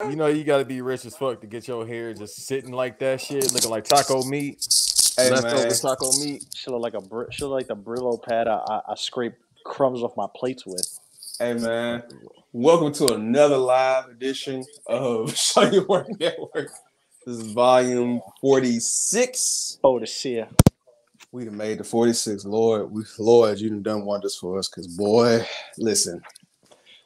You know you gotta be rich as fuck to get your hair just sitting like that shit, looking like taco meat. Hey, leftover man. taco meat. She look like a br- she look like the Brillo pad I, I, I scrape crumbs off my plates with. Hey man, welcome to another live edition of Show Your Work Network. This is volume 46. Oh, to see ya. We done made the 46. Lord, we Lord, you done done wonders for us. Cause boy, listen,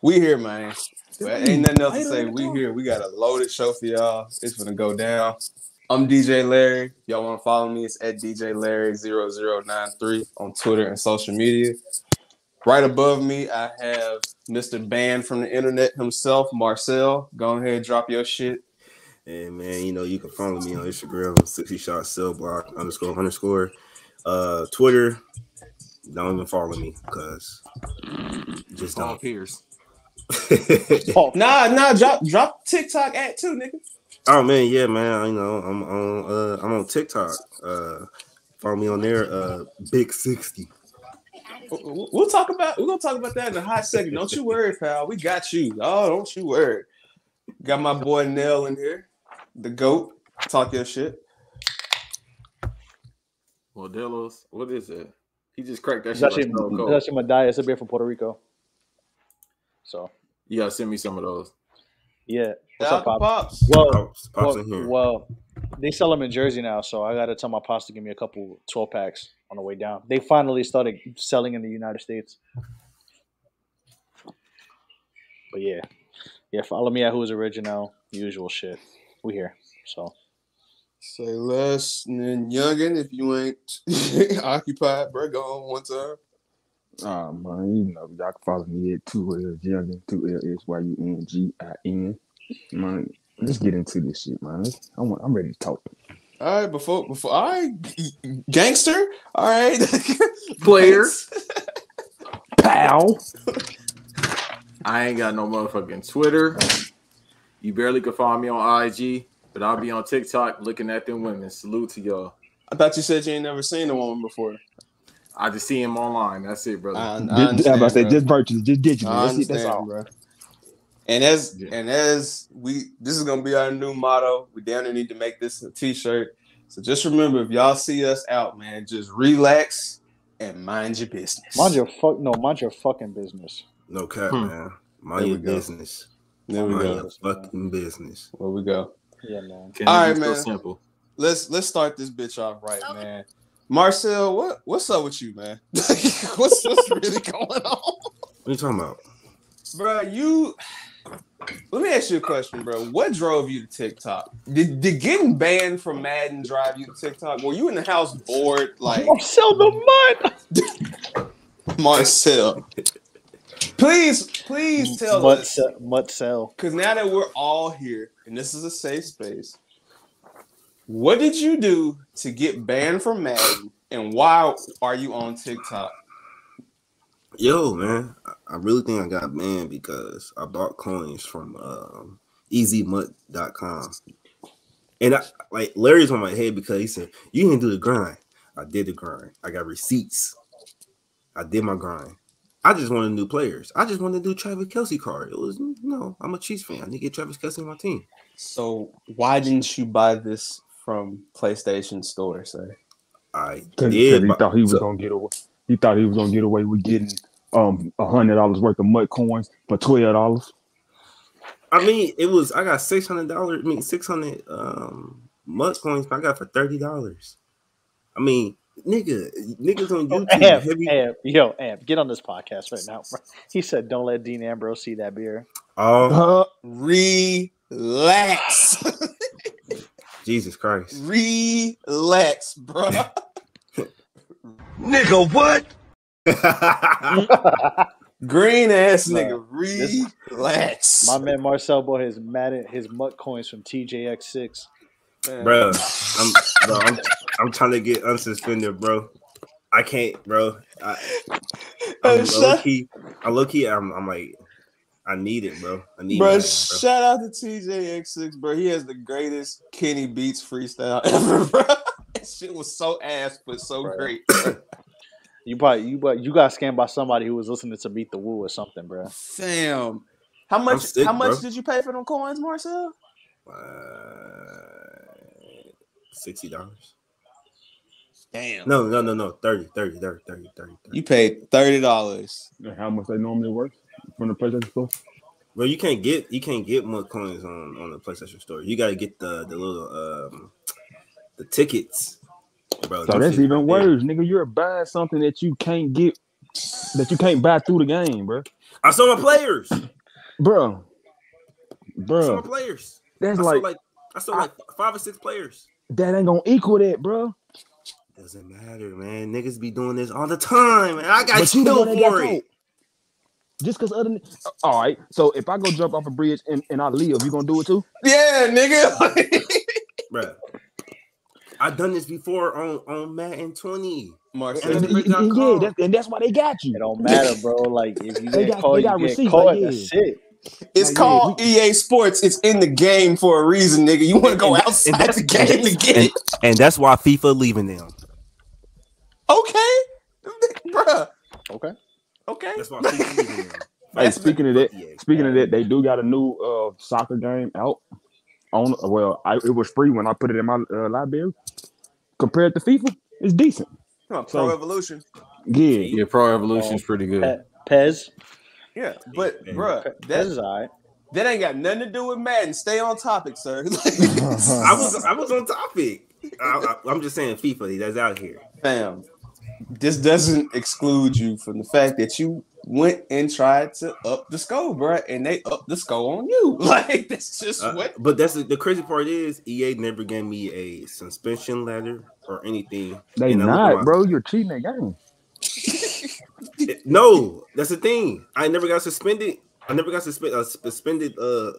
we here, man. But ain't nothing else to say. We here. We got a loaded show for y'all. It's gonna go down. I'm DJ Larry. Y'all want to follow me? It's at DJ Larry 0093 on Twitter and social media. Right above me, I have Mr. Banned from the internet himself, Marcel. Go ahead, drop your shit. And man, you know, you can follow me on Instagram, 60 shot cell block underscore underscore. Uh Twitter, don't even follow me because just All don't. peers. Oh, Nah, nah, drop drop TikTok at too, nigga. oh man, yeah, man. You know, I'm on uh I'm on TikTok. Uh follow me on there, uh Big 60. We'll we'll talk about we're gonna talk about that in a hot second. Don't you worry, pal. We got you. Oh, don't you worry. Got my boy Nell in here, the goat. Talk your shit. Modelos. What is it? He just cracked that it's shit actually, like Stone it's Cold. actually Medalla. It's a beer from Puerto Rico. So You gotta send me some of those. yeah. What's up, out Pop? Pops. Well, Pops, pops well, in here. well, they sell them in Jersey now, so I gotta tell my pops to give me a couple twelve packs on the way down. They finally started selling in the United States. But yeah, yeah. Follow me at Who's Original. Usual shit. We here. So Say less than youngin if you ain't occupied, bro. Go on one time. Ah man, you know, y'all can follow me at two L Youngin, two L S Y U N G I N. Man, let's get into this shit, man. Let's, I'm, I'm ready to talk. All right, before before all right, gangster. All right, Player. Pow! I ain't got no motherfucking Twitter. You barely can find me on IG, but I'll be on TikTok looking at them women. Salute to y'all. I thought you said you ain't never seen a woman before. I just see him online. That's it, brother. I, I Just, I'm about to say, just virtually, just digitally. I That's it. That's all. bro. And as Yeah. and as we this is gonna be our new motto. We down there need to make this a t-shirt. So just remember if y'all see us out, man, just relax and mind your business. mind your fuck no, mind your fucking business. No cap, Hmm. man. Mind we your go. business. There we Mind go. your fucking business. Where we go. Yeah, man. Can All it so man. simple. Let's let's start this bitch off right, man. Marcel, what what's up with you, man? what's what's really going on? What are you talking about? Bro, you let me ask you a question, bro. What drove you to TikTok? Did, did getting banned from Madden drive you to TikTok? Were you in the house bored like sell the mud. Marcel? Please, please tell Mud, us. se- mud. Because now that we're all here and this is a safe space, what did you do to get banned from Madden and why are you on TikTok? Yo, man, I- really think I got banned because I bought coins from um, EasyMut.com. And I, like Larry's on my head because he said, You didn't do the grind. I did the grind. I got receipts. I did my grind. I just wanted new players. I just wanted to do Travis Kelce card. It was no, I'm a Chiefs fan. I need to get Travis Kelce on my team. So why didn't you buy this from PlayStation Store, sir? I did. he thought he was so- gonna get away. He thought he was gonna get away with getting um a hundred dollars worth of MUT coins for twelve dollars. I mean, it was I got six hundred dollars. I mean, six hundred um MUT coins. I got for thirty dollars. I mean, nigga, niggas on Oh, YouTube Amp, heavy. Amp, yo, Amp, get on this podcast right now. He said, "Don't let Dean Ambrose see that beer." Oh, Uh, Relax. Jesus Christ! Relax, bro. Nigga, what? Green ass Bro, nigga. Relax. My man Marcel Boy has matted his MUT coins from TJX6. Man. bro, I'm, bro, I'm, I'm trying to get unsuspended, bro. I can't, bro. I, Hey, I'm shut- low key. I low key. I'm, I'm like, I need it, bro. I need Bro, it, bro. shout out to TJX6, bro. He has the greatest Kenny Beats freestyle ever, bro. That shit was so ass, but so Bro. great. You probably you but you got scammed by somebody who was listening to Beat the Woo or something, bro. Fam. How much? sick, how much bro. did you pay for them coins, Marcel? Uh, Sixty dollars. Damn. No, no, no, no. 30, 30, 30, 30, 30. You paid thirty dollars. How much they normally worth from the PlayStation Store? Well, you can't get you can't get more coins on on the PlayStation Store. You got to get the the little um the tickets, bro. So that's even yeah. worse, nigga. You're buying something that you can't get, that you can't buy through the game, bro. I saw my players. Bro, Bro, I saw my players. that's I like, like I saw like five or six players. that ain't gonna equal that, bro. Doesn't matter, man. Niggas be doing this all the time, and I got But you killed that got for caught. It. Just because other, all right. So if I go jump off a bridge and, and I live, you gonna do it too? Yeah, nigga. Bruh. I done this before on on Madden 20. Marcel, And And, that's- got yeah, caught. that's, and that's why they got you. It don't matter, bro. Like if you They get got- caught, they got you get receipts, caught. like, yeah. it. it's Like, yeah, called we- EA Sports. It's in the game for a reason, nigga. You want to go And- and outside that's- the game to get it? And that's why FIFA leaving them. Okay, bruh. Okay. Okay. That's why FIFA leaving. Hey, speaking of that, Yeah. speaking of that, they do got a new uh soccer game out. On well, I, it was free when I put it in my uh, library. Compared to FIFA, it's decent. Come on, Pro So- Evolution. Yeah, Yeah, Pro Evolution's pretty good. Pe- PES. Yeah, but Hey, bruh, PES that is alright. that ain't got nothing to do with Madden. Stay on topic, sir. I was I was on topic. I, I, I'm just saying FIFA that's out here. Fam, this doesn't exclude you from the fact that you went and tried to up the score, bro, and they up the score on you. Like that's just Uh, what. but that's the, the crazy part is EA never gave me a suspension letter or anything. they And I not, bro. You're cheating that game. No, that's the thing. I never got suspended. I never got suspended. Uh, suspended uh,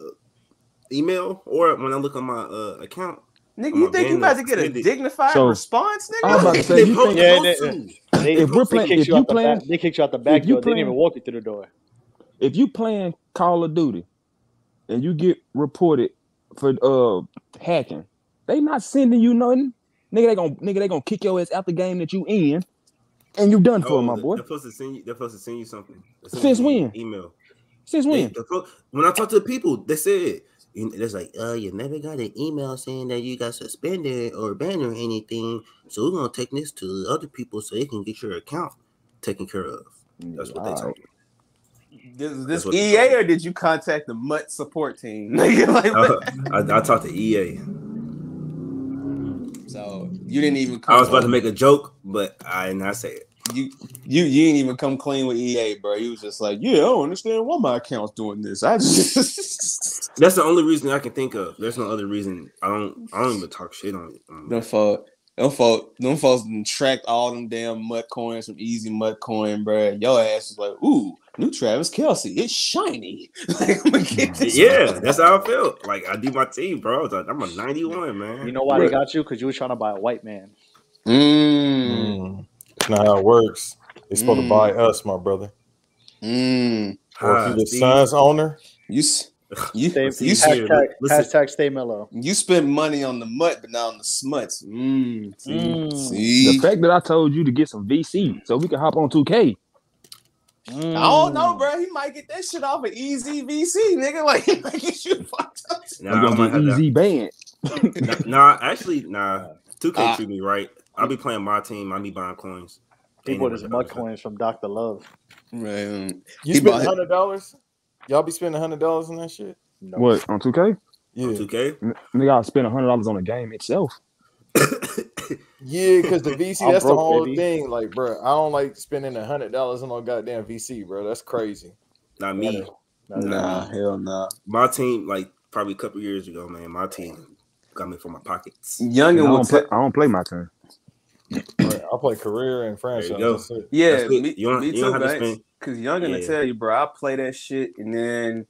email or when I look on my uh, account. Nigga, you think you man about to get a dignified So, response, I was about to nigga? say, They you broke think- Yeah, code they- They, If we're playing- if you you out the playing- back. They kicked you out the back if you door. They didn't even playing- walk you through the door. If you playing Call of Duty and you get reported for uh hacking, they not sending you nothing. Nigga, they gonna nigga, they gonna kick your ass out the game that you in, and you done for, Oh, my boy. They're supposed to send you. They're supposed to send you something. They're Since you when? Email. Since when? they're when I talk to the people, they said you- it's like, uh, you never got an email saying that you got suspended or banned or anything. So we're gonna take this to other people so they can get your account taken care of. That's what they told me. This, this EA or did you contact the MUT support team? Like. Uh, I, I talked to EA. so you didn't even. I was about to make a joke, but I did not say it. You you you didn't even come clean with EA, bro. You was just like, yeah, I don't understand why my account's doing this. I just That's the only reason I can think of. There's no other reason. I don't. I don't even talk shit on it. Um, them folks, them folks, them folks done tracked all them damn MUT coins from Easy Mud Coin, bro. Your ass is like, ooh, new Travis Kelce, it's shiny. like, I'm gonna get this. Yeah, that's how I felt. Like I do my team, bro. I was like, I'm a 91, man. You know why they got you? Because you were trying to buy a white man. Mm, Mm. That's not how it works. They're supposed Mm. to buy us, my brother. mm. Or if Ah, you're the see? son's owner, You you Stay, you, see, hashtag, listen. hashtag stay mellow. you spend money on the mud, but not on the smuts. Mm, see, Mm. see. The fact that I told you to get some VC so we can hop on 2K. I don't know, bro. He might get that shit off of Easy VC, nigga. Like, he might get you fucked up. Nah, I'm gonna might get have easy banned. Nah, nah, actually, nah. 2K Ah. treat me right. I'll be playing my team. I'll be buying coins. He Ain't bought never his mud coins from Dr. Love. Man, you He spend bought hundred dollars. Y'all be spending hundred dollars on that shit. No. What on 2K? Yeah, 2K. N- Nigga, I spent hundred dollars on the game itself. yeah, because the VC I'm that's the whole baby. thing. Like, bro, I don't like spending a hundred dollars on no goddamn VC, bro. That's crazy. Not me. nah, hell nah. My team, like probably a couple years ago, man. My team got me from my pockets. I Youngin will don't, play. I don't play my turn. Right, I play career and franchise. go. That's it. Yeah, That's good. me, You me you too, don't have to Banks. spend- Cause Youngin will Yeah. tell you, bro. I play that shit, and then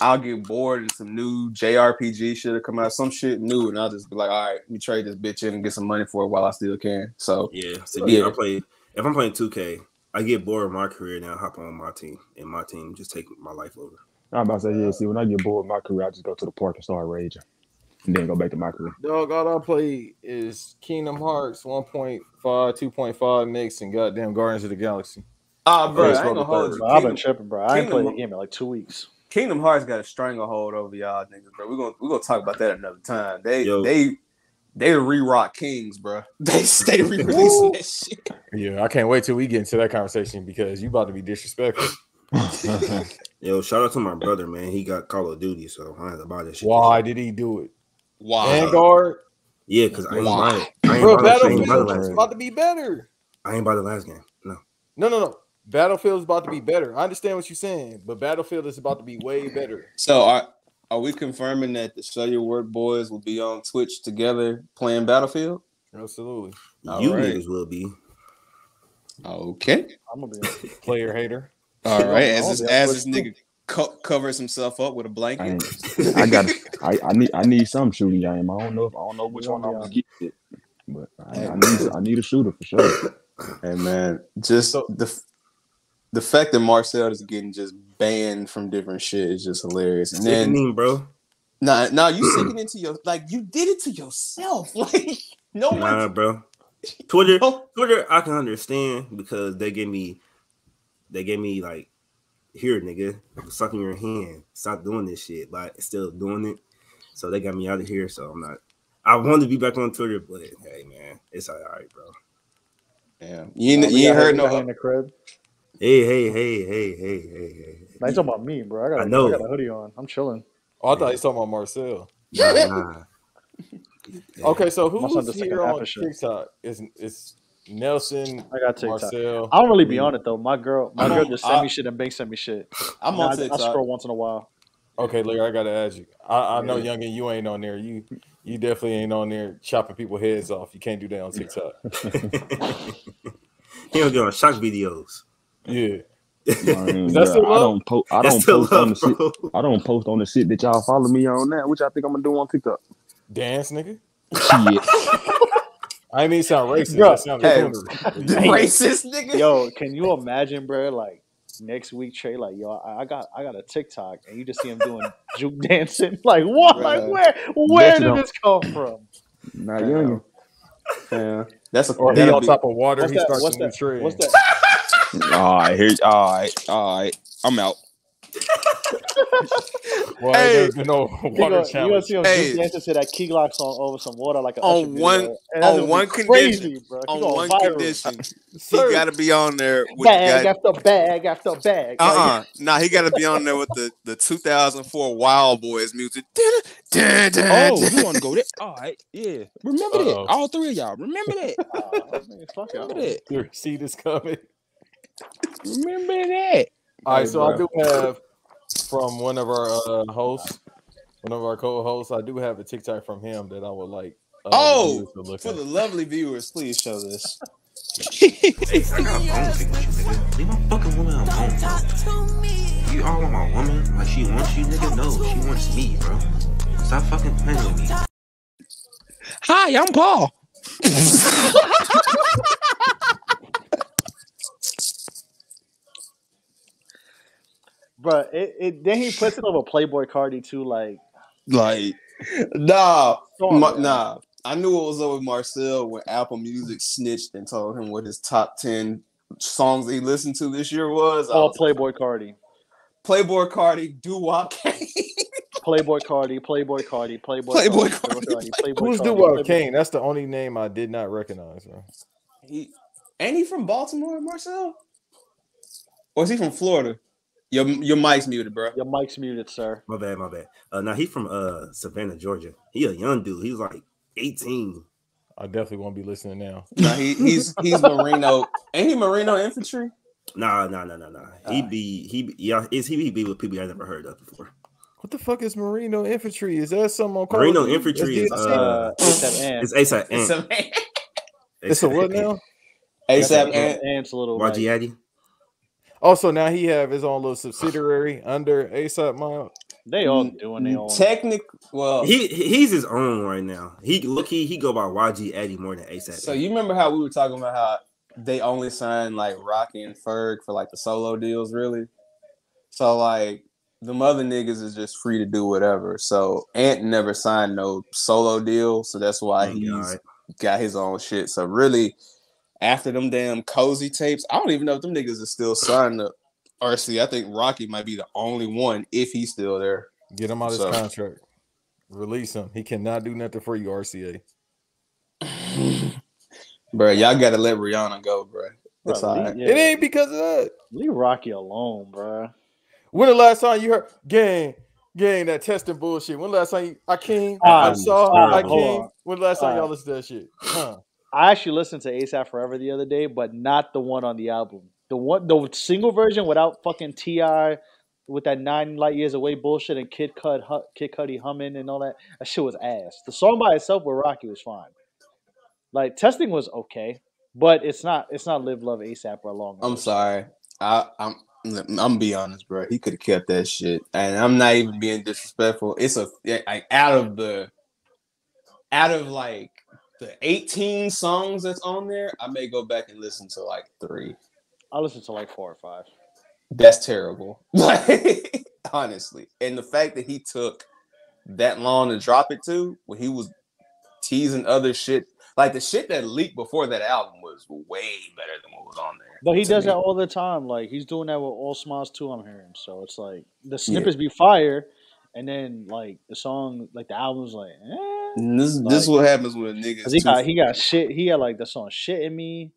I'll get bored and some new JRPG shit will come out, some shit new, and I'll just be like, all right, let me trade this bitch in and get some money for it while I still can. So Yeah. So Yeah. yeah, I play. If I'm playing 2K, I get bored of my career now. Hop on my team, and my team just take my life over. I'm about to say, yeah, see, when I get bored of my career, I just go to the park and start raging. And then go back to my career. Dog, all I play is Kingdom Hearts 1.5, 2.5 mix, and goddamn Guardians of the Galaxy. Ah, bro, I ain't gonna hold bro, I've been tripping, bro. I ain't Kingdom- played the game in like two weeks. Kingdom Hearts got a stranglehold over y'all niggas, bro. We're gonna we're gonna talk about that another time. They Yo. they they re-rock kings, bro. They stay re-releasing that shit. Yeah, I can't wait till we get into that conversation because you about to be disrespectful. Yo, shout out to my brother, man. He got Call of Duty, so I had to buy that shit. Why did he do it? Wow. Vanguard, Yeah, because I ain't Why? buy it. I ain't bro. buy the- I ain't buy the Battlefield is about to be better. I ain't buy the last game. No. No, no, no. Battlefield is about to be better. I understand what you're saying, but Battlefield is about to be way better. So are are we confirming that the Show Your Work boys will be on Twitch together playing Battlefield? Absolutely. All you right. niggas will be. Okay. I'm gonna be. a Player hater. All right. As this, as this nigga co- covers himself up with a blanket. ain't- I got. I, I need. I need some shooting game. I don't know. If, I don't know which one I'm gonna get. it, But I, I need. I need a shooter for sure. Hey man, just So- the the fact that Marcel is getting just banned from different shit is just hilarious. And then Sickening, bro. nah, nah, you sinking into your like you did it to yourself. Like no Nah, one. bro. Twitter, No. Twitter, I can understand because they give me, they gave me like, here, nigga, sucking your hand. Stop doing this shit, but still doing it. So they got me out of here. So I'm not. I wanted to be back on Twitter, but hey, man, it's all right, bro. Yeah, you ain't, We you ain't heard we no. in the crib. Hey, hey, hey, hey, hey, hey, hey. Now you talking about me, bro. I got, I know. I got a hoodie on. I'm chilling. Oh, I thought you was talking about Marcel. Nah, nah. Yeah. Okay, so who's here on episode. TikTok? It's it's Nelson, I got TikTok. Marcel. I don't really be on it though. My girl, my I'm girl on- just send I- me shit and Bing send me shit. I'm Nah, on I, I scroll once in a while. Okay, Larry, I gotta ask you. I, I know, Yeah. youngin, you ain't on there. You you definitely ain't on there chopping people heads off. You can't do that on TikTok. he don't get on shock videos. Yeah. I, mean, Is that still bruh, I don't post. I That's don't still post on the up, shit. I don't post on the shit that y'all follow me on now. Which I think I'm gonna do on TikTok. Dance, nigga. Shit. I ain't mean sound racist. Bro, that sounded hey, racist nigga. Yo, can you imagine, bro? Like next week, Trey, like yo, I, I got I got a TikTok, and you just see him doing juke dancing. Like what? Like where? Where Bet did don't. this come from? Not young. Yeah, that's a Or he that'll on be- top of water. What's he that? starts What's a that? What's that? All right, here. All right, all right. I'm out. Well, Hey. there's no You water gonna, you gonna see him Hey. dancing to that key lock song over some water like a On Usher video, one- on gonna be one crazy, condition. bro. On one viral. condition. He Sir. got to be on there with bag the guy. after bag after bag. Uh Like, uh Nah, he got to be on there with the, the 2004 Wild Boys music. Oh, you want to go there? All right, yeah. Remember that. Uh-oh. All three of y'all. Remember that. uh, man, fuck it, I Remember don't- that. You see this coming. Remember that. All right, Hey, so I do have from one of our uh, hosts, one of our co-hosts. I do have a TikTok from him that I would like. Uh, Oh, to look For at. the lovely viewers, please show this. I got a bone pick with you, nigga. Leave my fucking woman alone, bro. You all want my woman like she wants you, nigga? No, she wants me, bro. Stop fucking playing with me. Hi, I'm Paul. Bro, it, it then he puts it over Playboi Carti too. Like, Like, nah, come on, Ma- nah. I knew it was over with Marcel when Apple Music snitched and told him what his top 10 songs he listened to this year was. Oh, was Playboi Carti, Playboi Carti, Doo Wop Playboi Carti, Playboi Carti, Playboy, Playboi Carti, Cardi. Playboy Who's Cardi, Dewalt Playboy- Kane? That's the only name I did not recognize, bro. He, ain't he from Baltimore, Marcel? Or is he from Florida? Your your mic's muted, bro. Your mic's muted, sir. My bad, my bad. Uh, now he from uh Savannah, Georgia. He a young dude. He was like 18. I definitely won't be listening now. Nah, he, he's he's Marino. Ain't he Marino infantry? Nah, nah, nah, nah, nah. He be he yeah. Is he be with people I never heard of before? What the fuck is Marino Infantry? Is that something on Marino? Infantry is the- uh, it's that ant. it's ASAP. It's Ant. a it's a what now? ASAP Ant's a little. Like, YG Addie. Also, now he have his own little subsidiary under ASAP Mob. they all doing their own. technic. Well, He he- he's his own right now. He look he he go by YG Eddie more than ASAP. so you remember how we were talking about how they only signed like Rocky and Ferg for like the solo deals, really? So like the mother niggas is just free to do whatever. So Ant never signed no solo deal, so that's why Thank he's God. got his own shit. So really, after them damn cozy tapes, I don't even know if them niggas are still signed to RC, I think Rocky might be the only one if he's still there. Get him out of his contract. Release him. He cannot do nothing for you, RCA. bro, y'all gotta let Rihanna go, bro. It's Bro, all leave- yeah, It ain't because of that. leave Rocky alone, bro. When the last time you heard gang, gang that testing bullshit? When the last time you, I came, Ah, I saw, I came. When the last time Ah. y'all listened to that shit? Huh. I actually listened to ASAP Forever the other day, but not the one on the album. The one, the single version without fucking T.I., with that nine light years away bullshit and Kid Cud, Kid Cudi humming and all that. That shit was ass. The song by itself with Rocky was fine. Like testing was okay, but it's not. It's not live love ASAP or long. I'm sorry. I, I'm I'm gonna be honest, bro. He could have kept that shit, and I'm not even being disrespectful. It's a like out of the out of like the 18 songs that's on there, I may go back and listen to like three. I listen to like four or five. That's terrible. Like honestly, and the fact that he took that long to drop it to when he was teasing other shit, like the shit that leaked before that album was way better than what was on there. But he does me. that all the time. Like he's doing that with All Smiles too. I'm hearing. So it's like the snippets be fire, and then like the song, like the album's like, eh. And This this is Like- what happens when a nigga. He got he got shit. He had like the song "Shit in Me."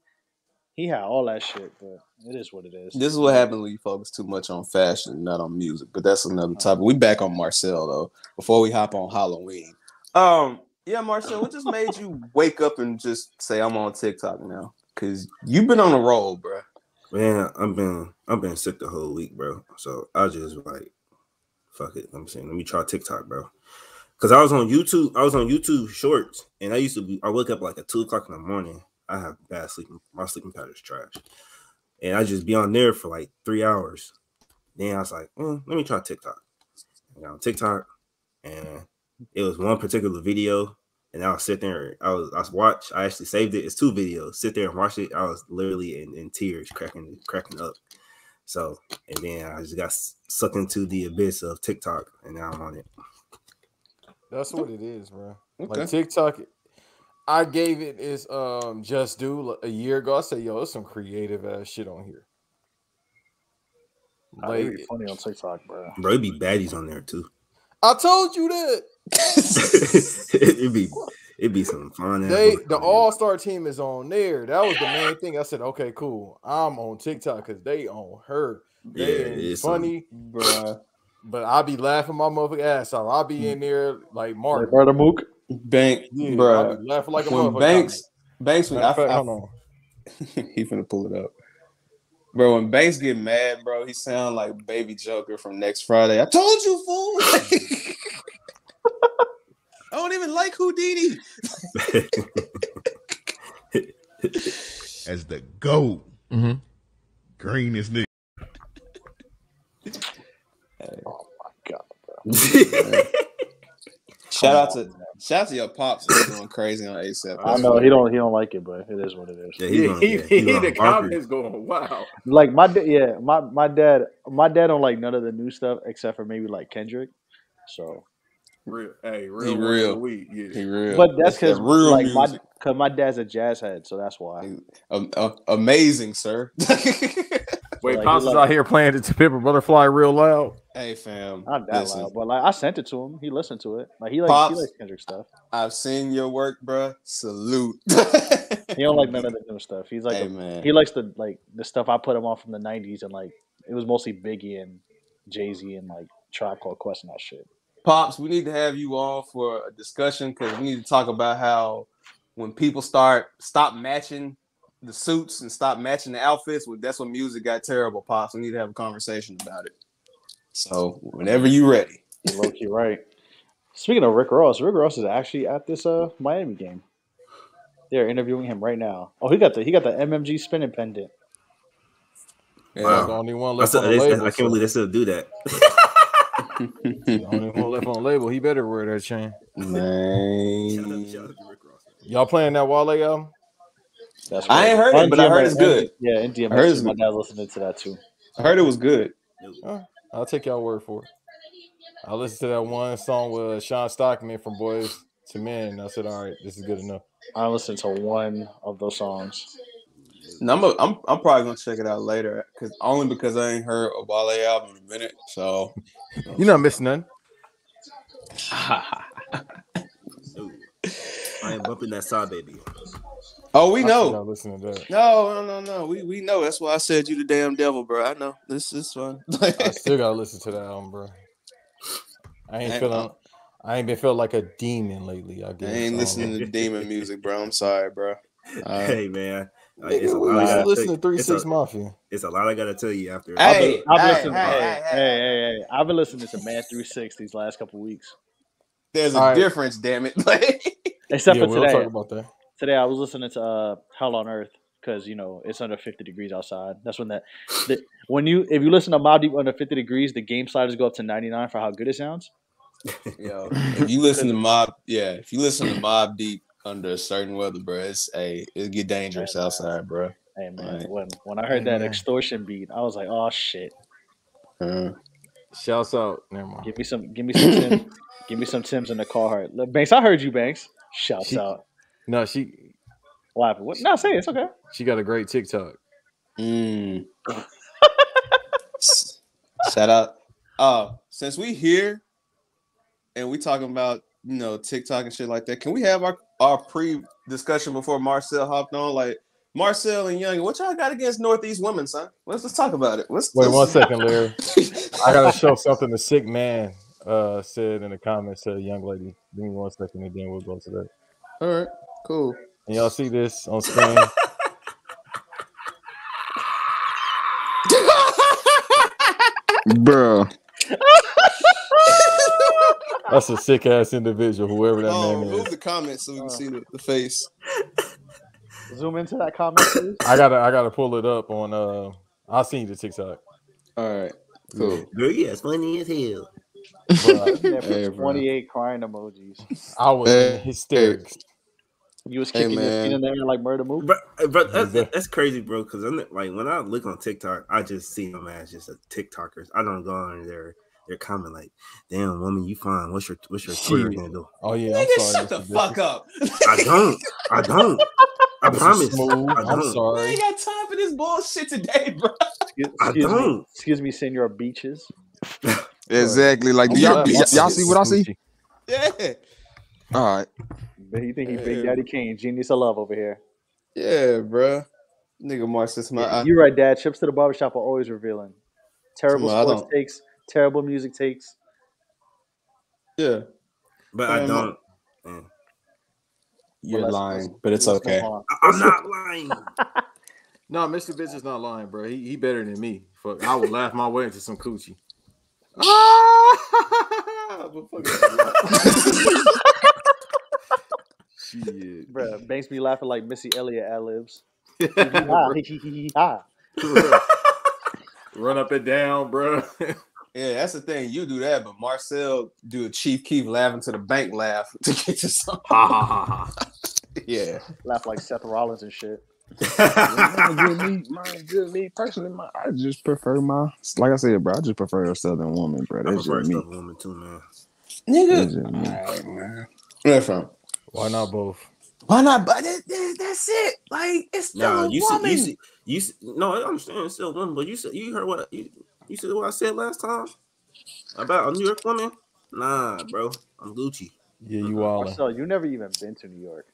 He had all that shit, but it is what it is. This is what happens when you focus too much on fashion, not on music. But that's another topic. We back on Marcel though. Before we hop on Halloween, um, yeah, Marcel, what just made you wake up and just say I'm on TikTok now? Cause you've been on a roll, bro. Man, I've been I've been sick the whole week, bro. So I just like fuck it. I'm saying let me try TikTok, bro. Cause I was on YouTube, I was on YouTube Shorts, and I used to be. I wake up like at two o'clock in the morning. I have bad sleeping. My sleeping pattern is trash, and I just be on there for like three hours. Then I was like, mm, let me try TikTok. I got on TikTok, and it was one particular video, and I was sit there. I was I was watch. I actually saved it. It's two videos. Sit there and watch it. I was literally in, in tears, cracking cracking up. So and then I just got sucked into the abyss of TikTok, and now I'm on it. That's what it is, bro. Okay. Like TikTok, I gave it its um just do a year ago. I said, yo, there's some creative ass shit on here. Nah, Like, they be funny on TikTok, bro. Bro, it'd be baddies on there too. I told you that it would be it be some fun. they the. All Star team is on there. That was the main thing. I said, okay, cool. I'm on TikTok because they on her. Yeah, They it ain't is some- funny, Bruh. but I be laughing my motherfucking ass off. I'll be mm. in there like Mark. Like Murder Mook. Bank, Yeah, bruh. I be laughing like a when motherfucker. Banks, Banks, when Matter I, of fact, I, hold on. he finna pull it up. Bro, when Banks get mad, bro, he sound like Baby Joker from next Friday. I told you, fool. I don't even like Houdini. as the goat. Mm-hmm. Green is nigga. Oh shout out to shout out to your pops for going crazy on ASAP. I know he don't he don't like it, but it is what it is. Yeah, He, going- he, yeah, he, going the bonkers. comments going wow. Like my yeah, my my dad my dad don't like none of the new stuff except for maybe like Kendrick. So, Real, hey, real, He one real. the yeah. He real. but that's that because real like my music. because my dad's a jazz head, so that's why. Um, uh, amazing, sir. Wait, Like, Pops is like- out here playing the Pimp a Butterfly real loud. hey, fam. Not that listen, loud, but like I sent it to him. He listened to it. Like he likes Pops. he likes Kendrick stuff. I've seen your work, bruh. Salute. He don't like none of the new stuff. He's like Hey, a- man. he likes the like the stuff I put him on from the '90s and like it was mostly Biggie and Jay Z and like Tribe Called Quest and that shit. Pops, we need to have you on for a discussion because we need to talk about how when people start stop matching the suits and stop matching the outfits, well, that's when music got terrible. Pops, we need to have a conversation about it. So whenever you're ready, You're low key right. Speaking of Rick Ross, Rick Ross is actually at this uh Miami game. They're interviewing him right now. Oh, he got the he got the MMG spinning pendant. That's yeah. the only one I, left still, on the I label. can't so- believe they still do that. the only one left on the label. He better wear that chain. man. Y'all playing that Wale album? That's I ain't heard it, but I heard it's good. Yeah, in DMX. I heard it's my good. dad's listening to that too. I heard it was good. I'll take y'all word for it. I listened to that one song with uh, Shawn Stockman from Boyz II Men. and I said, all right, this is good enough. I listened to one of those songs. No, I'm, a, I'm I'm probably gonna check it out later because only because I ain't heard a Wale album in a minute. So You're not missing none. Ooh. I ain't bumping that SahBabii. oh, we know. forgot listening to that. No, no, no, no. We we know. That's why I said you the damn devil, bro. I know. This is fun. I still gotta listen to that album, bro. I ain't Ain't- feeling. I ain't been feeling like a demon lately. I guess. I ain't Um, listening to demon music, bro. I'm sorry, bro. Uh, hey man, uh, it's a lot. I used to gotta listen to Three Six Mafia. It's a lot I gotta tell you after. I've Hey, I've been hey, listening. hey, Hey, hey, hey, hey, hey, I've been listening to Man Through Six these last couple weeks. there's a All right. difference, damn it. Like, Except yeah, for we'll today. talk about that. Today I was listening to uh, Hell on Earth because you know it's under 50 degrees outside. That's when that the, when you if you listen to Mobb Deep under 50 degrees, the game sliders go up to 99 for how good it sounds. yo, if you listen to Mob, yeah, if you listen to Mobb Deep under a certain weather, bro, it's a it get dangerous outside, bro. Hey man, Right. when when I heard Hey, that man. extortion beat, I was like, oh shit. Uh, Shouts out. Never mind. Give me some, give me some Tim, give me some Tims in the Carhartt. Look, Banks, I heard you, Banks. Shouts She- out. No, she What happened? What? No, say it. It's okay. she got a great TikTok. mm. S- Shout out. Uh, since we here and we talking about you know TikTok and shit like that, can we have our our pre discussion before Marcel hopped on? Like Marcel and Young, what y'all got against Northeast women, son? Let's let's talk about it. Let's, Wait let's- one second, Larry. I gotta show something the sick man uh said in the comments to a young lady. Give me one second and then we'll go to that. All right, cool. And y'all see this on screen? Bruh. That's a sick ass individual, whoever that Oh, man move is. the comments so we can see the, the face. Zoom into that comment, please. I gotta I gotta pull it up on uh I'll see you the TikTok. All right, cool. Girl, yeah, it's funny as hell. But Yeah, Hey, bro. 28 crying emojis. I was Hey, in hysterics. You was Hey, kicking your feet in there like murder move. But, but that's, that's crazy, bro. Because I'm like when I look on TikTok, I just see them as just a TikTokers. I don't go on there. They're coming like, "Damn woman, you fine? What's your what's your Twitter handle?" Oh yeah, I'm Nigga, sorry. shut the fuck Bishop. up. I don't. I don't. I This promise. Smooth. I I'm don't. I sorry. ain't got time for this bullshit today, bro. Excuse, I excuse me, don't. excuse me, Senor Beaches. Exactly. Like, do y'all, y'all, y'all see what I see? Yeah, All right. But he think he Big Daddy Kane, genius of love over here. yeah, bro. Nigga, Marcus, my I, You're right, Dad. Trips to the barbershop are always revealing. Terrible Come on, I sports takes, terrible music takes. yeah. But I Um, don't. Man. You're let's- lying, let's- but it's let's okay. I- I'm not lying. No, Mr. Bitch is not lying, bro. He, he better than me. Fuck, I would laugh my way into some coochie. Ah! But fuck it. Shit. Bruh, Banks be laughing like Missy Elliott ad libs. Bro, Run up and down, bro. Yeah, that's the thing. You do that, but Marcel do a Chief Keef laughing to the bank laugh to get to something. ha ha ha ha. Yeah. Laugh like Seth Rollins and shit. Mine, good me, mine, good me. Personally, my, I just prefer my, like I said, bro. I just prefer a Southern woman, bro. I prefer just me. stuff woman too, man. Nigga. just me. Alright, man. Where from? Why not both? Why not? But that, that- that's it. Like it's still Nah, a you see, woman. you see, you see, no, I understand it's still woman, but you said you heard what you you see what I said last time about a New York woman. Nah, bro, I'm Gucci. Yeah, you all. Marcel, you never even been to New York.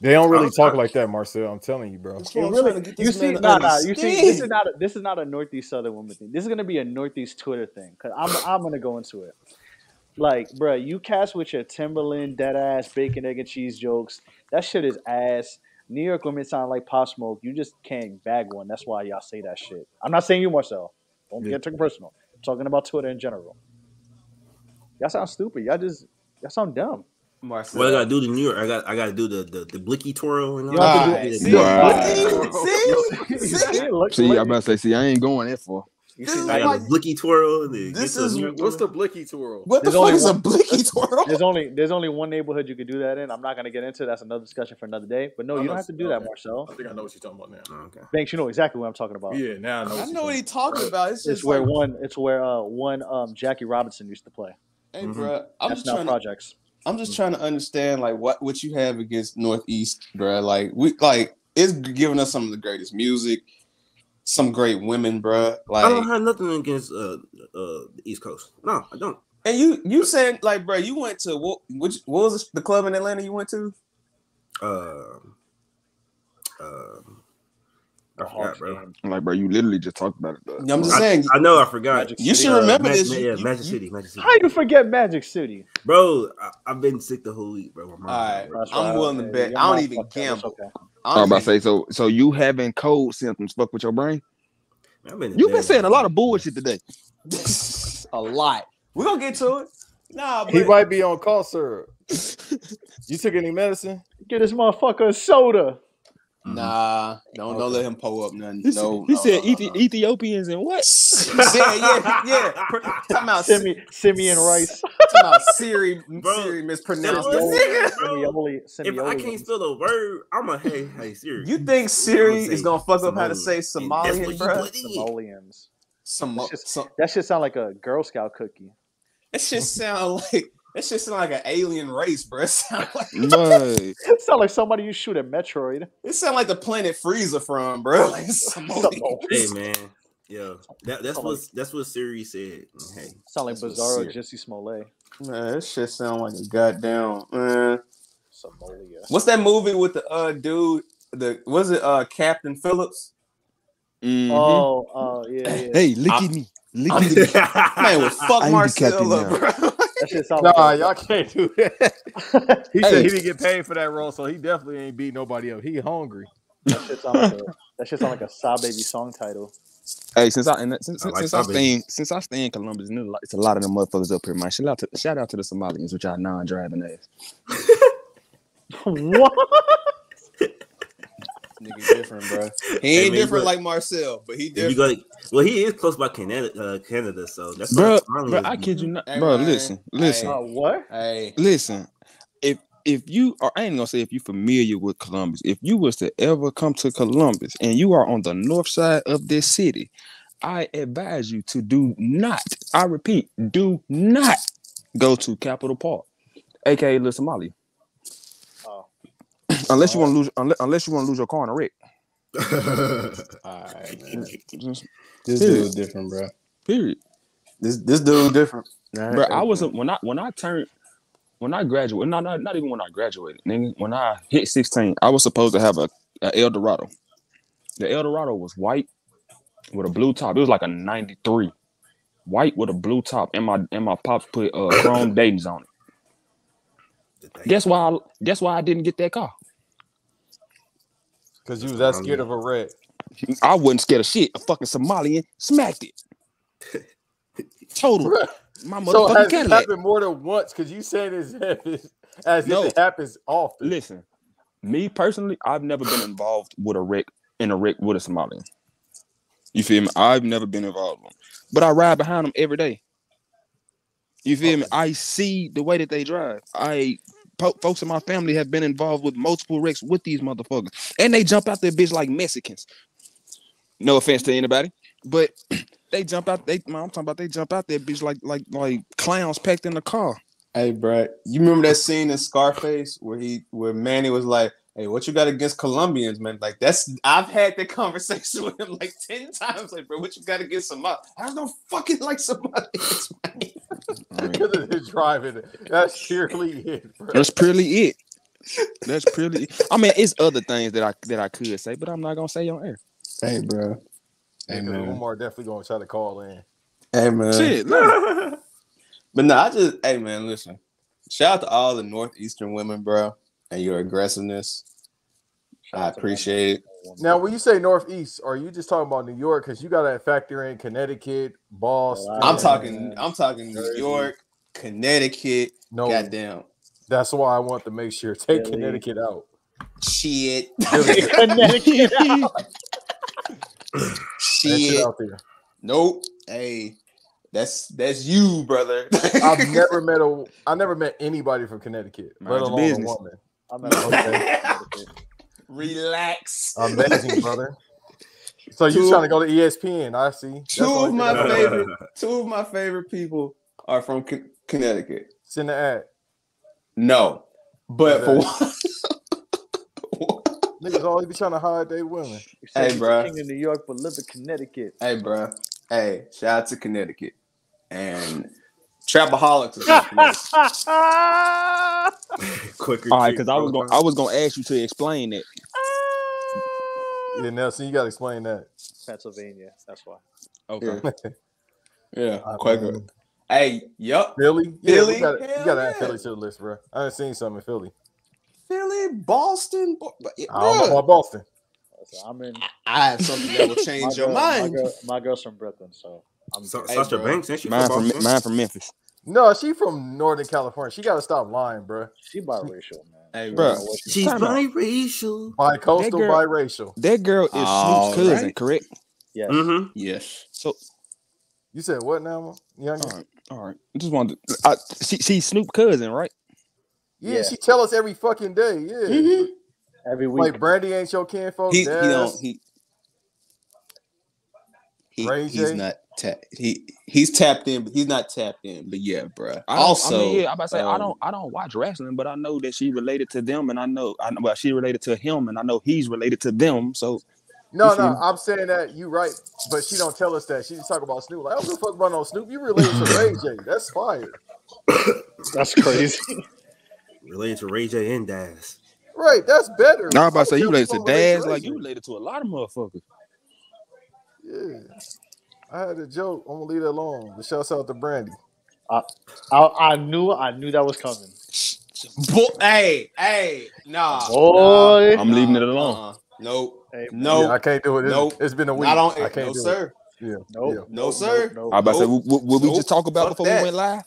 They don't really talk like that, Marcel. I'm telling you, bro. That's It what I'm really, trying to get you see, nah, nah, you see, this is not a, this is not a Northeast Southern woman thing. This is gonna be a Northeast Twitter thing. Cause I'm I'm gonna go into it. Like, bruh, you cast with your Timberland, dead ass bacon, egg, and cheese jokes. That shit is ass. New York women sound like Pop Smoke. You just can't bag one. That's why y'all say that shit. I'm not saying you, Marcel. Don't Yeah. get too personal. I'm talking about Twitter in general. Y'all sound stupid. Y'all just y'all sound dumb. Marcel. What I gotta do to New York? I got I gotta do the the, the blicky twirl and all You don't have to that. do Alright, it. see, Wow. see, see, see? See, look, See, look, I about to say, see, I ain't going that far. You This see, is I got like- blicky twirl. And This is- New What's the blicky twirl? What the There's fuck only is a one- blicky twirl? There's only there's only one neighborhood you could do that in. I'm not gonna get into. That's another discussion for another day. But no, I you know don't have to some- do that. Marcel. I think I know what you're talking about now. Oh, okay. Banks, you know exactly what I'm talking about. Yeah, now I know. I What know what he's talking about. It's It's just where one it's where uh one um Jackie Robinson used to play. hey, Mhm. bro, I'm That's just now trying to projects. I'm just trying to understand like what what you have against Northeast, bro. Like we like it's giving us some of the greatest music, some great women, bruh. Like I don't have nothing against uh uh the East Coast. No, I don't. and you you said like, bruh, you went to what? Which what was the club in Atlanta you went to? Uh, uh, I forgot, bro. I'm like, bro, you literally just talked about it. Though. I'm just saying. I know I forgot. Magic You City. should remember Uh, this. Ma- yeah, you- Magic you- City, Magic City. How you forget Magic City? Bro, I, I've been sick the whole week, bro. My mom- All right. That's I'm right. willing to bet. your I don't even fucked gamble. okay. I I'm don't about to say, so so you having cold symptoms fuck with your brain? Man, I've been You've been saying a lot of bullshit today. a lot. We're gonna get to it. Nah, He might be on cough syrup. you took any medicine? Get this motherfucker a soda. Mm-hmm. nah, don't don't let him pull up nothing. He, No, he no, said no, Ethi- no. Ethiopians and what? He said, yeah, yeah. Come out, Simi, Simeon Rice. talking about Siri, Bro, Siri mispronounced That it. bro. Simioli, If I can't spell a word, I'm a hey, hey, Siri. You think Siri is gonna fuck up how to say And that's Somalian, bro? put in. Simoleons. Some, That's just- some, That shit sound like a Girl Scout cookie. that shit sound like that shit sound like an alien race, bro. It sound like Boy, It sound like somebody you shoot at Metroid. it sound like the planet Frieza from, bro. Like, Hey man, yo, that, that's what that's what Siri said. Hey, Sound like Bizarro Jussie Smollett. Man, that shit sound like a goddamn man. Somalia. What's that movie with the uh dude? The was it uh Captain Phillips? mhm. Oh, oh yeah, yeah. hey, look at me, look at me. the- Man, well, fuck I'm captain Marcella, now. bro. That shit sound Nah, y'all can't do that. He Hey. said he didn't get paid for that role, so he definitely ain't beat nobody up. He hungry. that shit sound like a that shit sound like a SahBabii song title. Hey, since I and that- since, I like since I Sabe. stay in, since I stay in Columbus, and it's a lot of them motherfuckers up here, man. Shout out to shout out to the Somalians, which are non-driving ass. what? Nigga different, bro. He ain't man, different but- like Marcel, but he If you different. go, well, he is close by Canada, uh, Canada, so that's Bro, why bro, I kid you not, Hey, bro. man. Listen, listen, Uh, what? Hey, listen. If if you are, I ain't gonna say if you're familiar with Columbus. If you was to ever come to Columbus and you are on the north side of this city, I advise you to do not. I repeat, do not go to Capitol Park, aka Little Somalia. Unless you want to lose, unless, unless you want to lose your car in a wreck. Alright, man. Just- This Period. dude different, bro. period. This this dude different. Bro, I wasn't when I when I turned when I graduated, not, not not even when I graduated, nigga. When I hit 16, I was supposed to have a, a Eldorado. The Eldorado was white with a blue top. It was like a 93. White with a blue top. And my and my pops put uh chrome Dayton's on it. Guess why I, guess why I didn't get that car? Because you was that scared of a wreck. I wasn't scared of shit. A fucking Somalian smacked it. Total. My So motherfucking has it Cadillac. happened more than once? Because you saying this as, as No. if it happens often. Listen, me personally, I've never been involved with a wreck in a wreck with a Somalian. You feel me? I've never been involved with them, but I ride behind them every day. You feel me? I see the way that they drive. I po- folks in my family have been involved with multiple wrecks with these motherfuckers, and they jump out there bitch like Mexicans. No offense to anybody, but they jump out. They, man, I'm talking about they jump out there bitch like like like clowns packed in the car. Hey, bro, you remember that scene in Scarface where he where Manny was like, "Hey, what you got against Colombians, man?" Like that's I've had that conversation with him like ten times. Like, bro, what you got against Somali? I don't fucking like Somalians, man. I mean, Because of his driving. That's purely it, bro. That's purely it. That's purely. It. I mean, it's other things that I that I could say, but I'm not gonna say on air. Hey, bro. Hey, Because man. Umar definitely gonna try to call in. Hey, man. Shit, no. But no, I just hey man, listen. Shout out to all the northeastern women, bro, and your aggressiveness. I appreciate it. Now, when you say Northeast, are you just talking about New York? Because you got to factor in Connecticut, Boston. I'm talking. I'm talking New York, Connecticut. No, Goddamn that's why I want to make sure. Take Philly. Connecticut out. shit, Connecticut out. Shit. shit out there. Nope. Hey, that's that's you, brother. I've never met a. I never met anybody from Connecticut, Mind let alone business. a woman. I'm at Connecticut. relax. Amazing, brother. So you Two- trying to go to E ESPN? I see. That's Two of my thing I know. favorite. Two of my favorite people are from Con- Connecticut. Send the ad. No, but for Okay. one, Niggas always be trying to hide their women. He said Hey, he's bruh. King of New York, but live in Connecticut. Hey, bro. Hey, shout out to Connecticut and Trapaholics. is from Quicker. All right, because I was going I was gonna ask you to explain it. Ah. Yeah, Nelson, you gotta explain that. Pennsylvania. That's why. Okay. yeah, I Quaker. mean, Hey, yup. Philly, yeah, Philly? we gotta, you gotta add yeah. Philly to the list, bro. I done seen something in Philly. Philly, Boston. Bo- but- yeah, I don't know about Boston. So I'm in. I have something that will change your girl, mind. my, girl, my girl's from Brooklyn, so I'm. Sa- Hey, Sasha bro. Banks, ain't she Mine from from mine from Memphis. No, she from Northern California. She gotta stop lying, bro. she biracial, man. Hey, bro. don't she- She's Time biracial. Bi-coastal, That girl- biracial. That girl is All Snoop's cousin, right. correct? Yes. Mm-hmm. Yes. So You said what now, young? all right, all right. I just wanted to, I, she, she's Snoop cousin, right? Yeah, Yeah. she tell us every fucking day. Yeah, Mhm. Every week. like Brandy ain't your kinfolk. He, he don't he he, he's J? not ta- he he's tapped in, but he's not tapped in. But yeah, bro. I don't- Also, I mean, yeah, I'm about to say I um, don't I don't watch wrestling, but I know that she related to them, and I know I know well she related to him, and I know he's related to them. So No, no, me? I'm saying that you right, but she don't tell us that. She just talk about Snoop. Like, I don't give a fuck about no Snoop. You related to Ray J. That's fire. That's crazy. Related to Ray J and Daz. Right, that's better. now I'm about to say you related to if Daz, like you related to a lot of motherfuckers. Yeah. I had a joke. I'm gonna leave that alone. But shouts out to Brandy. I, I knew I knew that was coming. Bo- hey, hey, nah, Boy. nah, I'm leaving it alone. uh-uh. Nope, Hey, no, Yeah, I can't do it. It's, Nope. it's been a week. not I can't No, do sir. it. Yeah. Nope. No, sir. Nope. I about to say, Nope. what, what we Nope. just talk about Fuck before we that. went live?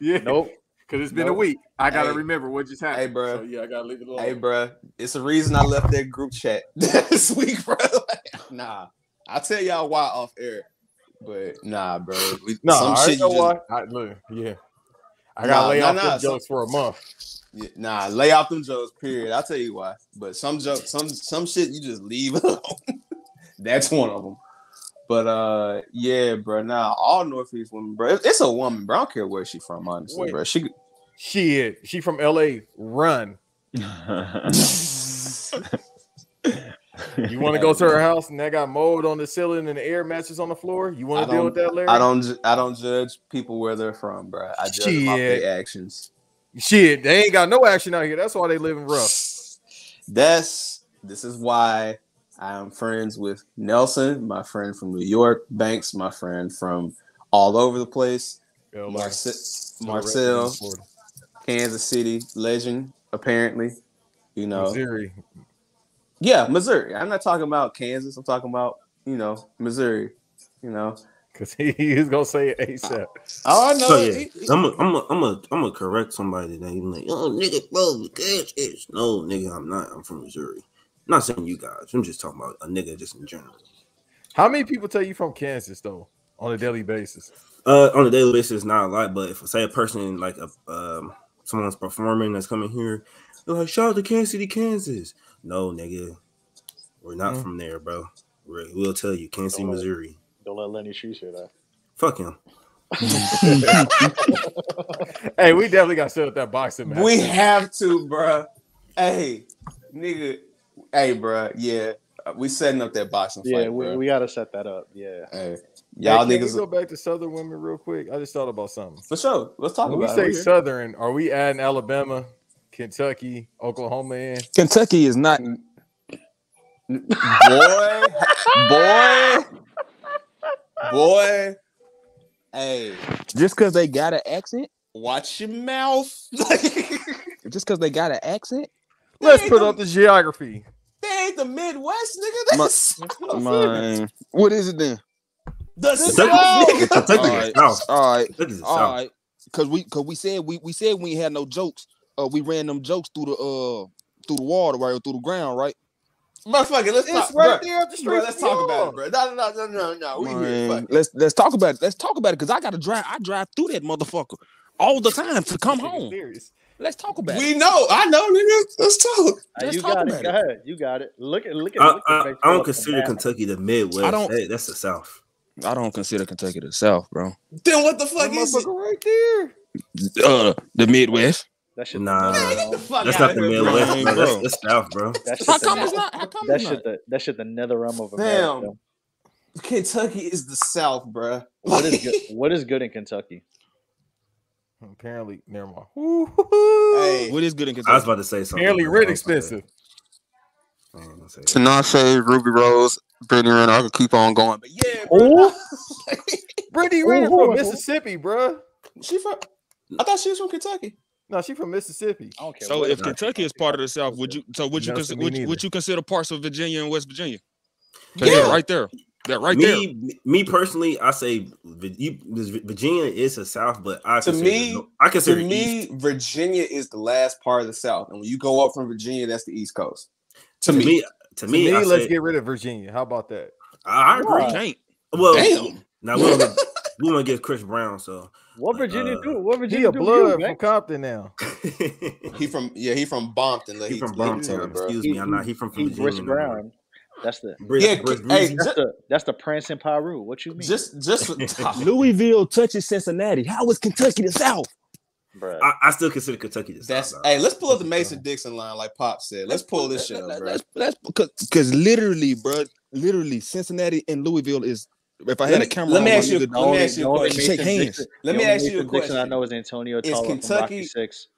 Yeah. Nope. Because it's been Nope. a week. I gotta Hey. remember what just happened. Hey, bruh. So yeah, I gotta leave it alone. Hey, bruh, it's the reason I left that group chat this week, bro. nah, I'll tell y'all why off air, but nah, bro. We, No, some I shit know you just, why. I, look, yeah. I gotta lay nah, off nah, them jokes for a month. yeah, nah, lay off them jokes. Period. I'll tell you why. But some jokes, some some shit, you just leave alone. That's one of them. But uh, yeah, bro. Nah, all Northeast women, bro. It's a woman, bro. I don't care where she from, honestly, Wait. bro. She. Shit, she from LA. Run. You want to go to her house and that got mold on the ceiling and the air mattress on the floor? You want to deal with that, Larry? I don't. I don't judge people where they're from, bro. I judge them off their actions. Shit, they ain't got no action out here. That's why they living rough. That's this is why I am friends with Nelson, my friend from New York, Banks, my friend from all over the place, LA. Marce- To the rest of Marcel, Kansas City, legend, apparently. You know, Missouri. Yeah, Missouri. I'm not talking about Kansas. I'm talking about you know Missouri. You know, Because he, he was going to say it ASAP. oh, I know. So yeah, He- he- I'm a, I'm a, I'm a, I'm a correct somebody that you like, oh nigga, bro, because it's no nigga, I'm not. I'm from Missouri. I'm not saying you guys. I'm just talking about a nigga just in general. How many people tell you from Kansas, though, on a daily basis? Uh, on a daily basis, not a lot, but if I say a person like a um someone's performing that's coming here, they're like, shout out to Kansas City, Kansas. No, nigga, we're not Mm. from there, bro. We're, we'll tell you, Kansas City, Don't let- Missouri. Don't let Lenny Shoes hear that. Fuck him. Hey, we definitely got to set up that boxing match. we have to, bro. Hey, nigga. Hey, bro. Yeah, we setting up that boxing Yeah, fight, we, we got to set that up. Yeah. Hey, Hey, y'all can we niggas. go back to Southern women real quick? I just thought about something. For sure. Let's talk When we about say it. Southern, are we adding Alabama, Kentucky, Oklahoma in? Kentucky is not. boy, boy, boy. Hey, Just because they got an accent, watch your mouth. just because they got an accent, Let's put ain't up the geography. They ain't the Midwest, nigga. That's man. What is it then? the Kentucky, South. Kentucky All is right. South. All right, Kentucky's the all South. right. Cause we, cause we said we, we said we had no jokes. Uh, we ran them jokes through the uh through the water, right, or through the ground, right? Motherfucker, let's It's talk. right bruh. there at the street. Bro, let's talk about it, bro. No, no, no, no, no, no. We. Man, Fuck it. let's let's talk about it. Let's talk about it because I gotta drive. I drive through that motherfucker all the time to come home. Serious. Let's talk about it. We know. I know, nigga. Let's talk. Hey, Let's you talk got about it. Go it. ahead. You got it. Look at look at. I, look I, at I make pull don't up the consider. Kentucky the Midwest. I don't- Hey, that's the South. I don't consider Kentucky the South, bro. Then what the That fuck is it? motherfucker right there. Uh, the Midwest. That shit. Nah. The Man, get the nether fuck That's out not the of here, bro. Midwest, bro. That's, bro. that's South, bro. That shit. How the come net- it's not? How come That it's shit. not? The, that shit. The nether realm of Damn. Kentucky is the South, bro. What is good? What is good in Kentucky? Apparently, never mind. Hey, What is good in Kentucky? I was about to say something. Apparently, but rent I was about to- expensive. I gonna say. Tinashe, Ruby Rose, Brittany Renner. I could keep on going, but yeah, Brittany Renner from Mississippi, bro. she from. I thought she was from Kentucky. No, she's from Mississippi. I don't care. So if it is. Kentucky is part of the South, would you? So would you? No, Consider, would, would you consider parts of Virginia and West Virginia? Yeah. they're right there. They're right there. me, me personally, I say Virginia is the South, but I To me- no- I To consider me, East. Virginia is the last part of the South, and when you go up from Virginia, that's the East Coast. To, To me, me, to To me, me, let's say, get rid of Virginia. How about that? I, I agree. can't. Well, damn. now we want to we want to get Chris Brown, so What Virginia Uh, do? What He Virginia a do? to blood you, from Compton now. He from yeah, he from Bompton. he from let him Brompton. tell. Excuse He- me, I'm not. He from, from He Virginia. no more. Brown. That's the Briss, Yeah, Briss hey, that's Ju- the that's the Prince and Pyru. What you mean, Just just Louisville touches Cincinnati. How is Kentucky the South? Bruh. I, I still consider Kentucky the South. that's though. hey, let's pull up the Mason Dixon line like Pop said. Let's pull this shit up, bro. That's that's because because literally, bro, literally Cincinnati and Louisville is. If I Let had me- a camera, let me ask you- let me ask you a question. Shake hands. Let me ask you a question. I know is Antonio Is Tarver from Rocky Kentucky- Six.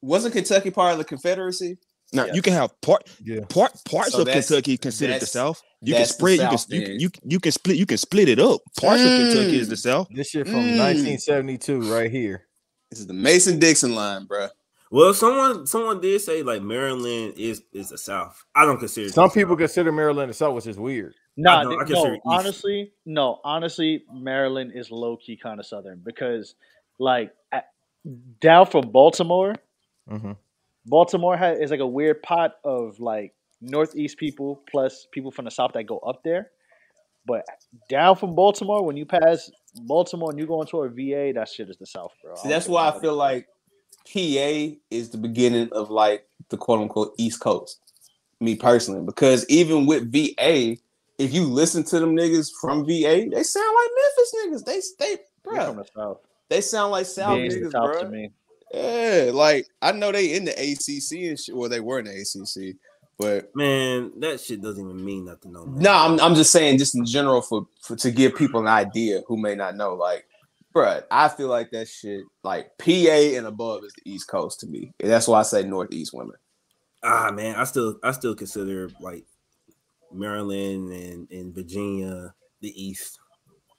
Wasn't Kentucky part of the Confederacy? Now Yeah. you can have part Yeah. part parts So of Kentucky considered the South. You can that's the spread. You can you, you you can split. You can split it up. Parts of Kentucky is the Mm. South. This shit from Mm. 1972 right here. This is the Mason Dixon line, bro. Well, someone someone did say like Maryland is is the South. I don't consider Some people South. consider Maryland the South, which is weird. Nah, don't- I they- consider no, honestly, no, honestly, Maryland is low key kind of southern because, like, at, down from Baltimore, Mm-hmm. Baltimore has is like a weird pot of like northeast people plus people from the south that go up there. But down from Baltimore, when you pass Baltimore and you go into a VA, that shit is the south, bro. See, that's why I what feel like PA is the beginning of like the quote unquote East Coast. Me personally, because even with VA, if you listen to them niggas from VA, they sound like Memphis niggas. They they You're from bro, the south. they sound like South VA niggas, south to bro. me. Yeah, like I know they in the ACC and shit. Well, they were in the ACC, but Man, that shit doesn't even mean nothing no more. no, I'm I'm just saying, just in general, for, for to give people an idea who may not know, like, bruh, I feel like that shit, like PA and above is the East Coast to me. And that's why I say Northeast women. Ah man, I still I still consider like Maryland and, and Virginia the East.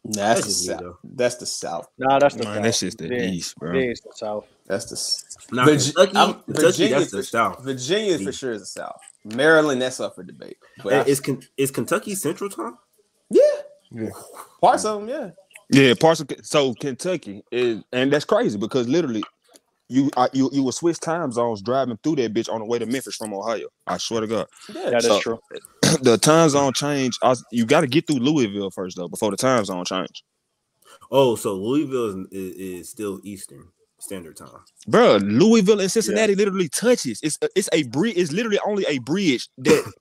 Nah, That's that's the me, South. though. That's the South. Nah, that's the Man, south. that's just the VA East, bro. VA the south. That's the s- Now, Virgi- Kentucky, I'm- Kentucky, Virginia that's the for- South. Virginia for sure is the South. Maryland, that's up for debate. But Hey, I- is is Kentucky Central Time? yeah, Yeah. parts of them, yeah. Yeah, parts of so Kentucky is, and that's crazy because literally, you I, you you will switch time zones driving through that bitch on the way to Memphis from Ohio. I swear to God, Yeah, That is So- true. the time zone change. I, was- you got to get through Louisville first though before the time zone change. Oh, so Louisville is, is, is still Eastern Standard Time. Bro, Louisville and Cincinnati literally touches. It's a- it's a bridge. It's literally only a bridge that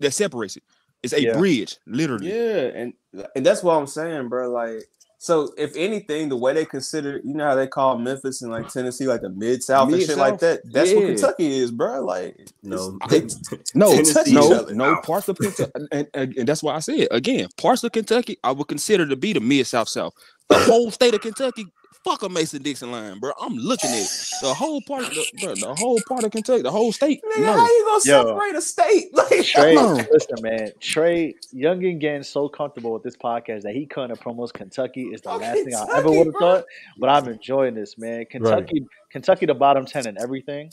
that separates it. It's a Yeah. bridge, literally. Yeah, and and that's what I'm saying, bro. Like, so if anything, the way they consider, you know how they call Memphis and like Tennessee, like the mid South and shit like that. That's what Kentucky is, bro. Like, No, it's- No, They touch no, other. no parts of Kentucky, and, and, and that's why I said again, parts of Kentucky I would consider to be the mid South South. The whole state of Kentucky, fuck a Mason Dixon line, bro. I'm looking at it. the whole part, of the, bro, the whole part of Kentucky, the whole state. nigga, No, how you gonna Yo. separate a state? Like, Trey, Come listen, man. Trey Young Youngin getting so comfortable with this podcast that he kind of promotes Kentucky is the Oh, last thing I ever would have thought. But I'm enjoying this, man. Kentucky, Kentucky, the bottom ten and everything.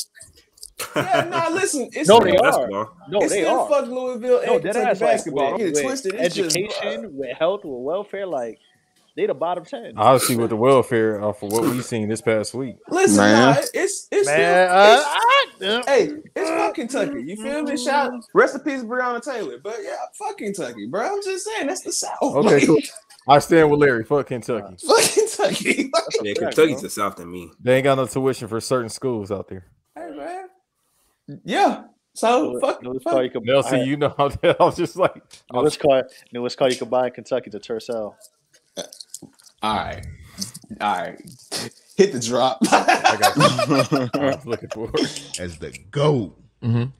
yeah, nah, listen, it's No, they still, are. basketball. No, it's they are. fuck Louisville No, and dead Kentucky basketball. with, Don't get it with twisted. It's just, uh, education, with health, with welfare. Like they the bottom ten. Obviously, with the welfare uh, for what we've seen this past week. listen, Man. nah, it's it's man, still, uh, it's- uh, Hey, it's fuck Kentucky. You feel me? Shout rest in peace, Breonna Taylor. But yeah, fuck Kentucky, bro. I'm just saying that's the South. Okay, Like, cool. I stand with Larry. Fuck Kentucky. Fuck Kentucky. Yeah, Correct, Kentucky's the South than me. They ain't got no tuition for certain schools out there. hey man. Yeah. So New- fuck. newest fuck. you could Nelson, you know I was just like, I was, Newest call, newest call you could buy in Kentucky to Tercel. All right. All right. Hit the drop. I got you. I was looking for as the GOAT, Mhm.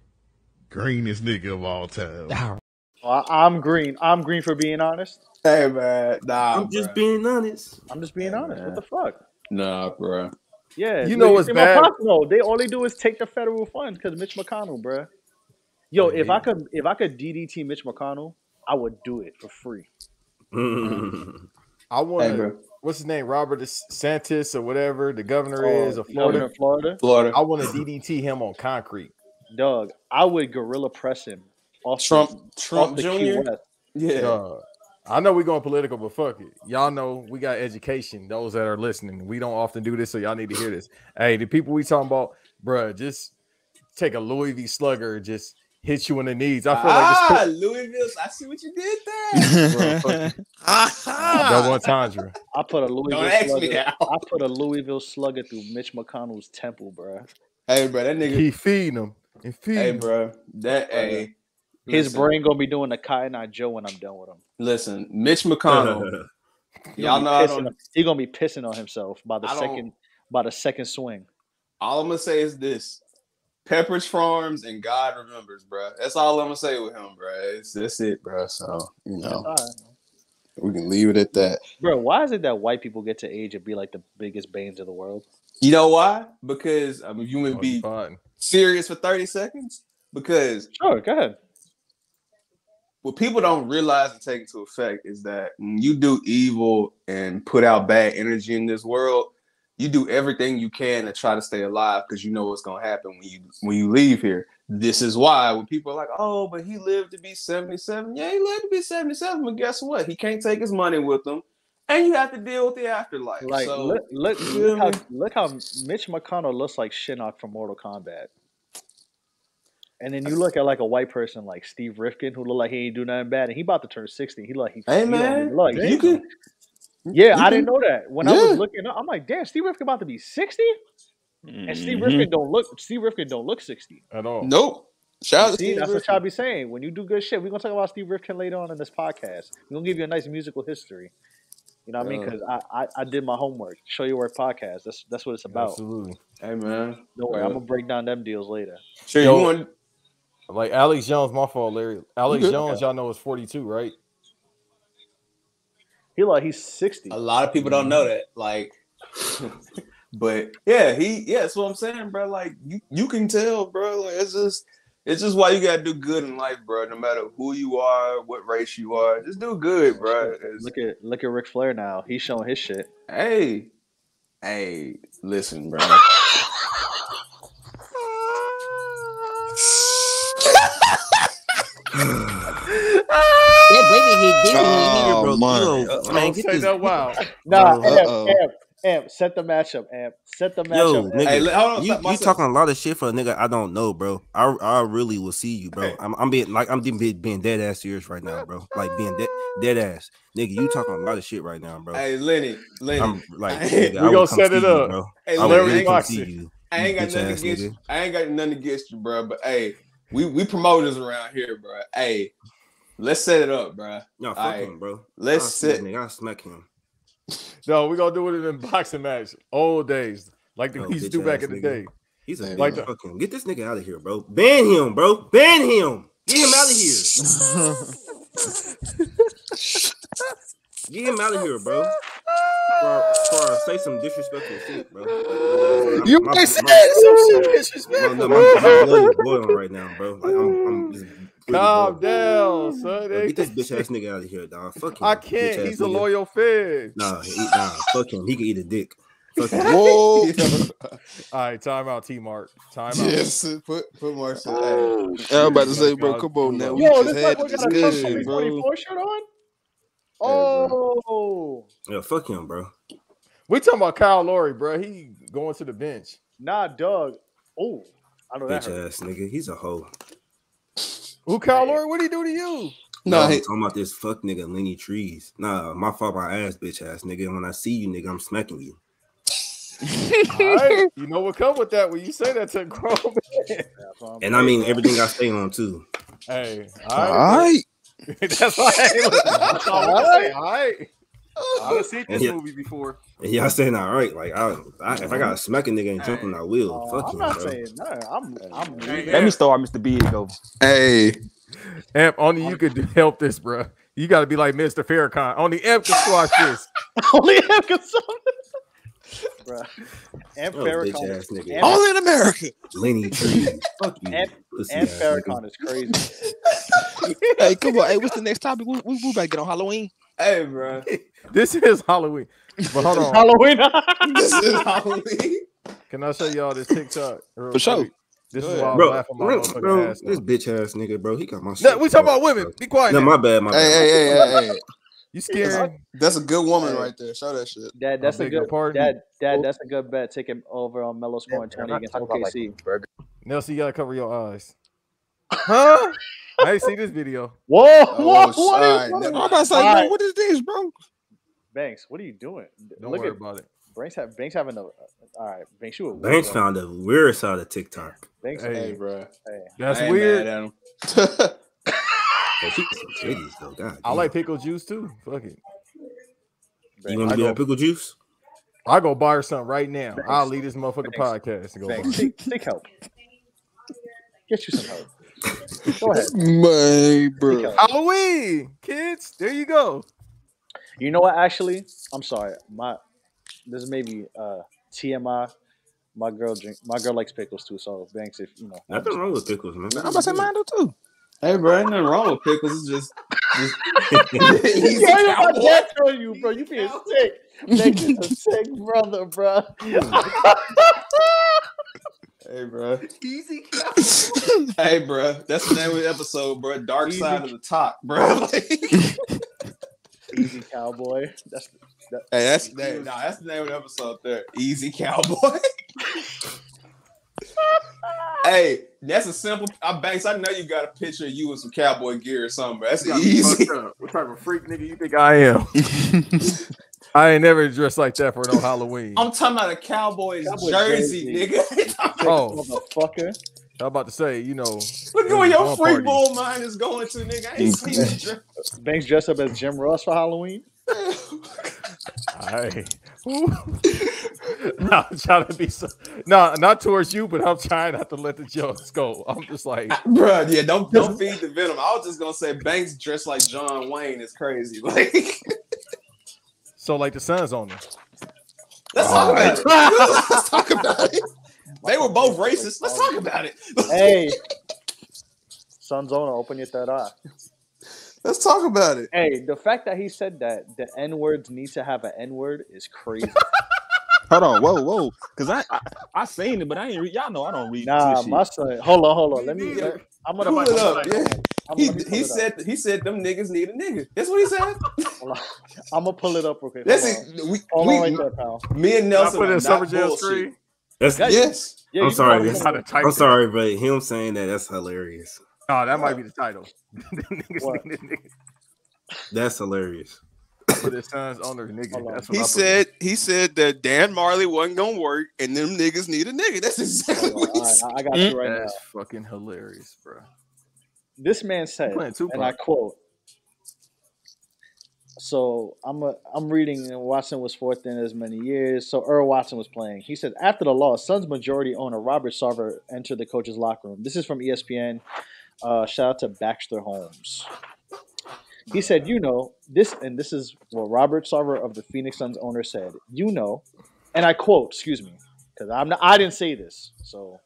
greenest nigga of all time. Well, I- I'm green. I'm green for being honest. hey man, nah, I'm just being honest. I'm just being Hey, honest. man. What the fuck? nah, bro. Yeah, You know look, what's see, bad? McConnell, they all they do is take the federal funds because Mitch McConnell, bro. Yo, if I could, if I could DDT Mitch McConnell, I would do it for free. I want Hey, to. bro. what's his name? Robert DeSantis or whatever the governor Oh, is of Florida. of Florida, Florida. I want to DDT him on concrete. Doug, I would gorilla press him off Trump, the, Trump off Jr. Yeah. Uh, I know we're going political, but fuck it. Y'all know we got education. Those that are listening, we don't often do this, so y'all need to hear this. Hey, the people we talking about, bruh, just take a Louis V. Slugger, just hit you in the knees. I feel ah, like Louisville. I see what you did there. this. Bruh, fuck you. that one Tandra. I put a Louisville Don't ask me slugger. now. I put a Louisville slugger through Mitch McConnell's temple, bro. Hey, bro, that nigga. He feeding him and feeding Hey, him. bro, that hey. His listen, brain gonna be doing the Cotton Eye Joe when I'm done with him. Listen, Mitch McConnell. Y'all know I pissing- he gonna be pissing on himself by the I second by the second swing. All I'm gonna say is this: Pepperidge Farms and God remembers, bro. That's all I'm gonna say with him, bro. It's, that's it, bro. So you know, All right. we can leave it at that. Bro, why is it that white people get to age and be like the biggest banes of the world? You know why? Because I mean, you would Oh, be you fine. serious for 30 seconds. Because Sure, go ahead. what people don't realize and take into effect is that when you do evil and put out bad energy in this world, you do everything you can to try to stay alive because you know what's gonna happen when you when you leave here. This is why when people are like, "Oh, but he lived to be 77." Yeah, he lived to be 77, but guess what? He can't take his money with him, and you have to deal with the afterlife. Like so, look look, look how look how Mitch McConnell looks like Shinnok from Mortal Kombat. And then you look at like a white person like Steve Rifkin who look like he ain't do nothing bad, and he about to turn sixty. He like he, hey he man, look. you can Yeah, you I didn't know that. When I was looking up, I'm like, damn, Steve Rifkin about to be 60? And Steve Mm-hmm. Mhm. Rifkin don't look Steve Rifkin don't look 60. At all. nope. Shout out to See, Steve that's what Rifkin. y'all be saying. When you do good shit, we're gonna talk about Steve Rifkin later on in this podcast. We're gonna give you a nice musical history. You know what I mean? Because I, I, I did my homework. Show your work podcast. That's that's what it's about. Absolutely. Hey man, Don't worry, Yeah. I'm gonna break down them deals later. sure you want Like Alex Jones, my fault, Larry. Alex good. Jones, y'all know is 42, right? He like he's 60. A lot of people don't know that. Like, but yeah, he yeah, that's what I'm saying, bro. Like you, you can tell, bro. Like it's just it's just why you gotta do good in life, bro. No matter who you are, what race you are, just do good, bro. It's- Look at look at Ric Flair now. He's showing his shit. hey, hey, listen, bro. That baby hit different Oh, here, bro. man. Yo, Don't man, get this. that wow. Nah, Uh-oh. Amp, Amp, Amp, set the matchup, Amp. Set the Yo, matchup. Amp. nigga, Hey, hold on, you, you talking a lot of shit for a nigga I don't know, bro. I I really will see you, bro. Hey. I'm, I'm being like I'm being, being dead ass serious right now, bro. Like being dead dead ass, nigga. You talking a lot of shit right now, bro. Hey, Lenny, Lenny. I'm like, nigga, we I will gonna set it see you, up. bro. hey, I will Larry, really ain't see you. I ain't got nothing against you. I ain't got nothing against you, bro. But hey, we we promoters around here, bro. Hey, let's set it up, bro. No, fuck Alright, him, bro. let's I'll see that sit- Nigga, I'll smack him. No, we're gonna do it in a boxing match. Old days. Like the we used to do back in the nigga. day. He's a Hey. Like man. fuck him. Get this nigga out of here, bro. Ban him, bro. Ban him. Get him out of here. Get him out of here, bro. For, for say some disrespectful shit, bro. Like, You my- ain't said my- some shit No, disrespectful. no, my, my blood is boiling right now, bro. Like I'm, I'm just Calm down, son. Bro, get this bitch ass nigga out of here, dog. Fuck him. I can't. ass He's a loyal fan. Nah, he, nah, fuck him. He can eat a dick. Fuck him. Whoa. All right, time out, T Mark. Time out. yes, put put Marcel. Hey, I was about to say, bro, come on now. We Yo, just this had fucker the got a Trump bro. shirt on? Bro. Oh. Yeah, fuck him, bro. We talking about Kyle Lowry, bro. He going to the bench. Nah, Doug. Oh, I know that Bitch ass nigga. He's a hoe. Who Kyle Lowry? What did he do to you? No, No, I'm talking about this fuck nigga Lenny Trees. Nah, my fault, my ass, bitch ass nigga. And when I see you, nigga, I'm smacking you. All right. You know what come with that when you say that to a grown man. That's what I'm And I mean everything I stay on too. Hey, All all right. Right. That's why. That's all I want to say. All right. I've seen this Yeah. movie before. And y'all saying all right, like I, I if I gotta smack a nigga and jump him, I will. Uh, Fuck I'm him, not bro. saying no. I'm I'm Hey, leaving. Let me start, Mr. Big though. Hey, Amp, only you could help this, bro. You got to be like Mr. Farrakhan. Only Amp can squash this. only him can solve this. Bruh. And Oh, bitch Farrakhan ass is nigga. and, only in America. Lenny Tree. Fuck you, and, pussy and. Farrakhan is crazy. hey, come on. Hey, what's the next topic? We, we, we about to get on Halloween. Hey, bro. This is Halloween. But hold on. Halloween. This is Halloween. Can I show y'all this TikTok? real For sure. This is ahead. why I was Bro, laughing my bro, motherfucking bro, ass this bitch ass nigga, bro. He got my shit. No, we talking about women. Be quiet. No, now. my bad, my bad. Hey, hey, hey, hey, hey. You scared? That's a good woman right there. Show that shit. Dad, that's a beg your good. pardon? Dad, Dad, that's a good bet. Take him over on Melo scoring twenty against OKC. Nelson, you gotta cover your eyes. Huh? I ain't see this video. Whoa, Oh, whoa, sh- what right, what I'm about to say, Alright. bro, what is this, bro? Banks? What are you doing? Don't Look worry at about it. Banks. Have, Banks having a. Uh, all right, Banks, you a weirdo. Banks found a weird side of TikTok. Banks, Hey. Hey, bro. hey. That's I ain't weird. mad at him. But she some titties though. God, I damn. like pickle juice too. Fuck it. You want I to be go- that pickle juice? I go buy her something right now. I'll leave this motherfucking podcast and go buy. Banks, seek, seek help. Get you some help. Go ahead. My bro. help. Halloween, kids. There you go. You know what? Actually, I'm sorry. My this is maybe uh, TMI. My girl drink. My girl likes pickles too. So Banks, if you know, Nothing wrong with pickles, man. I'm about to say mine do too. Hey, bro, ain't nothing wrong with pickles. It's just, wrong. easy Yeah, yeah, my cowboy. dad told you, bro. You being sick. Banks is a sick brother, bro. Hey, bro. Easy hey, bro. That's the name of the episode, bro. Dark Easy- side of the top, bro. hey, Easy cowboy. That's that, that's the name. Nah, that's the name of the episode there. Easy cowboy. Hey, that's a simple. I banks. I know you got a picture of you with some cowboy gear or something, But That's You easy. What type of freak nigga you think I am? I ain't never dressed like that for no Halloween. I'm talking about a cowboy's Cowboy jersey, jersey. nigga. Oh, motherfucker. I'm about to say, you know, Look at where your One free party. bull mind is going to, nigga. I ain't seen this dress. Banks dressed up as Jim Ross for Halloween. I. no, I'm trying to be so. No, not towards you, but I'm trying not to let the jokes go. I'm just like, Bruh, yeah, don't don't feed the venom. I was just gonna say Banks dressed like John Wayne is crazy. Like, so like the sun's on them. let's talk about it. Let's talk about it. They were both racist. Let's talk about it. Hey, Sun's owner, open your third eye. Let's talk about it. Hey, the fact that he said that the N words need to have an N word is crazy. Hold on, whoa, whoa. Cause I I, I seen it, but I ain't read y'all know I don't read Nah, this shit. my son. Hold on, hold on. Let me. Me neither. I'm gonna Pull it up. Yeah. I'm, He, let me pull he it up. said he said them niggas need a nigga. That's what he said. I'm gonna pull it up real quick. Hold Listen, on, we, hold we on right there, pal. me and Can I Nelson put it in summer not jail bullshit. screen. That's Yeah, Yes. Yeah, I'm sorry, that's- put it How up. to type I'm sorry, but him saying that that's hilarious. No, that might be the title. Niggas What? need a nigga. That's hilarious. Put his son's owner nigga. On. That's what He I put. said he said that Dan Majerle wasn't gonna work and them niggas need a nigga. That's exactly what he said. all right, I I got you right now. That's fucking hilarious, bro. This man said, and I quote. So I'm a, I'm reading and Watson was fourth in as many years. So Earl Watson was playing. He said after the loss, Suns majority owner Robert Sarver entered the coach's locker room. This is from ESPN. Uh, shout out to Baxter Holmes. He said, "You know this, and this is what Robert Sarver of the Phoenix Suns owner said. You know, and I quote, excuse me, because I'm not, I didn't say this. So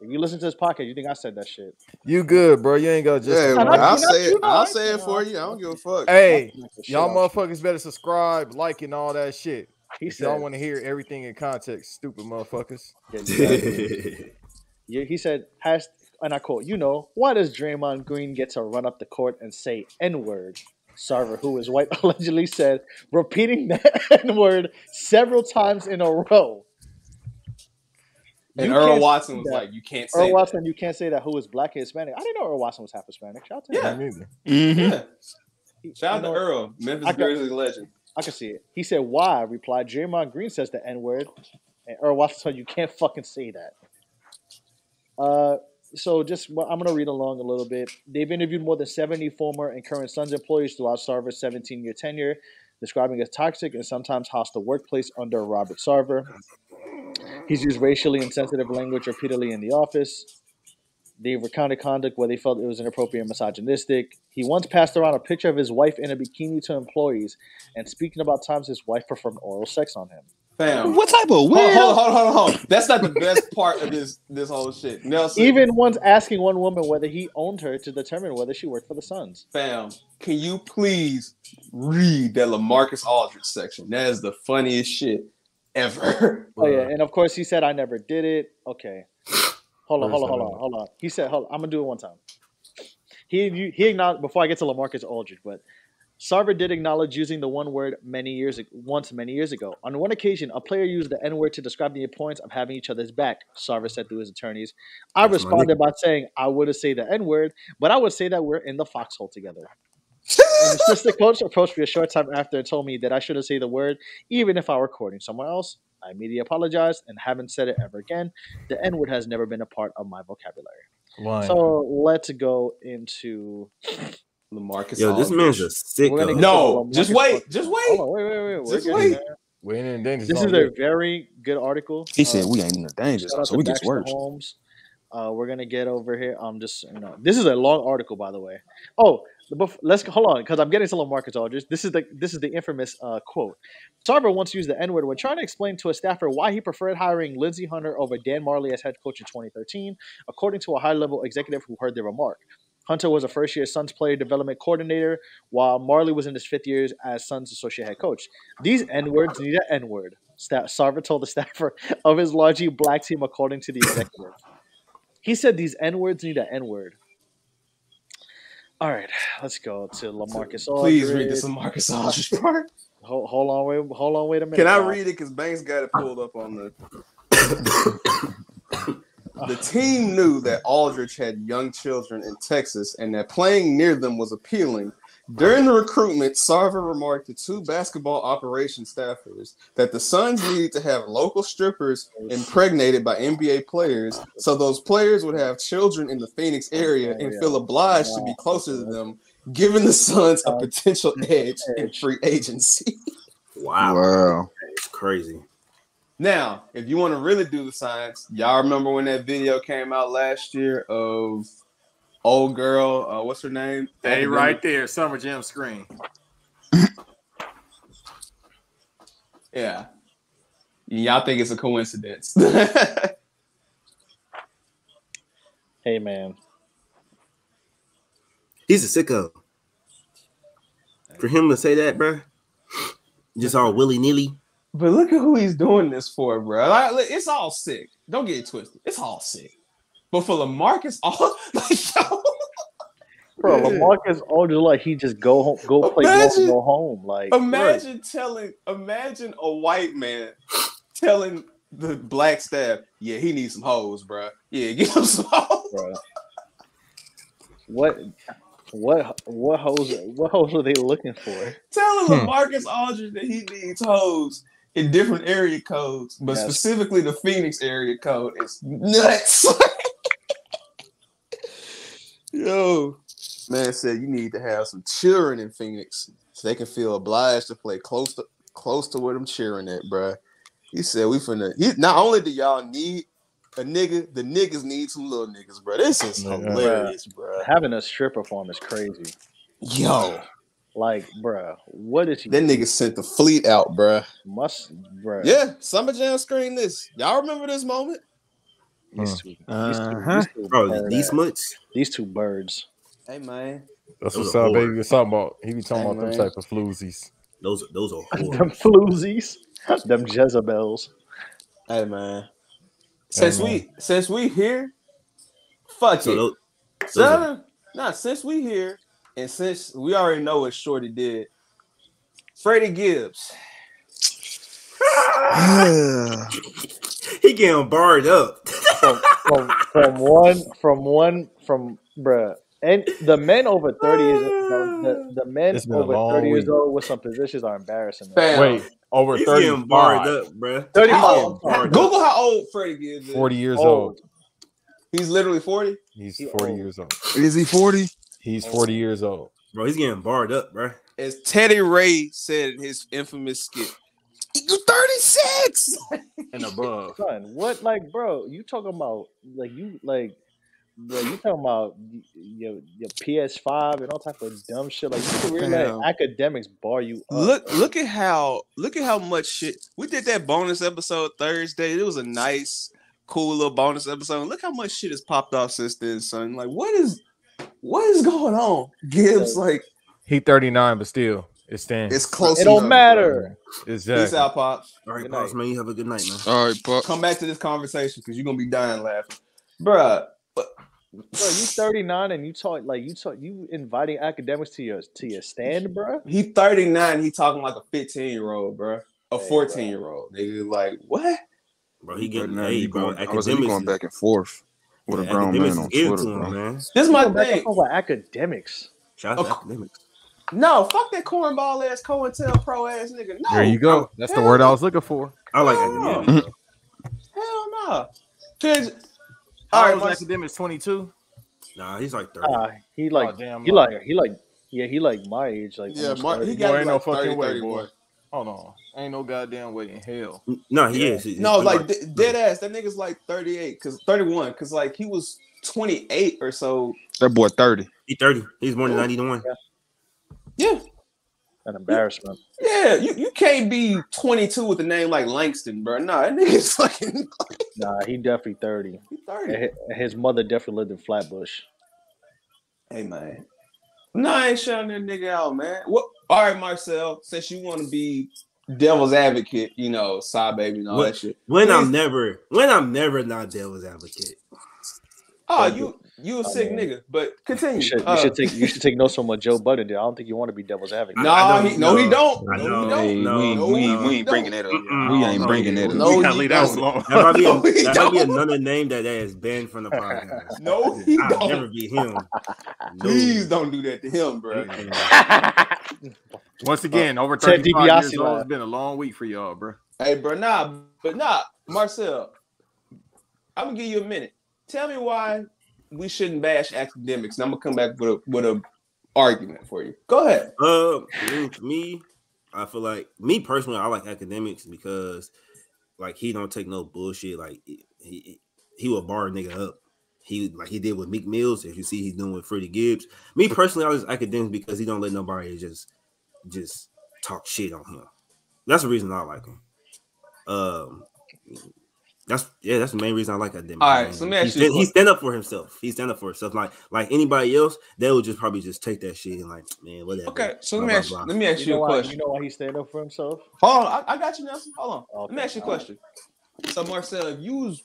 if you listen to this podcast, you think I said that shit. You good, bro? You ain't got just. Yeah, Nah, well, not- I'll not say you, it. I'll say it for you. I don't give a fuck. Hey, Knock y'all motherfuckers better subscribe, like, and all that shit. He If y'all want to hear everything in context, stupid motherfuckers. Yeah, exactly. Yeah, he said, has and I quote, you know, why does Draymond Green get to run up the court and say N word? Sarver, who is white, allegedly said, repeating the N word several times in a row. And You Earl Watson was that. like, "You can't say Earl that." Watson, you can't say that who is black and Hispanic. I didn't know Earl Watson was half Hispanic. Shout out to Yeah. him. Mm-hmm. Yeah. Shout out to Earl, Memphis Grizzlies legend. I can see it. He said, why? Replied, Draymond Green says the N word. And Earl Watson said, you can't fucking say that. Uh, so just well, I'm gonna read along a little bit. They've interviewed more than 70 former and current Suns employees throughout Sarver's 17 year tenure. describing a toxic and sometimes hostile workplace under Robert Sarver. He's used racially insensitive language repeatedly in the office. They recounted conduct where they felt it was inappropriate and misogynistic. He once passed around a picture of his wife in a bikini to employees and speaking about times his wife performed oral sex on him. Fam. What type of Hold, weird? hold, hold, hold, hold. That's not the best part of this this whole shit. Nelson, Even once asking one woman whether he owned her to determine whether she worked for the Suns. fam, can you please read that Lamarcus Aldridge section? That is the funniest shit ever. Oh yeah, and of course he said I never did it. Okay, hold on, hold on, hold on, hold on. He said, hold on. I'm gonna do it one time. He he acknowledged before I get to Lamarcus Aldridge, but Sarver did acknowledge using the one word many years once many years ago. On one occasion, a player used the N word to describe the importance of having each other's back. Sarver said through his attorneys. I That's responded by saying I wouldn't say the N word, but I would say that we're in the foxhole together. The assistant coach approached me a short time after and told me that I shouldn't say the word, even if I were recording somewhere else. I immediately apologized and haven't said it ever again. The N word has never been a part of my vocabulary. Line. So let's go into. Lamarcus Yo, this man's a sick. We're gonna get No, just wait, just Hold wait. on, wait, wait, wait. We're Just wait. there. we ain't in danger. This is a very good article. He said Uh, we ain't in the danger zone, so to we gets worse. Holmes. Uh, we're gonna get over here. I'm just you know, this is a long article, by the way. Oh, bef- let's hold on because I'm getting to Lamarcus Aldridge. This is the this is the infamous uh, quote. Sarver once used the N word when trying to explain to a staffer why he preferred hiring Lindsey Hunter over Dan Majerle as head coach in 2013, according to a high level executive who heard the remark. Hunter was a first year Suns player development coordinator, while Majerle was in his fifth year as Suns associate head coach. These N words need an N word. Sta- Sarver told the staffer of his largely black team, according to the executive. He said these N words need an N word. All right, let's go to Lamarcus Aldridge. Please read this Lamarcus Aldridge part. Hold, hold on, wait, hold on, wait a minute. Can I read it? Because Banks got it pulled up on the. the team knew that Aldridge had young children in Texas and that playing near them was appealing. During the recruitment, Sarver remarked to two basketball operations staffers that the Suns needed to have local strippers impregnated by NBA players so those players would have children in the Phoenix area and feel obliged to be closer to them, giving the Suns a potential edge in free agency. Wow, Wow. it's crazy. Now, if you want to really do the science, y'all remember when that video came out last year of old girl, uh, what's her name? Hey, right there, Summer Jam screen. Yeah. Y'all think it's a coincidence. Hey, man. He's a sicko. For him to say that, bro, just all willy nilly. But look at who he's doing this for, bro. Like, it's all sick. Don't get it twisted. It's all sick. But for Lamarcus, all like, yo, Bro, Yeah. Lamarcus Aldridge, like he just go home, go play Imagine- and go home. Like, bro, imagine telling, imagine a white man telling the black staff, yeah, he needs some hoes, bro. Yeah, give him some hoes. bro. What, what, what hoes? What hoes are they looking for? Telling Hmm. Lamarcus Aldridge that he needs hoes in different area codes, but Yes. specifically the Phoenix area code is nuts. Yo, man said you need to have some children in Phoenix so they can feel obliged to play close to close to where them cheering at, bruh. He said we finna. He, not only do y'all need a nigga, the niggas need some little niggas, bro. This is Yeah. hilarious, bro. Having a stripper farm is crazy. Yo, Like, bruh, what is he? that nigga sent the fleet out, bruh. must, bruh. Yeah, Summer Jam screen this. Y'all remember this moment? These two, these two, Uh-huh. these two, Bro, these ass- much. these two birds. Hey man. That's Those what's up, baby. whores. was talking about. He be talking Hey, about them type of floozies. Those those are them horrible. floozies, them Jezebels. Hey man. Since man. we since we here, fuck So it. those, those No, are, no, nah, since we here, and since we already know what Shorty did, Freddie Gibbs. he getting barred up. from, from from one from one from bruh. And the men over thirty years the, the, the men It's been a over long thirty years week. old with some positions are embarrassing. Wait, over He's thirty getting barred up, bro. 35. how- barred up. Google how old Freddie Gibbs is. 40 years Old. old. He's literally 40. He's He 40 old. years old. Is he 40? He's 40 years old. Bro, he's getting barred up, bro. as Teddy Ray said in his infamous skit, "You 36." and above. Son, what like, bro? You talking about like you like, bro? You talking about your your PS5 and all type of dumb shit? Like you can really let Akademiks bar you up. Look, bro. look at how look at how much shit we did that bonus episode Thursday. It was a nice, cool little bonus episode. Look how much shit has popped off since then, son. Like, what is what is going on? Gibbs, like He 39, but still, it's stands. it's close. It don't matter. bro. exactly. Peace out, pops. All right, Good pops, night. man. You have a good night, man. All right, Pop. Come back to this conversation because you're gonna be dying laughing, bruh. But Bro, you 39 and you talk like you talk you inviting Akademiks to your to your stand, bro. he 39. He talking like a 15 year old, bro. A Hey, 14 year old. Nigga, like what? Bro, he getting Now hey, you bro. going, I was Akademiks, going back and forth with a yeah, grown man on Twitter, him, bro. man. This is my Go back thing. forth with Akademiks. Shout out to Okay. Akademiks. No, fuck that cornball ass COINTELPRO ass nigga. No. there you go. That's the hell word I was looking for. I like Oh. Akademiks. Hell no. Cause All all right, right, my, Akademiks 22. Nah, he's like 30. Uh, he like Oh, damn, he like he like yeah he like my age like yeah, almost Mark, 30. he got like no 30, fucking way, 31. boy. Hold on. Ain't no goddamn way in hell. no, he Yeah. is. He- No, like d- dead ass. That nigga's like 38, cause 31, cause like he was 28 or so. That boy 30. He 30. He's born in 91. Yeah, an embarrassment. yeah. You, you can't be 22 with a name like Langston, bro. Nah, that nigga's fucking Nah, he definitely 30. he 30. and his mother definitely lived in Flatbush. Hey man. No, I ain't shouting that nigga out, man. What all right, Marcel, since you want to be devil's advocate, you know, side baby and all What? that shit. When I'm never, when I'm never not devil's advocate. Oh, Thank you you a I sick mean, nigga, but continue. You should, you Uh, should take you should take notes from what Joe Budden did. I don't think you want to be devil's advocate. No, I he, no, he don't. I No, he don't. No, we ain't, no, we ain't, he we ain't bringing that up. Mm-mm. We ain't No, bringing that no, up. he gotta leave that don't. alone. That might be, No, a, that might be another name that, that is banned from the podcast. No, he I'll don't. never be him. No. Please don't do that to him, bro. Once again, over Ted 35 years old. laugh. It's been a long week for y'all, bro. Hey, bro, nah, but nah, Marcel, I'm gonna give you a minute. Tell me why we shouldn't bash Akademiks, and I'm gonna come back with a with a argument for you. Go ahead. Uh, to me, I feel like me personally, I like Akademiks because like he don't take no bullshit. Like he he, he will bar a nigga up. He like he did with Meek Mills. If you see he's doing with Freddie Gibbs. Me personally, I was Akademiks because he don't let nobody just just talk shit on him. That's the reason I like him. Um, that's yeah, that's the main reason I like Akademiks. All right, man. so let me he ask you a stand, he stand up for himself. He stand up for himself. Like like anybody else, they would just probably just take that shit and like, man, whatever. Okay, so blah, let me blah, ask blah. let me ask You you, know a why? question. You know why he stand up for himself? Hold on, I, I got you, Nelson. Hold on. Let me ask you a all right. question. So Marcel, if you was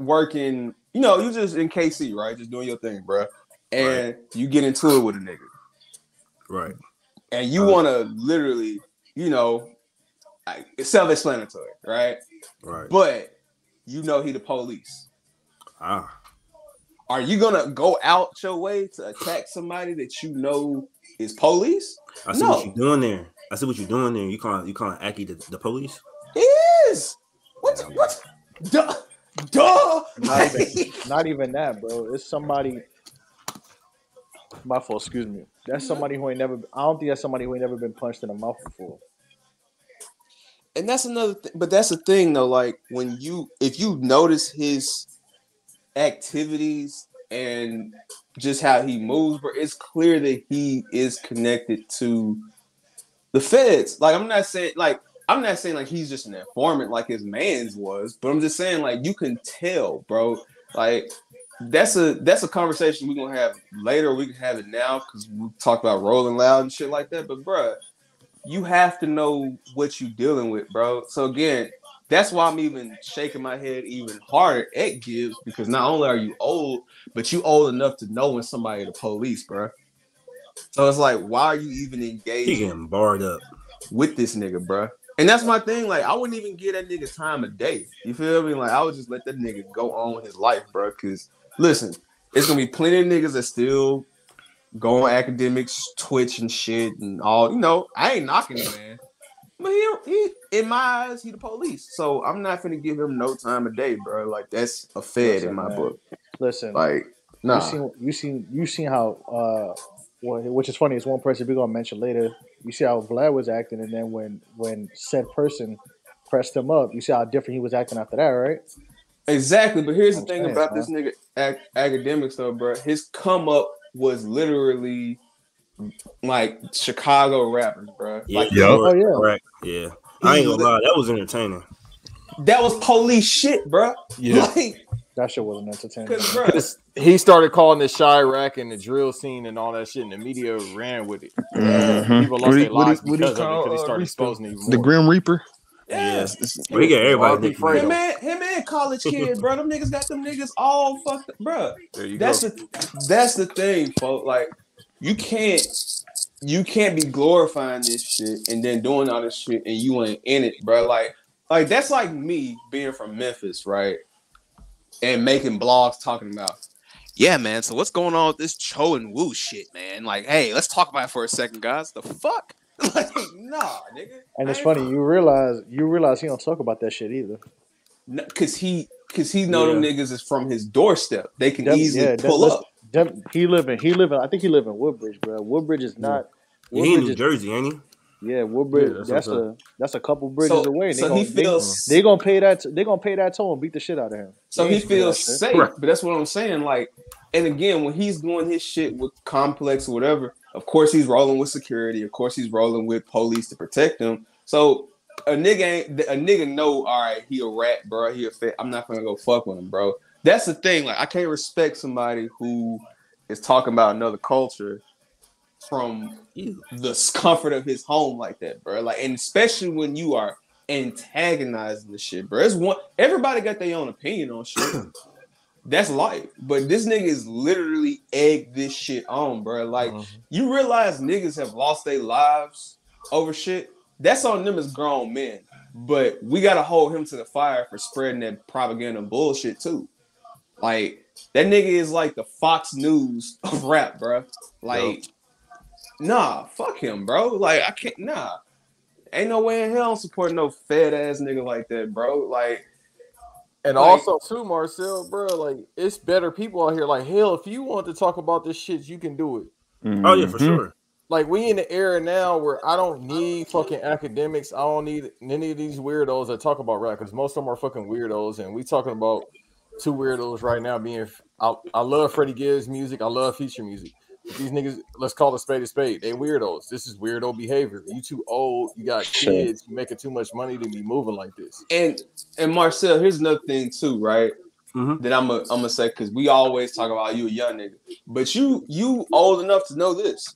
working, you know, you just in KC, right? Just doing your thing, bro. And you get into it with a nigga. Right. and you want to literally, you know, like, it's self-explanatory, right? Right. But you know he the police. Ah. Are you gonna go out your way to attack somebody that you know is police? I see No. what you're doing there. I see what you're doing there. You calling you calling Aki the, the police? He is. What? What? Duh. Duh. Not even, not even that, bro. It's somebody. My fault. Excuse me. That's somebody who ain't never. I don't think that's somebody who ain't never been punched in the mouth before. and that's another thing but that's the thing though like when you if you notice his activities and just how he moves but it's clear that he is connected to the feds like i'm not saying like i'm not saying like he's just an informant like his man's was but i'm just saying like you can tell bro like that's a that's a conversation we're gonna have later we can have it now because we talk about rolling loud and shit like that but bruh you have to know what you're dealing with, bro. So again, that's why I'm even shaking my head even harder at Gibbs because not only are you old, but you old enough to know when somebody the police, bro. So it's like, why are you even engaged? He getting barred up. with this nigga, bro? And that's my thing. Like, I wouldn't even give that nigga time of day. You feel me? Like, I would just let that nigga go on with his life, bro. Cause listen, it's gonna be plenty of niggas that still go on Akademiks, Twitch and shit, and all. You know, I ain't knocking him, man. But he, he, in my eyes, he the police. So I'm not gonna give him no time of day, bro. Like that's a fed Listen, in my man. book. Listen, Like, nah. you seen you seen you seen how uh, well, which is funny. It's one person we're gonna mention later You see how Vlad was acting, and then when when said person pressed him up, you see how different he was acting after that, right? Exactly, but here's the I'm thing saying, about bro. this nigga ac- Akademiks though, bro. His come up was literally like Chicago rappers, bro. Yeah, Like Yup. Oh yeah, right. Yeah, I ain't gonna lie, that was entertaining. that was police shit, bro. Yeah. Like, that shit wasn't entertaining. cause, he started calling the Chiraq and the drill scene and all that shit, and the media ran with it. Mhm. People lost he- their what he- lives what he because of it because he uh, started Rico? exposing it even The. Grim Reaper. yeah. It's- Well, he got everybody. R.I.P. nicknamed. Fredo. Him and him and college kid, bro. Them niggas got them niggas all fucked up, bro. There you That's go. the that's the thing, folks. Like you can't you can't be glorifying this shit and then doing all this shit and you ain't in it, bro. Like like that's like me being from Memphis, right? And making blogs talking about Yeah, man. So what's going on with this Cho and Woo shit, man? Like, hey, let's talk about it for a second, guys. The fuck? like, nah, nigga. And it's I ain't- funny, you realize you realize he don't talk about that shit either. No, cause he cause he know them niggas is from his doorstep. They can Them- easily yeah, pull let's- up. Them, he live in he live in I think he live in Woodbridge, bro. Woodbridge is not. He in Woodbridge New is, Jersey, ain't he? Yeah, Woodbridge. Yeah, that's that's what's a that's a couple bridges So, away. And so they he gonna, they, feels they gonna pay that. They're gonna pay that toll and beat the shit out of him. So He he feels that safe, Right. but that's what I'm saying. Like, and again, when he's doing his shit with complex or whatever, of course he's rolling with security. Of course he's rolling with police to protect him. So a nigga ain't a nigga know. All right, he a rat, bro. He a fit. I'm not gonna go fuck with him, bro. That's the thing. Like, I can't respect somebody who is talking about another culture from the comfort of his home like that, bro. Like, and especially when you are antagonizing the shit, bro. It's one. Everybody got their own opinion on shit. That's life. But this nigga is literally egg this shit on, bro. Like, uh-huh. you realize niggas have lost their lives over shit. That's on them as grown men. But we gotta hold him to the fire for spreading that propaganda bullshit too. Like that nigga is like the Fox News of rap, bro. Like, nah, fuck him, bro. Like I can't, nah. Ain't no way in hell I'm supporting no fat ass nigga like that, bro. Like, And Like- also too, Marcel, bro, like it's better people out here. Like hell, if you want to talk about this shit, you can do it. Oh yeah, for Mhm. sure. Like we in the era now where I don't need fucking Akademiks. I don't need any of these weirdos that talk about rap because most of them are fucking weirdos. And we talking about two weirdos right now being. I, I love Freddie Gibbs music. I love Future music. But these niggas, let's call a spade a spade. They weirdos. This is weirdo behavior. You too old. You got kids. You making too much money to be moving like this. and and Marcel, here's another thing too, right? Mhm. That I'm a, I'm gonna say because we always talk about you a young nigga, but you you old enough to know this.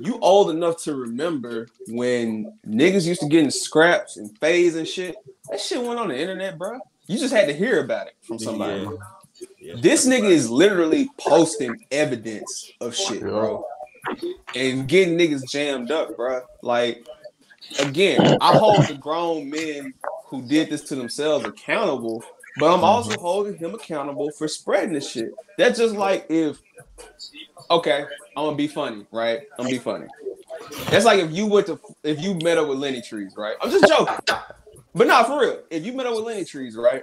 You old enough to remember when niggas used to get in scraps and phase and shit. That shit went on the internet, bro. You just had to hear about it from somebody. Yeah. Yeah. This nigga is literally posting evidence of shit, bro, and getting niggas jammed up, bro. Like, again, I hold the grown men who did this to themselves accountable, but I'm also mm-hmm. holding him accountable for spreading this shit. That's just like if, okay, I'm gonna be funny, right? I'm gonna be funny. That's like if you went to, if you met up with Lenny Trees, right? I'm just joking, but not for real. If you met up with Lenny Trees, right?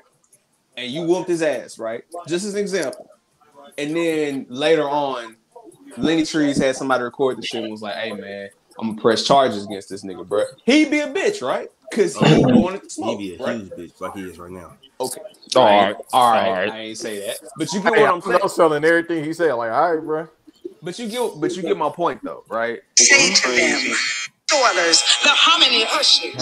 And you whooped his ass, right? Just as an example. And then later on, Lenny Trees had somebody record the shit and was like, hey man, I'm gonna press charges against this nigga, bro. He'd be a bitch, right? Because he oh, wanted to smoke. He smoke. be a right? huge bitch like he is right now. Okay. All I right. ain't- all right. All right. I ain't say that. But you get Hey, what I'm I'm saying. no selling everything he said. Like, all right, bro. But you get but you get my point though, right? Say to them, daughters, now how many hushes?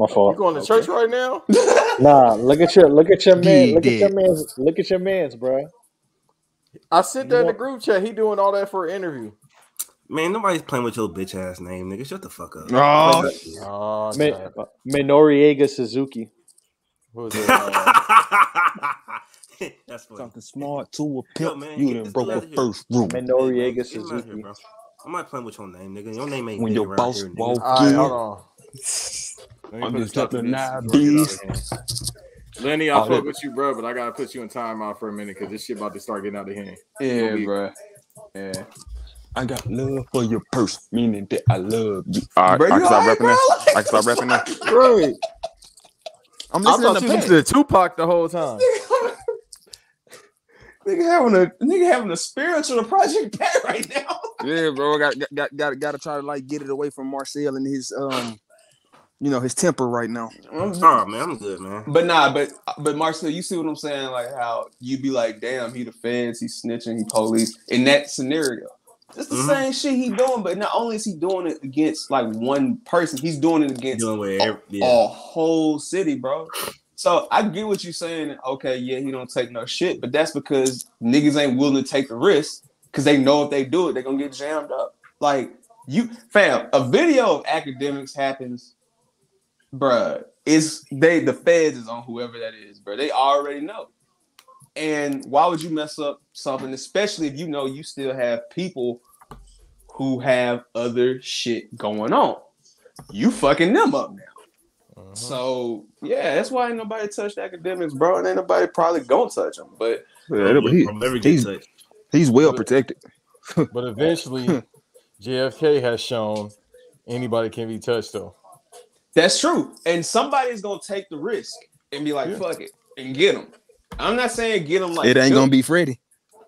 My fault. You going to church right now? Nah, look at your look at your man. Yeah, Look at your man's. Look at your man's, bro. I sent that in the group chat. He doing all that for an interview. Man, nobody's playing with your bitch ass name, nigga. Shut the fuck up. Oh, Oh, Min- God. Minoriega Suzuki. Who is that? That's funny. something smart to a Yo, man, you get done broke dude a out of here. first rule. Minoriega Get him here, Suzuki. I'm not playing with your name, nigga. Your name ain't When your around boss here, nigga. walk All right, I'm just stop to helping this out before I get bees. out of hand. Lenny, I Oh, fuck with you, bro, but I gotta put you in timeout for a minute because this shit about to start getting out of hand. Yeah, be- bro. Yeah. I got love for your purse, meaning that I love you. All right, Bro, I you can stop alright, rapping bro? now. I can stop rapping now. Right. I'm I listening thought to you Pat. listened to Tupac the whole time. Nigga having a nigga having a spiritual project Pat right now. Yeah, bro. Got got got got, got to try to like get it away from Marcel and his um, you know, his temper right now. Oh man, I'm good, man. But nah, but but Marcel, you see what I'm saying? Like how you'd be like, damn, he the feds, he snitching, he police in that scenario. It's the Mhm. same shit he doing, but not only is he doing it against like one person, he's doing it against Dealing with a, every, yeah. a whole city, bro. So I get what you're saying. Okay, yeah, he don't take no shit, but that's because niggas ain't willing to take the risk because they know if they do it, they're gonna get jammed up. Like you, fam, a video of Akademiks happens, bruh. It's they the feds is on whoever that is, bruh. They already know. And why would you mess up something, especially if you know you still have people who have other shit going on? You fucking them up now. Uh-huh. So yeah, that's why ain't nobody touched Akademiks, bro, and ain't nobody probably gonna touch them. But Yeah, he, he's he's well protected. But eventually, JFK has shown anybody can be touched though. That's true. And somebody's gonna take the risk and be like, Yeah. fuck it, and get them. I'm not saying get them like it ain't kill- gonna be Freddie.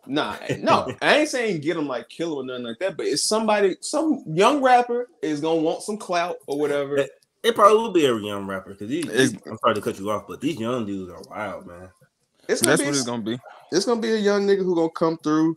Nah, no, I ain't saying get them like killer or nothing like that. But it's somebody, some young rapper is gonna want some clout or whatever. It, it probably will be every young rapper because these, It's- I'm sorry to cut you off, but these young dudes are wild, man. It's gonna That's be what it's gonna be. it's gonna be a young nigga who gonna come through,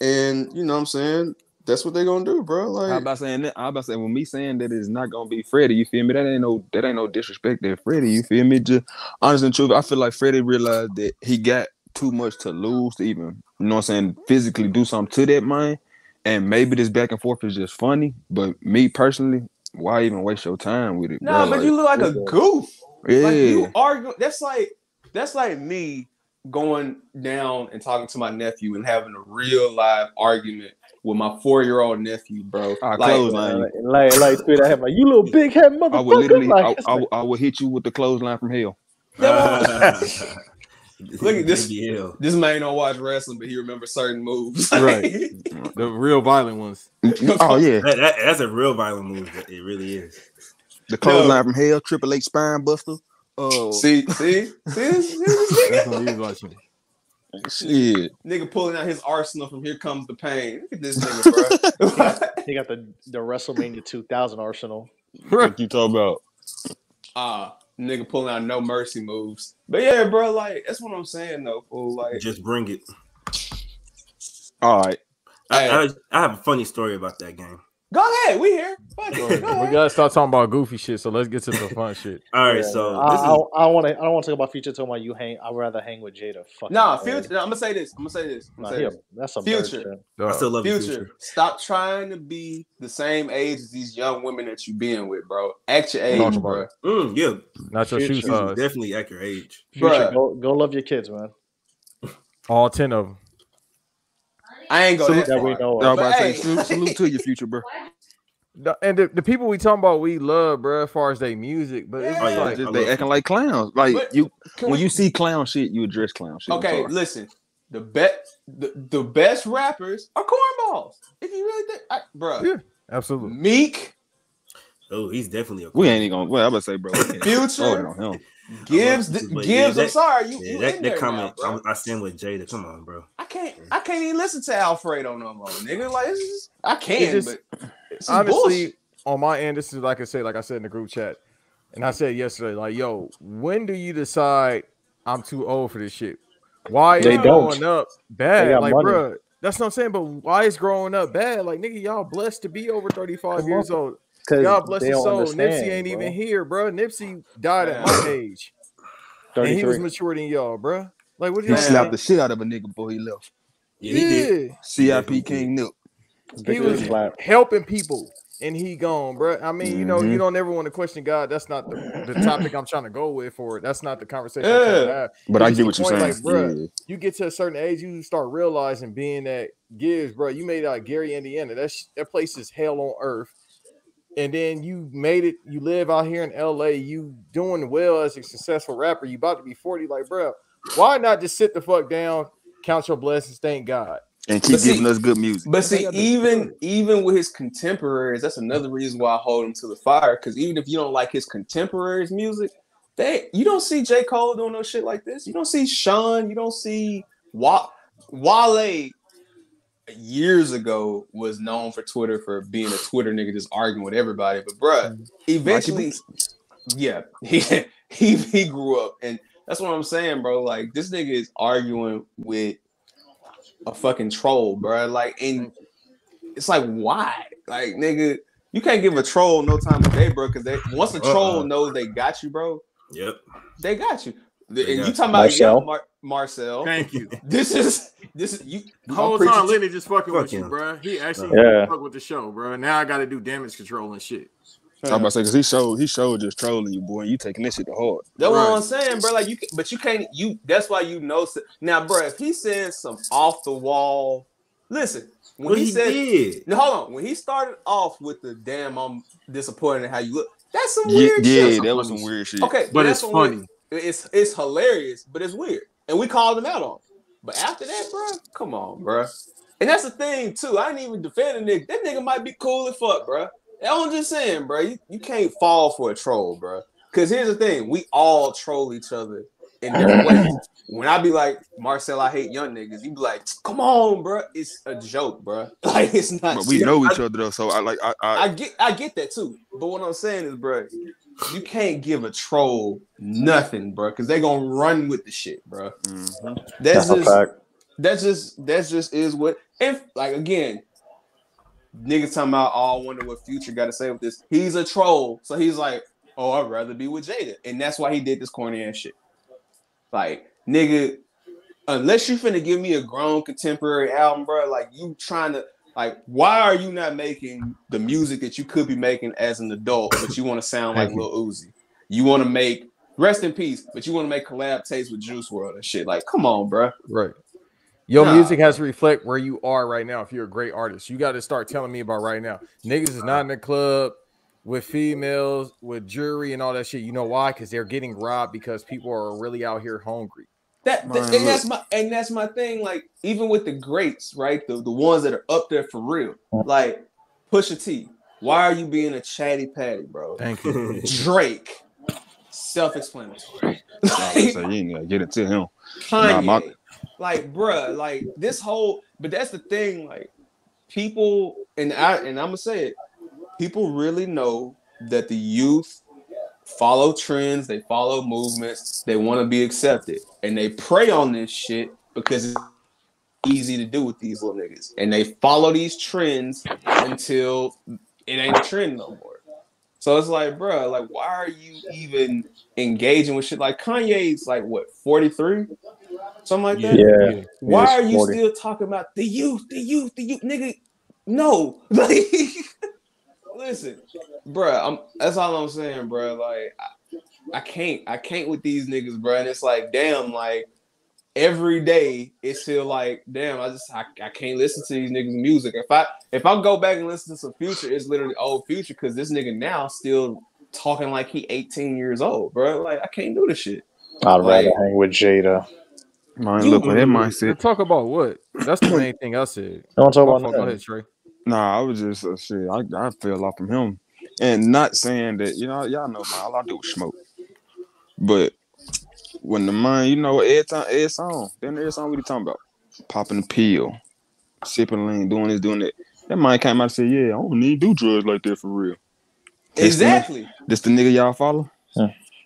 and you know what I'm saying. That's what they're gonna do, bro. How Like, about saying that? How about saying when me saying that it's not gonna be Freddie? You feel me? That ain't no that ain't no disrespect to Freddie. You feel me? Just honest and truth. I feel like Freddie realized that he got too much to lose to even you know what I'm saying physically do something to that man. And maybe this back and forth is just funny, but me personally, why even waste your time with it? nah, bro? but you look like a goof. yeah, Like you argue. That's like that's like me going down and talking to my nephew and having a real live argument with my four year old nephew, bro. I Like, clothesline you. Like, like, tweet at him like, you little big head motherfucker. I would literally, I, like, I, would- I would hit you with the clothesline from hell. Look at this. BBL. This man don't watch wrestling, but he remembers certain moves. Right. The real violent ones. Oh yeah, That, that- that's a real violent move. It really is. the clothesline from hell, Triple H spine buster. Oh, see, see, see this, see That's what he was watching. Shit. nigga pulling out his arsenal from Here Comes the Pain. Look at this nigga, bro. he got the the WrestleMania 2000 arsenal. What you talking about? Ah, nigga pulling out no mercy moves. But yeah, bro, like that's what I'm saying though. Fool. Like, Just bring it. All right. I, I, I have a funny story about that game. Go ahead, we here. Fuck So, it, go we gotta start talking about goofy shit. So let's get to the fun shit. All right, Yeah, so I, this is I, I want to. I don't want to talk about future. Talking about you hang. I'd rather hang with Jada. Fucking Nah, uh, future. I'm gonna say this. I'm gonna say this. I'm Nah, say this. that's a Future. bird. I still love you, Future, future. stop trying to be the same age as these young women that you been with, bro. Act your age, Talk bro. it. Mm, yeah, Not your shoe size. definitely at your age. Future, Bruh. go go love your kids, man. All ten of them. I ain't going That that we far. know I was of. about to say, salute, salute to your future, bro. And the, the people we talking about, we love, bro, as far as they music, but it's Yeah. Oh, yeah. like Just, they love acting like clowns. Like But you, when we- you see clown shit, you address clown shit. Okay, listen. The bet the, the best rappers are cornballs. If you really think, I, bro, Yeah. absolutely. Meek, Oh, he's definitely a. we ain't even gonna. Well, I'm gonna say, bro. Future, Oh, no, him. Gibbs, I love Future, but Gibbs. yeah, I'm sorry, you, Yeah, you that, in that there comment, now, bro. I, I stand with Jada. Come on, bro. I can't, I can't even listen to Alfredo no more, nigga. Like, this is, I can, just- but this honestly, bullshit. on my end, this is like I said, like I said in the group chat, and I said yesterday, like, yo, when do you decide I'm too old for this shit? Why is They it don't. growing up bad? Like, money. bruh, that's what I'm saying. But why is growing up bad? Like, nigga, y'all blessed to be over 35 years old. 'Cause God bless they his soul. Nipsey ain't bro. even here, bro. Nipsey died at my age, and he was 33. mature than y'all, bro. Like, what do He you Man. slapped the shit out of a nigga before he left. Yeah, he did. Yeah, CIP King Nip. he was slap. helping people and he gone, bro. I mean, you know, Mhm. you don't ever want to question God. That's not the, the topic I'm trying to go with for it. That's not the conversation. I'm trying to Yeah. have. But I get what you're saying. like, bruh, Yeah. You get to a certain age, you start realizing being that gives, bro. You made out Gary, Indiana. That sh- that place is hell on earth. And then you made it. You live out here in LA. You doing well as a successful rapper. You about to be 40. Like, bro, why not just sit the fuck down, count your blessings, thank God. And keep But see- giving us good music. But see, even even with his contemporaries, that's another reason why I hold him to the fire. Because even if you don't like his contemporaries' music, they you don't see J. Cole doing no shit like this. You don't see Sean. You don't see Wop. Wale years ago was known for Twitter for being a Twitter nigga just arguing with everybody. But bruh, eventually, yeah, he he he grew up, and that's what I'm saying, bro. Like this nigga is arguing with a fucking troll, bro. Like, and it's like, why? Like, nigga, you can't give a troll no time of day, bro. Because they once a troll Uh-uh. knows they got you, bro, Yep. they got you. They and got you you. talking about Marcel. young Mar- Marcel? Thank you. This is this is you. The I'm whole time Lenny just fucking Fuck with you, him. bro. He actually Yeah. fuck with the show, bro. Now I got to do damage control and shit. I'm about to say because he showed he showed just trolling you, boy. You taking this shit to heart. That's Right. what I'm saying, bro. Like you, but you can't. You. That's why you know. Now, bro, if he says some off the wall, listen. When What he, he said, did. no, hold on. When he started off with the damn, I'm disappointed in how you look. That's some weird yeah, shit. that was some weird shit. Okay, But that's it's funny. weird- It's it's hilarious, but it's weird, and we called him out on. it. But after that, bro, come on, bro. And that's the thing too. I ain't even defend a nigga. That nigga might be cool as fuck, bro. I'm just saying, bro. You, you can't fall for a troll, bro. Because here's the thing: we all troll each other in different ways. When I be like, Marcel, I hate young niggas, you be like, come on, bro. It's a joke, bro. Like it's not. But we serious. know each other though, so I like I, I, I get I get that too. But what I'm saying is, bro, you can't give a troll nothing, bro, because they're gonna run with the shit, bro. Mhm. That's, That's a just fact. that's just that's just is what if like again, niggas talking about all wonder what future gotta say with this. He's a troll, so he's like, oh, I'd rather be with Jada. And that's why he did this corny ass shit. Like, nigga, unless you finna give me a grown contemporary album, bro, like you trying to like, why are you not making the music that you could be making as an adult, but you want to sound like Lil Uzi? You want to make rest in peace, but you want to make collab tapes with Juice WRLD and shit. Like, come on, bro. Right. Your Nah. music has to reflect where you are right now. If you're a great artist, you got to start telling me about right now. Niggas is not in the club with females, with jury and all that shit. You know why? Because they're getting robbed because people are really out here hungry. That, Man, that- and that's my and that's my thing. Like even with the greats, right? The the ones that are up there for real, like Pusha T. Why are you being a chatty patty, bro? Thank you. Drake, self-explanatory. I was you ain't gotta get it to him. Kanye, Nah, my- like, bruh, like this whole. But that's the thing, like people, and I and I'm gonna say it. People really know that the youth follow trends, they follow movements, they want to be accepted, and they prey on this shit because it's easy to do with these little niggas, and they follow these trends until it ain't a trend no more. So it's like, bro, like, why are you even engaging with shit? Like Kanye's like what, 43? Something like that? Yeah. Why He are you 40. still talking about the youth, the youth, the youth, nigga? No, like, listen, bruh. I'm that's all I'm saying, bruh. Like, I, I can't, I can't with these niggas, bruh. And it's like, damn, like every day it's still like, damn, I just, I, I can't listen to these niggas' music. If I, if I go back and listen to some Future, it's literally old Future because this nigga now still talking like he 18 years old, bruh. Like, I can't do this shit. I'd Like- rather hang with Jada. Man, You- look with that To mindset. talk about what? That's the main thing I said. Don't talk My about fault. Go ahead, Trey. Nah, I was just uh, shit. I, I fell off from him, and not saying that you know y'all know man, all I do is smoke. But when the mind, you know, every time, every song, then every song what he talking about, popping the pill, sipping lean, doing this, doing that. That man came out and said, "Yeah, I don't need to do drugs like that for real." This the- Exactly. This the nigga y'all follow?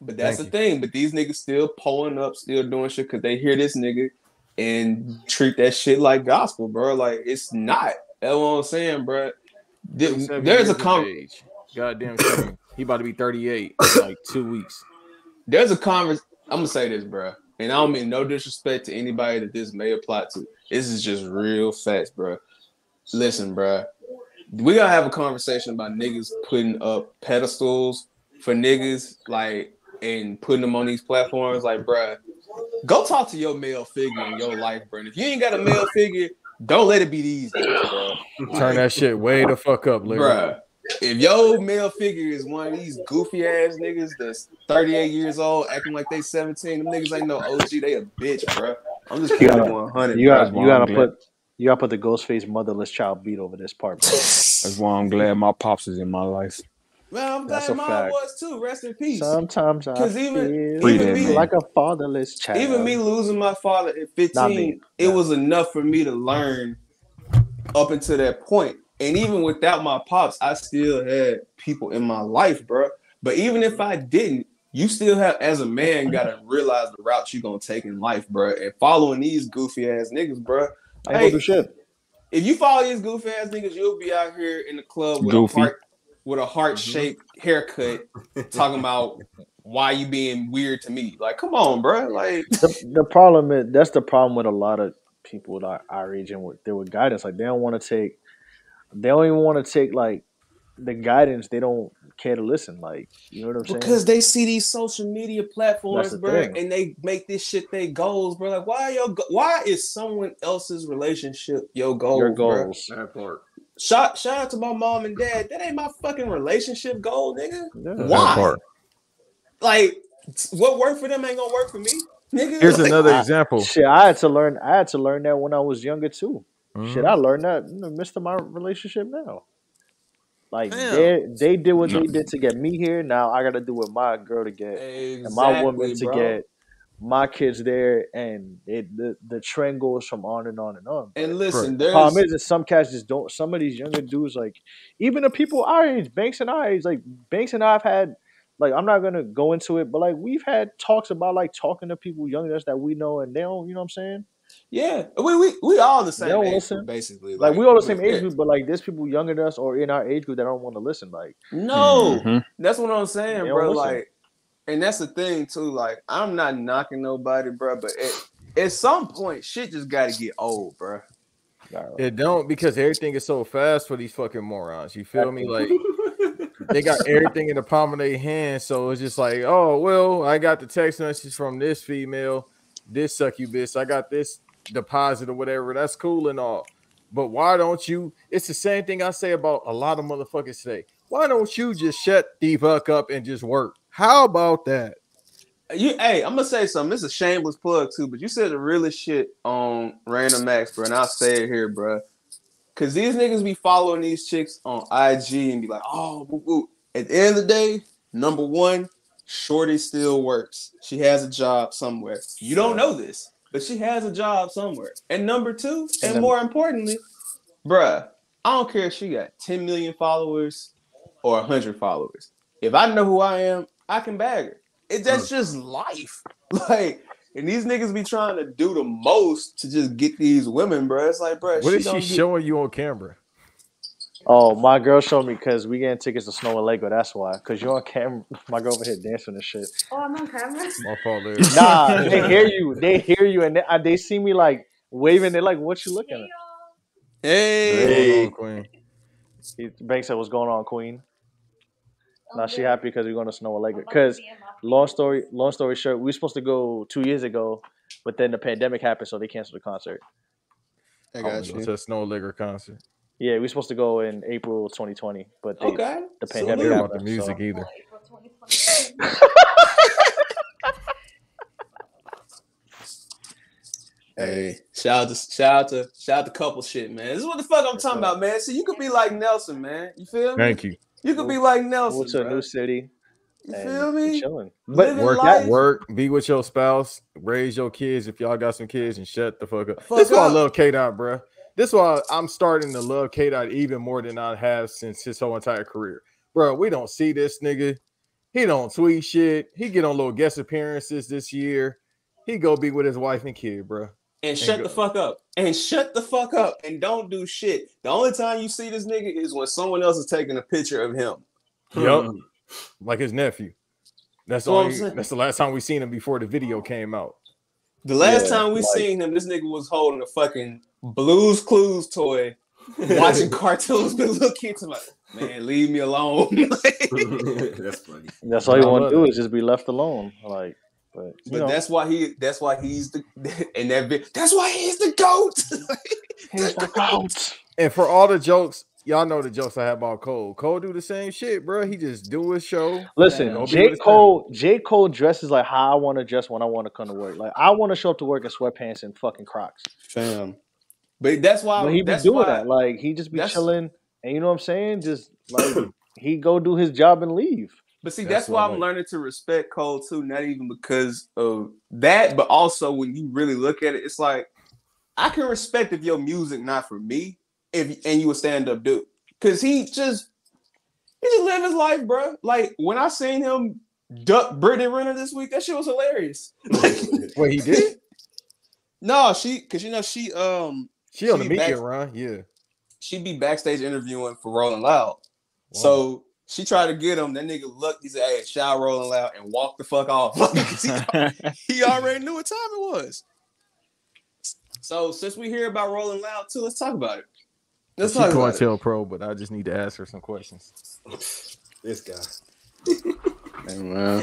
But that's Thank the thing. But these niggas still pulling up, still doing shit because they hear this nigga and treat that shit like gospel, bro. Like it's not. That's what I'm saying, bro. There's a con-. Goddamn. He about to be 38 in like two weeks. there's a convers. I'm gonna say this, bro, and I don't mean no disrespect to anybody that this may apply to. This is just real facts, bro. Listen, bro, we gotta have a conversation about niggas putting up pedestals for niggas, like, and putting them on these platforms. Like, bro, go talk to your male figure in your life, bro. If you ain't got a male figure, don't let it be these niggas, bro. Turn that shit way the fuck up, Larry. Bruh, if your male figure is one of these goofy ass niggas that's 38 years old acting like they 17, them niggas ain't no OG, they a bitch, bruh. I'm just You keeping it 100. You got why you gotta put you gotta put the Ghostface motherless child beat over this part, bro. That's why I'm glad my pops is in my life. Man, I'm That's glad mine fact. was too. Rest in peace. Sometimes I 'Cause even- feel Free that me- like a fatherless child. Even me losing my father at 15, it Nah. was enough for me to learn up until that point. And even without my pops, I still had people in my life, bro. But even if I didn't, you still have, as a man, gotta realize the route you're gonna take in life, bro. And following these goofy ass niggas, bro. I ain't Hey, gonna shit. if you follow these goofy ass niggas, you'll be out here in the club with Goofy. a heart with a heart mm-hmm. shaped haircut, talking about why you being weird to me. Like, come on, bro. Like, The, the problem is that's the problem with a lot of people with our, our age and with they with guidance. Like they don't want to take, they don't even want to take like the guidance. They don't care to listen. Like you know what I'm saying? because they see these social media platforms, the bro, thing. and they make this shit their goals, bro. Like, why your go- why is someone else's relationship your goal? your bro? goals. That part. Shout shout out to my mom and dad. That ain't my fucking relationship goal, nigga. Yeah. Why? Like, what worked for them ain't gonna work for me, nigga. Here's Like, another I- example. Shit, I had to learn. I had to learn that when I was younger too. Shit, Mhm. I learned that in the midst of my relationship now. Like they they did what they did to get me here. Now I got to do what my girl to get and my woman to bro. get my kids there, and it the, the trend goes from on and on and on. And listen, The problem is that some cats just don't. Some of these younger dudes, like even the people our age, Banks and I, age, like Banks and I've had, like I'm not gonna go into it, but like we've had talks about like talking to people younger than us that we know, and they don't. You know what I'm saying? yeah, we we we all the same don't age listen. group, basically. Like, we all the same age group, but like there's people younger than us or in our age group that don't want to listen. Like No, Mhm. that's what I'm saying, They bro. listen. Like, and that's the thing too. Like, I'm not knocking nobody, bro, but at, at some point, shit just got to get old, bro. It don't because everything is so fast for these fucking morons. You feel me? Like they got everything in the palm of their hand, so it's just like, oh well, I got the text message from this female, this succubus. I got this deposit or whatever. That's cool and all, but why don't you? It's the same thing I say about a lot of motherfuckers today. Why don't you just shut the fuck up and just work? How about that? You, hey, I'm gonna say something. This is a shameless plug too, but you said the realest shit on Random Max, bro, and I'll say it here, bro. Cause these niggas be following these chicks on IG and be like, oh, woo, woo. at the end of the day, number one, Shorty still works. She has a job somewhere. You don't know this, but she has a job somewhere. And number two, and, And then- more importantly, bruh, I don't care if she got 10 million followers or 100 followers. If I know who I am, I can bag her. It, that's just life. Like, and these niggas be trying to do the most to just get these women, bro. It's like, bro, What is don't she get- showing you on camera? Oh, my girl showed me because we getting tickets to Snoh Aalegra. That's why. Because you're on camera. My girl over here dancing and shit. Oh, I'm on camera. My fault, Larry. Nah, they hear you. They hear you, and they, uh, they see me like waving. They're like, "What you looking at?" Hey, Hold on, Queen. He, Banks said, "What's going on, Queen?" Now she happy because we're going to Snoh Aalegra. I'm about to Because be in my long story, long story short, we were supposed to go two years ago, but then the pandemic happened, so they canceled the concert. I I got went you. to a Snoh Aalegra concert. Yeah, we were supposed to go in April 2020, but they, Okay. the So I don't pandemic care look- about the music so- either. Hey, shout out to shout out to shout out to couple shit, man. This is what the fuck I'm talking about, man. See, you could be like Nelson, man. You feel me? Thank you. You could be like Nelson. Nelson. to a bro. new city. You feel me? Chilling. But Work, life. work, be with your spouse, raise your kids if y'all got some kids, and shut the fuck up. Fuck this is why I love K Dot, bro. This is why I'm starting to love K Dot even more than I have since his whole entire career, bro. We don't see this nigga. He don't tweet shit. He get on little guest appearances this year. He go be with his wife and kid, bro. And shut go- the fuck up. And shut the fuck up. And don't do shit. The only time you see this nigga is when someone else is taking a picture of him. Yup. Hmm. like his nephew. That's the That's what I'm only, saying. that's the last time we seen him before the video oh. came out. The last Yeah, time we like- seen him, this nigga was holding a fucking Blues Clues toy, watching cartoons with a little kid to like, man, leave me alone. That's funny. that's all you want to do is just be left alone. Like, but you But know, that's why he. That's why he's the. And that. vi- That's why he's the goat. he's the goat. And for all the jokes, y'all know the jokes I have about Cole. Cole do the same shit, bro. He just do his show. Listen, Go J. Cole, J. Cole dresses like how I want to dress when I want to come to work. Like I want to show up to work in sweatpants and fucking Crocs. Fam. But that's why. But he be doing why, that. Like he just be chilling, and you know what I'm saying? Just like he go do his job and leave. But see, That's that's, why I'm like. learning to respect Cole too. Not even because of that, but also when you really look at it, it's like I can respect if your music not for me, if and you a stand up dude, because he just he just live his life, bro. Like when I seen him duck Brittany Renner this week, that shit was hilarious. Wait, he did? no, she because you know she um She on the She media back- run, yeah. she'd be backstage interviewing for Rolling Loud. So she tried to get him. That nigga looked. He said, "Hey, shout Rolling Loud," and walked the fuck off. he already knew what time it was. so since we hear about Rolling Loud too, let's talk about it. Let's She talk about it. COINTEL Pro, but I just need to ask her some questions. This guy. Hey man.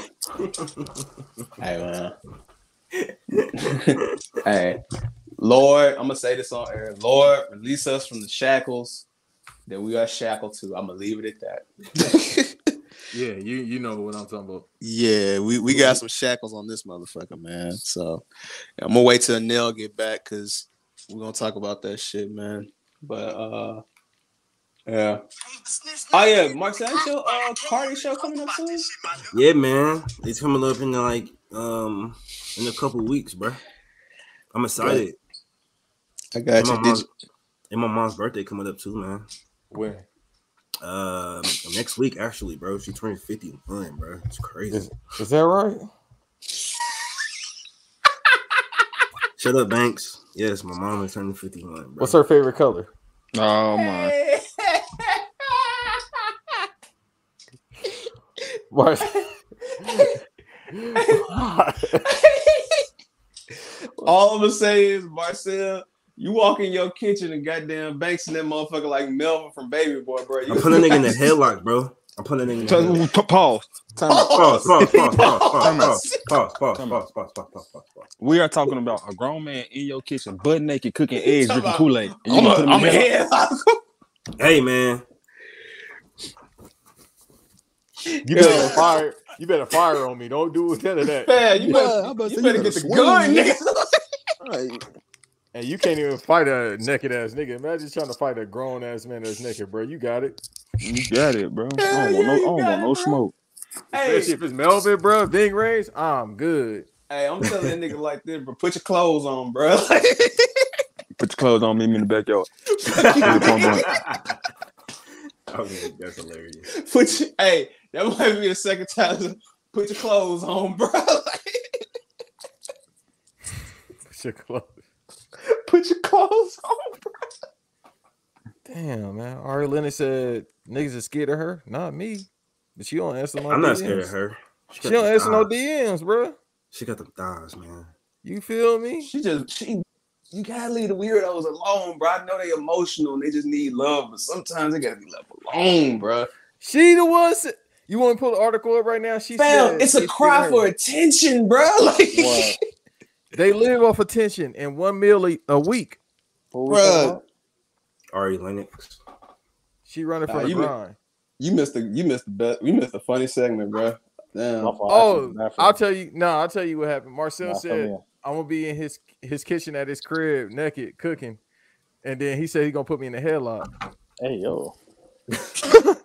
hey man. hey, Lord, I'm gonna say this on air. Lord, release us from the shackles that we are shackled to. I'm gonna leave it at that. Yeah, you you know what I'm talking about. Yeah, we, we got some shackles on this motherfucker, man. So I'm gonna wait till Nell get back because we're gonna talk about that shit, man. But uh, yeah. Oh yeah, Marcel, ain't your uh party show coming up soon? Yeah, man. It's coming up in like um in a couple weeks, bro. I'm excited. I got and, my you. Did mom's, you and my mom's birthday coming up too, man. When? Um, next week actually, bro. She turned 51, bro. It's crazy. Is, is that right? Shut up, Banks. Yes, my mom is turning 51, bro. What's her favorite color? Oh my. What? All I'm gonna say is, Marcel, you walk in your kitchen and goddamn Banks and that motherfucker like Melvin from Baby Boy, bro. You I'm putting a nigga in the headlock, bro. I'm putting a nigga in the headlock. Pa- Pause. Pause, pause, pause, pause, pause, pause, pause, pause, pause, pause, pause. We are talking about a grown man in your kitchen, butt naked, cooking eggs, drinking Kool Aid. I'm a, I'm a headlock. Hey, man. You better fire. You better fire on me. Don't do none of that. Man, you Yeah, better, I'm about to you say, better get the gun, nigga. nigga. And you can't even fight a naked ass nigga. Imagine trying to fight a grown ass man that's naked, bro. You got it. You got it, bro. I don't want no, I don't want it, no smoke. Hey, Especially if it's Melvin, bro. Big range. I'm good. hey, I'm telling that nigga like this, bro. Put your clothes on, bro. Put your clothes on, meet me in the backyard. Point blank. Okay, that's hilarious. Put your, hey, that might be the second time. Put your clothes on, bro. Put your clothes. Put your clothes on, bro. Damn, man. Ari Lennox said niggas is scared of her. Not me. But she don't answer no I'm DMs. not scared of her. She got don't them answer no. DMs, bro. She got them thighs, man. You feel me? She just she. You gotta leave the weirdos alone, bro. I know they emotional and they just need love, but sometimes they gotta be left alone, bro. She the one. Said, you want to pull the article up right now? She Fam, said it's a cry for attention, bro. Like, What? They live off attention and one meal a, a week. What Bruh. Ari Lennox. She running Nah, for the you mi- grind. you missed the you missed the best. We missed the funny segment, bro. Damn. My fault. I Oh, feel bad for I'll tell you. No, I'll tell you what happened. Marcel Nah, said. I'm gonna be in his his kitchen at his crib naked cooking, and then he said he gonna put me in the headlock. Hey yo,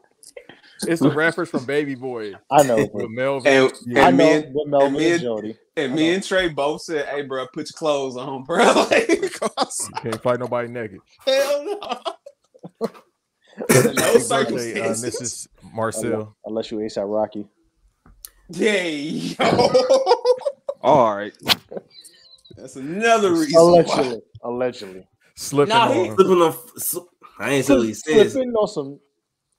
It's the rappers from Baby Boy I know, with but Melvin. And, I and know me and, with Melvin and me and and- Jody. and me and Trey both said, "Hey, bro, put your clothes on, bro." Like, You can't fight nobody naked. hell no. no Happy birthday, uh. Mrs. Marcel. Unless you ASAP Rocky. Yay, yo. All right. That's another reason. Why. Allegedly. Allegedly. Slipping Nah, he- on. Slipping on. I ain't say what he said. Slipping on some.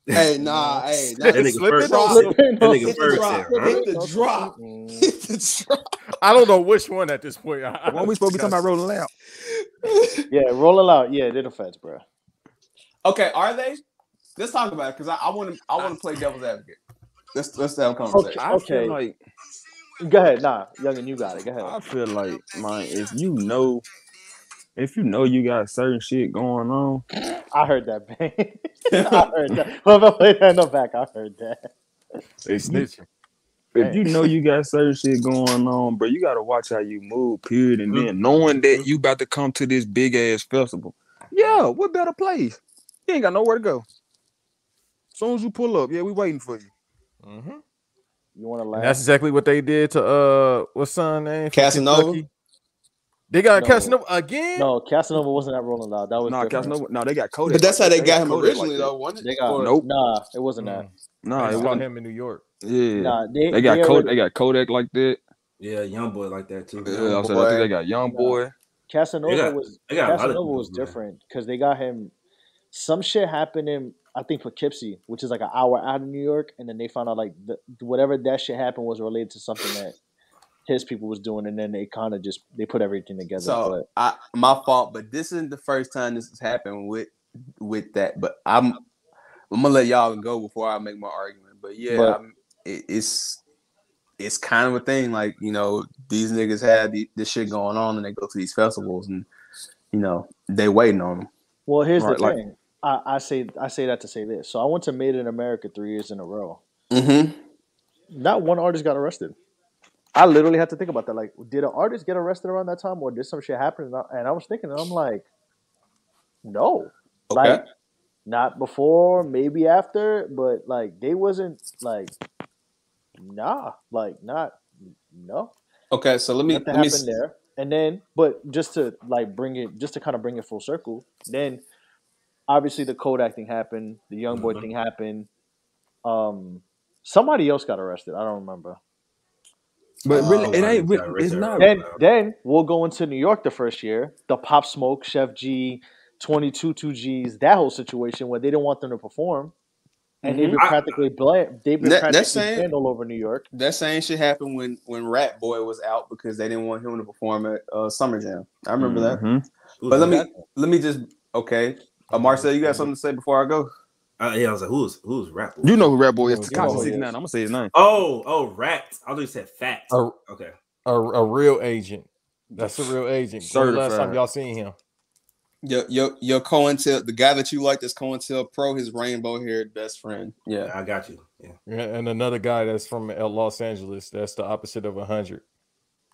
Hey, nah, hey, nah, That nigga Slipping first. That some- Slipping on nigga Hit the first drop. Hit the drop. Mm. hit the drop. I don't know which one at this point. I- When we supposed to be talking about Rolling Loud? Yeah, Rolling Loud. Yeah, they're the feds, bro. Okay, are they? Let's talk about it because I want to. I want to play devil's advocate. Let's let's have a conversation. I Okay. feel like Go ahead. Nah, youngin, you got it. Go ahead. I feel like man, if you know if you know you got certain shit going on, I heard that, man. I heard that. Well, if I play that in the back, I heard that. They snitching. if you know you got certain shit going on, bro, you gotta watch how you move, period. And then knowing that you about to come to this big ass festival, yeah, what better place? You ain't got nowhere to go. As soon as you pull up, yeah, we waiting for you. Mm-hmm. You want to And laugh? that's exactly what they did to uh what's son name? from Casanova? Kentucky? They got No. Casanova again. No, Casanova wasn't at Rolling Loud. That was Nah, different. Casanova. No, they got Kodak. But that's how that. they got him originally, like though, wasn't it? They got Or- Nope. nah. It wasn't that. Mm. Nah, I it wasn't. him in New York. Yeah, Nah, they they got they Kodak. They got Kodak like that. Yeah, young boy like that too. Yeah, I, said, I think they got Young Nah. Boy. Casanova got- was they got a lot of Casanova was man. different because they got him. Some shit happened in I think Poughkeepsie, which is like an hour out of New York, and then they found out like the, whatever that shit happened was related to something that his people was doing, and then they kind of just they put everything together. So but I my fault, but this isn't the first time this has happened with with that. But I'm I'm gonna let y'all go before I make my argument. But yeah, But- it, it's it's kind of a thing. Like you know, these niggas have the, this shit going on, and they go to these festivals, and you know they waiting on them. well, here's Right, the like- thing. I, I say I say that to say this. So I went to Made in America three years in a row. Mm-hmm. Not one artist got arrested. I literally had to think about that. Like, did an artist get arrested around that time, or did some shit happen? And I, and I was thinking, I'm like, no, Okay. like not before, maybe after, but like they wasn't like, nah, like not, no, Okay. So let me nothing let me. happened there. And then, but just to like bring it, just to kind of bring it full circle, then obviously the Kodak thing happened, the young boy Mhm. thing happened. Um, somebody else got arrested. I don't remember. But Oh, really, it ain't. got It's arrested. not. Then, then we'll go into New York the first year. The Pop Smoke, Sheff G, 22 2Gs, that whole situation where they didn't want them to perform. And they've been practically blamed. They've been That- practically that's saying- banned all over New York. That same shit happened when when Rat Boy was out because they didn't want him to perform at uh, Summer Jam. I remember that. Mhm. Who's But let me let me just okay. Uh, Marcel, you got something to say before I go? Uh, yeah, I was like, who's who's rap? You know who Rap Boy is? Tekashi who sixty nine. is. I'm gonna say his name. Oh, oh, rat. I thought you said fat. A, Okay. a, a real agent. That's a real agent. When last time y'all seen him? Your your your COINTEL, the guy that you like that's COINTEL Pro, his rainbow haired best friend. Yeah. I got you. Yeah. Yeah, And another guy that's from uh, Los Angeles. That's the opposite of hundred.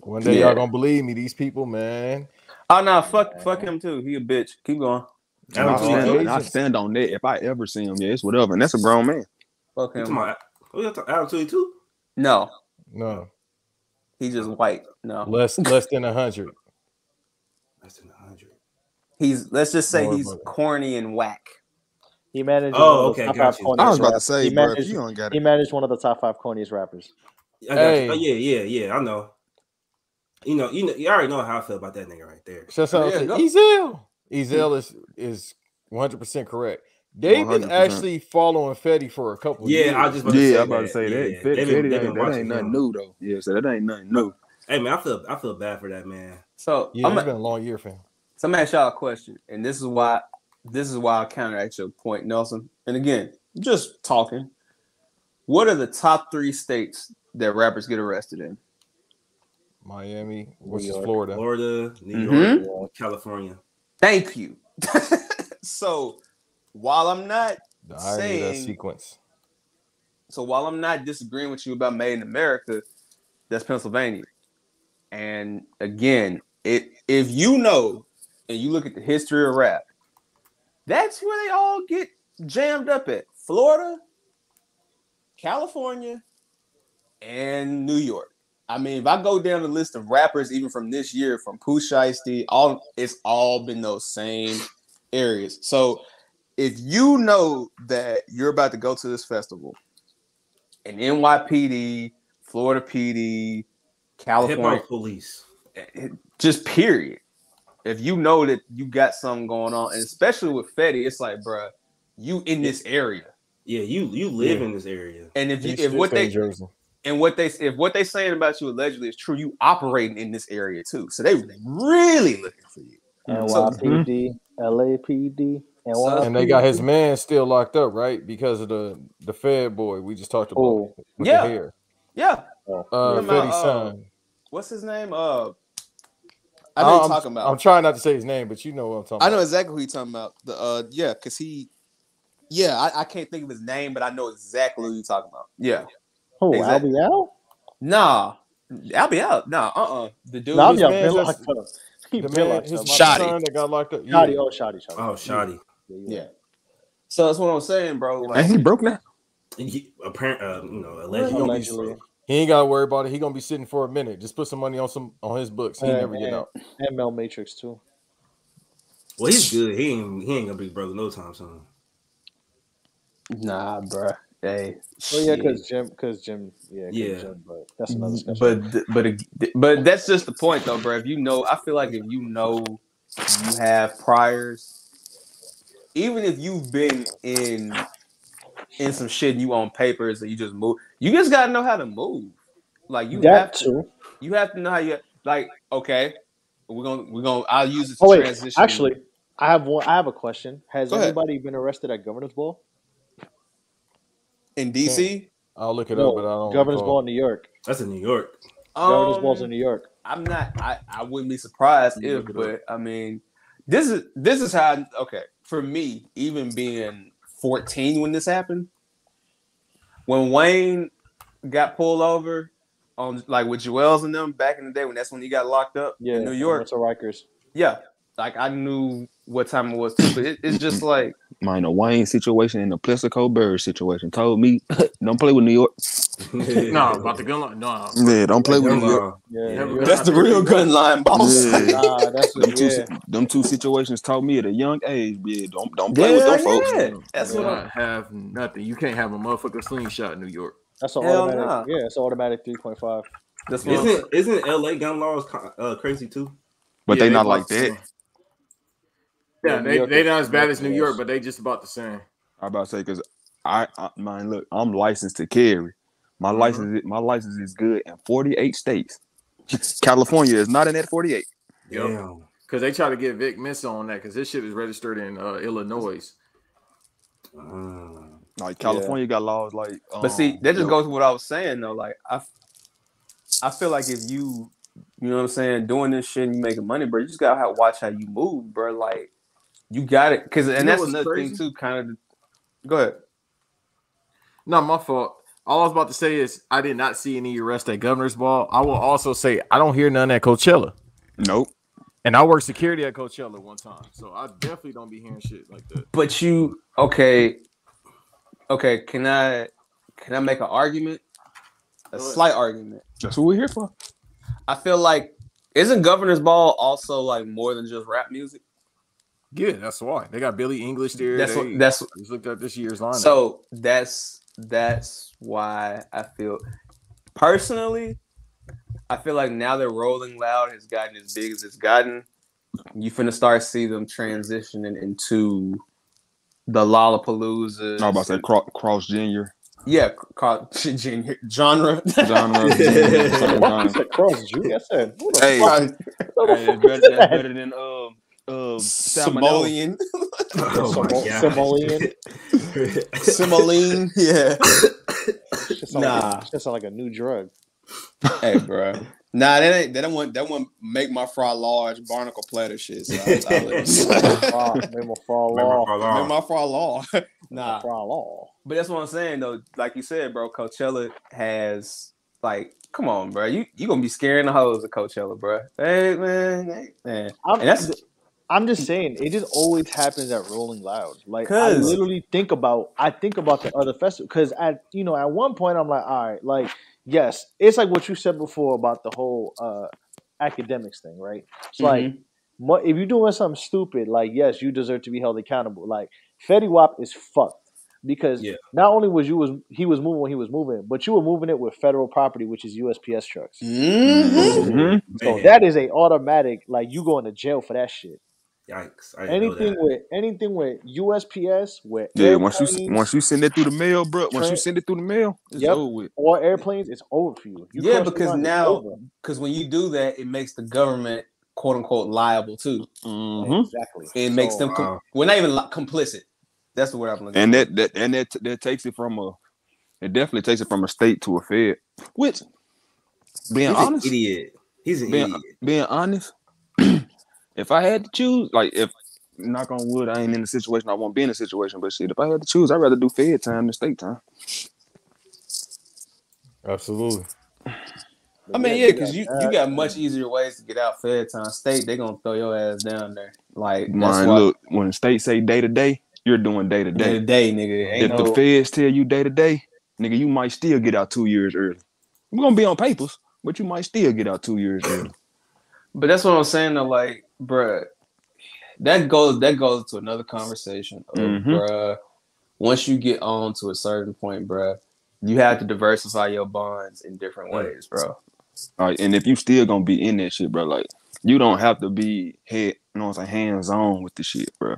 One day Yeah. y'all gonna believe me. These people, man. Oh no, fuck fuck him too. He a bitch. Keep going. I Adam Oh, stand, Twenty-two? I stand on that. If I ever see him, yeah, it's whatever. And that's a grown man. Fuck You him. talking about- Oh, you talking Adam 22? No, No, he's just white. No, less less than a hundred. Less than a 100. he's let's just say More he's money. corny and whack. He managed. Oh, okay, top got five you. corniest I was about to say, he bro, managed, you don't got it. he managed one of the top five corniest rappers. Hey. Oh, yeah, yeah, yeah. I know. You know, you know, you already know how I feel about that nigga right there. Shouts out Yeah, to go. Ezel. Ezel is is one hundred percent correct. They've been 100%. actually following Fetty for a couple Yeah, years. I just about Yeah, say I'm about to say that. Yeah, Fetty- they've been- Fetty they've ain't- that watching ain't nothing new though. Yeah, so that ain't nothing new. Hey man, I feel I feel bad for that man. So yeah, I'm it's a- been a long year for him. So I'm gonna ask y'all a question, and this is why this is why I counteract your point, Nelson. And again, just talking. What are the top three states that rappers get arrested in? Miami, which is Florida. Florida, New Mhm. York, California. Thank you. so while I'm not The irony of that saying- sequence. so while I'm not disagreeing with you about Made in America, that's Pennsylvania. And again, it if you know and you look at the history of rap, that's where they all get jammed up at. Florida, California, and New York. I mean, if I go down the list of rappers, even from this year, from Pooh Shiesty, all it's all been those same areas. So if you know that you're about to go to this festival, and NYPD, Florida PD, California, police. just period. If you know that you got something going on, and especially with Fetty, it's like, bruh, you in this area. Yeah, you you live Yeah. in this area. And if you, East if what they Jersey. And what they if what they saying about you allegedly is true, you operating in this area too. So they really looking for you. So- NYPD, LAPD, NYPD. And they got his man still locked up, right? Because of the the Fed boy we just talked about. Oh, with Yeah. the hair. Yeah. Uh, Remember, uh, son. What's his name? Uh, I know you're I'm, talking about. I'm trying not to say his name, but you know what I'm talking about. I know about. exactly who you're talking about. The uh, yeah, cause he, yeah, I, I can't think of his name, but I know exactly who you're talking about. Yeah. Who? Exactly. Albee Al? Nah, I'll be out. Nah, uh, uh The dude. No, whose Albee Al man's been locked up. He The man, his. Shotti. son that got locked up. Shotti, Yeah. oh Shotti, Shotti. Oh, shoddy. Yeah, Yeah. So that's what I'm saying, bro. And he broke now. He, apparent, uh, you know, allegedly. Allegedly. he ain't gotta worry about it. He gonna be sitting for a minute. Just put some money on some on his books. He ain't And- never get and- out. And Mel Matrix too. Well, he's good. He ain't he ain't gonna be broke no time soon. nah, bro. Hey, Oh yeah, because Jim, because Jim, yeah, Yeah. Jim, but that's another mm, discussion. But but but that's just the point though, bro. If you know, I feel like if you know you have priors, even if you've been in in some shit and you on papers and you just move, you just gotta know how to move. Like you have to, too. you have to know how you like. Okay, we're gonna we're gonna. I'll use it to Oh wait, transition. actually, I have one. I have a question. Has Go ahead. anybody been arrested at Governor's Ball? In DC, I'll look it No, up, but I don't. Governor's recall. Ball in New York. That's in New York. Governor's Ball's in Um, New York. I'm not. I, I wouldn't be surprised if, look it but I mean, this is this is how. Okay, for me, even being 14 when this happened, when Wayne got pulled over on like with Juelz and them back in the day when that's when he got locked up Yeah, in New York. To Rikers. Yeah, like I knew what time it was too. But it, it's just like Man, the Wayne situation and the Plaxico Burress situation told me don't play with New York. No, about the gun line. No, Yeah, don't play with New York. Yeah, Never New got- York. that's the real gun line boss. Yeah. Nah, that's Them two, yeah. them two situations taught me at a young age. Yeah, don't don't play with Yeah, them folks. yeah. That's you what I'm. have nothing. You can't have a motherfucker slingshot in New York. That's an Hell automatic. nah. Yeah, it's an automatic three point five. That's. Isn't isn't LA gun laws uh, crazy too? But Yeah, they not like the that. Same. Yeah, Yeah, they York they not as bad as New York York, but they just about the same. I about to say because I, I man, look, I'm licensed to carry. My Mhm. license, my license is good in 48 states. California is not in that 48. Yep. Damn. Because they try to get Vic Mensa on that because this shit is registered in uh, Illinois. Uh, Like California got laws like. But see, um, that just yo, goes to what I was saying though. Like I, I feel like if you, you know what I'm saying, doing this shit and you making money, bro, you just gotta have, watch how you move, bro. Like you got it, cause and know that's what's another crazy? thing too. Kind of. Go ahead. Not my fault. All I was about to say is I did not see any arrest at Governor's Ball. I will also say I don't hear none at Coachella. Nope. And I worked security at Coachella one time. So I definitely don't be hearing shit like that. But you okay? Okay, can I can I make an argument? A slight argument. That's what we're here for. I feel like isn't Governor's Ball also like more than just rap music? Yeah, that's why. They got Billie Eilish there. That's they, what that's just looked at this year's lineup. So that's that's why I feel personally, I feel like now that Rolling Loud has gotten as big as it's gotten, you finna start see them transitioning into the Lollapalooza. I was about to say Cross, Cross Junior yeah, ca- genre. genre. genre. I said Cross Junior. I said, who Hey. Hey, that's better, that's better than um um salmonella. Simoleon. oh my Simo- god. Simoleon. Simoleon. Yeah. Shit sound Nah. like, a- shit sound like a new drug. hey, bro. Nah, that ain't that one. That one make my fry large barnacle platter shit. So I, I let it slide. Fall- Make my fall Remember law. make long. my fry large. Nah, Fry law. But that's what I'm saying though. Like you said, bro, Coachella has like, come on, bro. You you gonna be scaring the hoes at Coachella, bro. Hey man, hey, man. I'm, And that's I'm just saying, it just always happens at Rolling Loud. Like I literally think about, I think about the other festival because at you know at one point I'm like, all right, like yes, it's like what you said before about the whole uh Akademiks thing, right? It's like Mm-hmm. mo- if you're doing something stupid, like yes, you deserve to be held accountable. Like Fetty Wap is fucked because Yeah. not only was you was he was moving when he was moving, but you were moving it with federal property, which is USPS trucks. Mhm. Mhm. So Man, that is a automatic like you going to jail for that shit. Yikes. I didn't know Anything that. with anything with USPS with Yeah, once you once you send it through the mail, bro. Once you send it through the mail, it's Yep. over with. or airplanes, it's over for you. you Yeah, because line, now- Because when you do that, it makes the government quote unquote liable too. Mhm. exactly It makes So, them com- Wow. we're not even li- complicit. That's the word I'm looking. And for. that that and that that takes it from a it definitely takes it from a state to a fed. Which being He's honest, an idiot. He's an being, idiot. being honest, if I had to choose, like if knock on wood, I ain't in the situation I won't be in a situation, but shit, if I had to choose, I'd rather do fed time than state time. Absolutely. I mean, yeah, because you, you got much easier ways to get out fed time. State, they're gonna throw your ass down there. Like that's Man, why look, when the state say day to day, you're doing day to day to day. day, nigga. If Ain't the feds tell you day to day, nigga, you might still get out two years early. We're gonna be on papers, but you might still get out two years early. But that's what I'm saying. Though, like, bruh, that goes that goes to another conversation, of, Mhm. bruh. Once you get on to a certain point, bruh, you have to diversify your bonds in different ways, bro. All right, and if you still gonna be in that shit, bro, like you don't have to be head, you know what I'm saying, hands on with the shit, bro.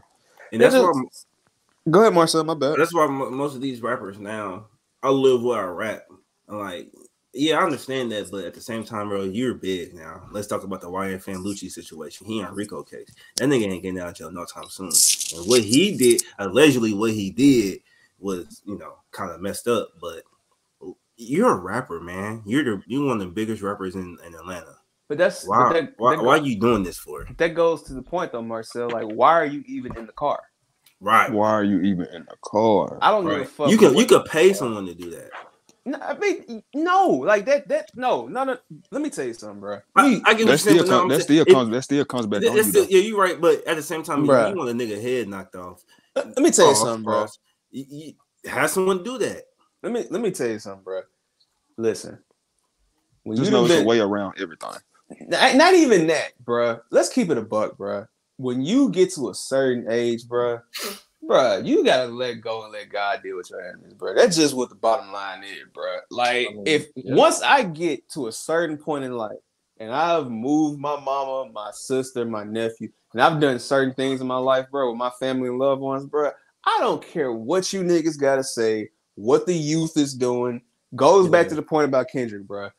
And that's That's why just- Go ahead, Marcel. My bad. that's why mo- most of these rappers now, I live where I rap. I'm like, yeah, I understand that, but at the same time, bro, you're big now. Let's talk about the YFN Lucci situation. He on Rico case. That nigga ain't getting out of jail no time soon. And what he did, allegedly, what he did was, you know, kind of messed up. But you're a rapper, man. You're the you're one of the biggest rappers in, in Atlanta. But that's Why? but that, why, that, why are you doing this for? that goes to the point though, Marcel. Like, why are you even in the car? Right. Why are you even in the car? I don't give a fuck. You could you could pay someone to do that. No, I mean, no, like that. That no, no, no. Let me tell you something, bro. I, I get what That you're still but no, comes. That saying- still it- comes. That still comes back That- on that's you. still, yeah, you're right. But at the same time, you, Bruh. you want a nigga head knocked off. Let, let me tell you Pause, something, bro. You, you have someone do that. Let me let me tell you something, bro. Listen, when Just you know done it's a way around everything. not, not even that, bro. Let's keep it a buck, bro. When you get to a certain age, bro, bro, you gotta let go and let God deal with your enemies, bro. That's just what the bottom line is, bro. Like, I mean, if yeah. once I get to a certain point in life, and I've moved my mama, my sister, my nephew, and I've done certain things in my life, bro, with my family and loved ones, bro. I don't care what you niggas gotta say, what the youth is doing. Goes back to the point about Kendrick, bro.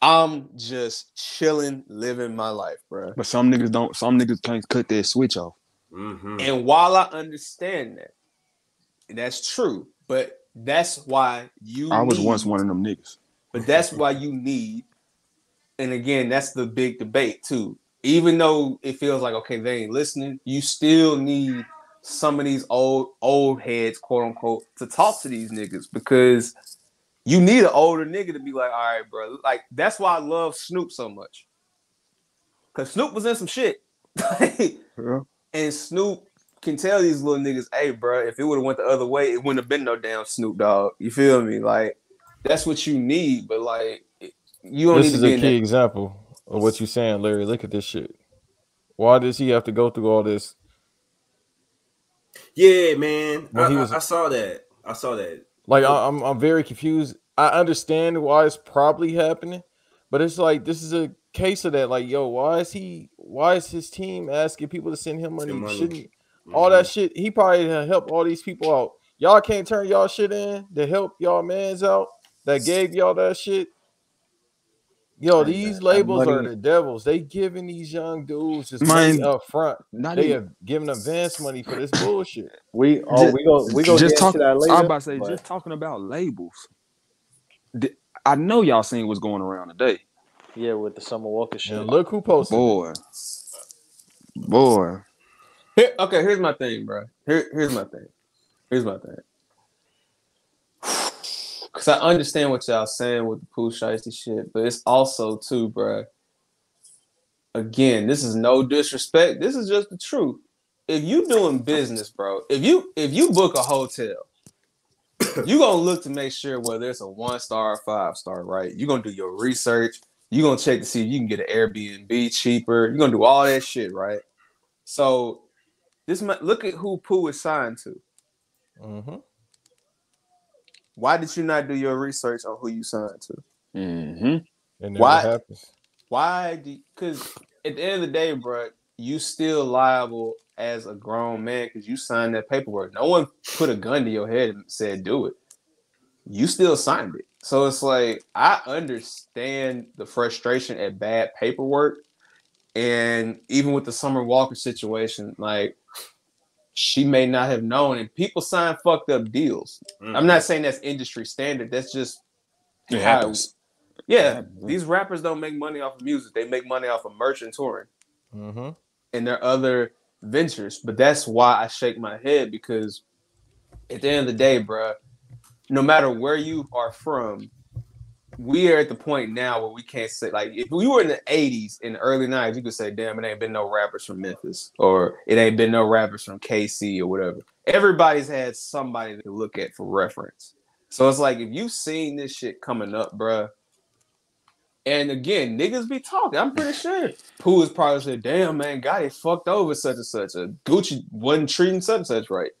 I'm just chilling, living my life, bro. But some niggas don't. Some niggas can't cut that switch off. Mhm. And while I understand that, that's true, but that's why you. I was need- once one of them niggas. But that's why you need, and again, that's the big debate too. Even though it feels like okay, they ain't listening, you still need some of these old old heads, quote unquote, to talk to these niggas because you need an older nigga to be like, all right, bro. Like that's why I love Snoop so much. Cause Snoop was in some shit. Yeah. And Snoop can tell these little niggas, hey, bro, if it would have went the other way, it wouldn't have been no damn Snoop Dogg. You feel me? Like that's what you need, but like you don't This need is to be a key that. example of what you're saying, Larry. Look at this shit. Why does he have to go through all this? Yeah, man. I, he I- was- I saw that. I saw that. Like I, I'm, I'm very confused. I understand why it's probably happening, but it's like this is a case of that. Like, yo, why is he? Why is his team asking people to send him money? Send money. Shouldn't mm-hmm. all that shit? He probably help all these people out. Y'all can't turn y'all shit in to help y'all mans out that gave y'all that shit. Yo, these that- that labels are the devils. They giving these young dudes just money up front. Not They even, have given advance money for this bullshit. We oh Just- we go we go just talk, into that later. I'm about to say, but just talking about labels. I know y'all seen what's going around today. Yeah, with the Summer Walker shit. And look who posted. it. Boy, boy. Here, okay, here's my thing, bro. Here, here's my thing. Here's my thing. Cause I understand what y'all saying with the Pooh Shiesty shit, but it's also too, bro. Again, this is no disrespect. This is just the truth. If you doing business, bro, if you if you book a hotel, you gonna look to make sure whether it's a one star or five star, right? You're gonna do your research. You're gonna check to see if you can get an Airbnb cheaper. You're gonna do all that shit, right? So this ma- look at who Pooh is signed to. Mhm. Why did you not do your research on who you signed to? Mm-hmm. And then Why- what happens? Why do because at the end of the day, bro, you still liable as a grown man because you signed that paperwork. No one put a gun to your head and said do it. You still signed it. So it's like I understand the frustration at bad paperwork. And even with the Summer Walker situation, like she may not have known, and people sign fucked up deals. I'm not saying that's industry standard. That's just It happens. Yeah, these rappers don't make money off of music. They make money off of merch and touring Mm-hmm. and their other ventures. But that's why I shake my head because at the end of the day, bruh, no matter where you are from, we are at the point now where we can't say like if we were in the '80s in the early '90s, you could say, "Damn, it ain't been no rappers from Memphis," or "It ain't been no rappers from KC" or whatever. Everybody's had somebody to look at for reference. So it's like if you've seen this shit coming up, bruh. And again, niggas be talking. I'm pretty sure Pooh is probably said, "Damn man, got it fucked over such and such. A Gucci wasn't treating such and such right."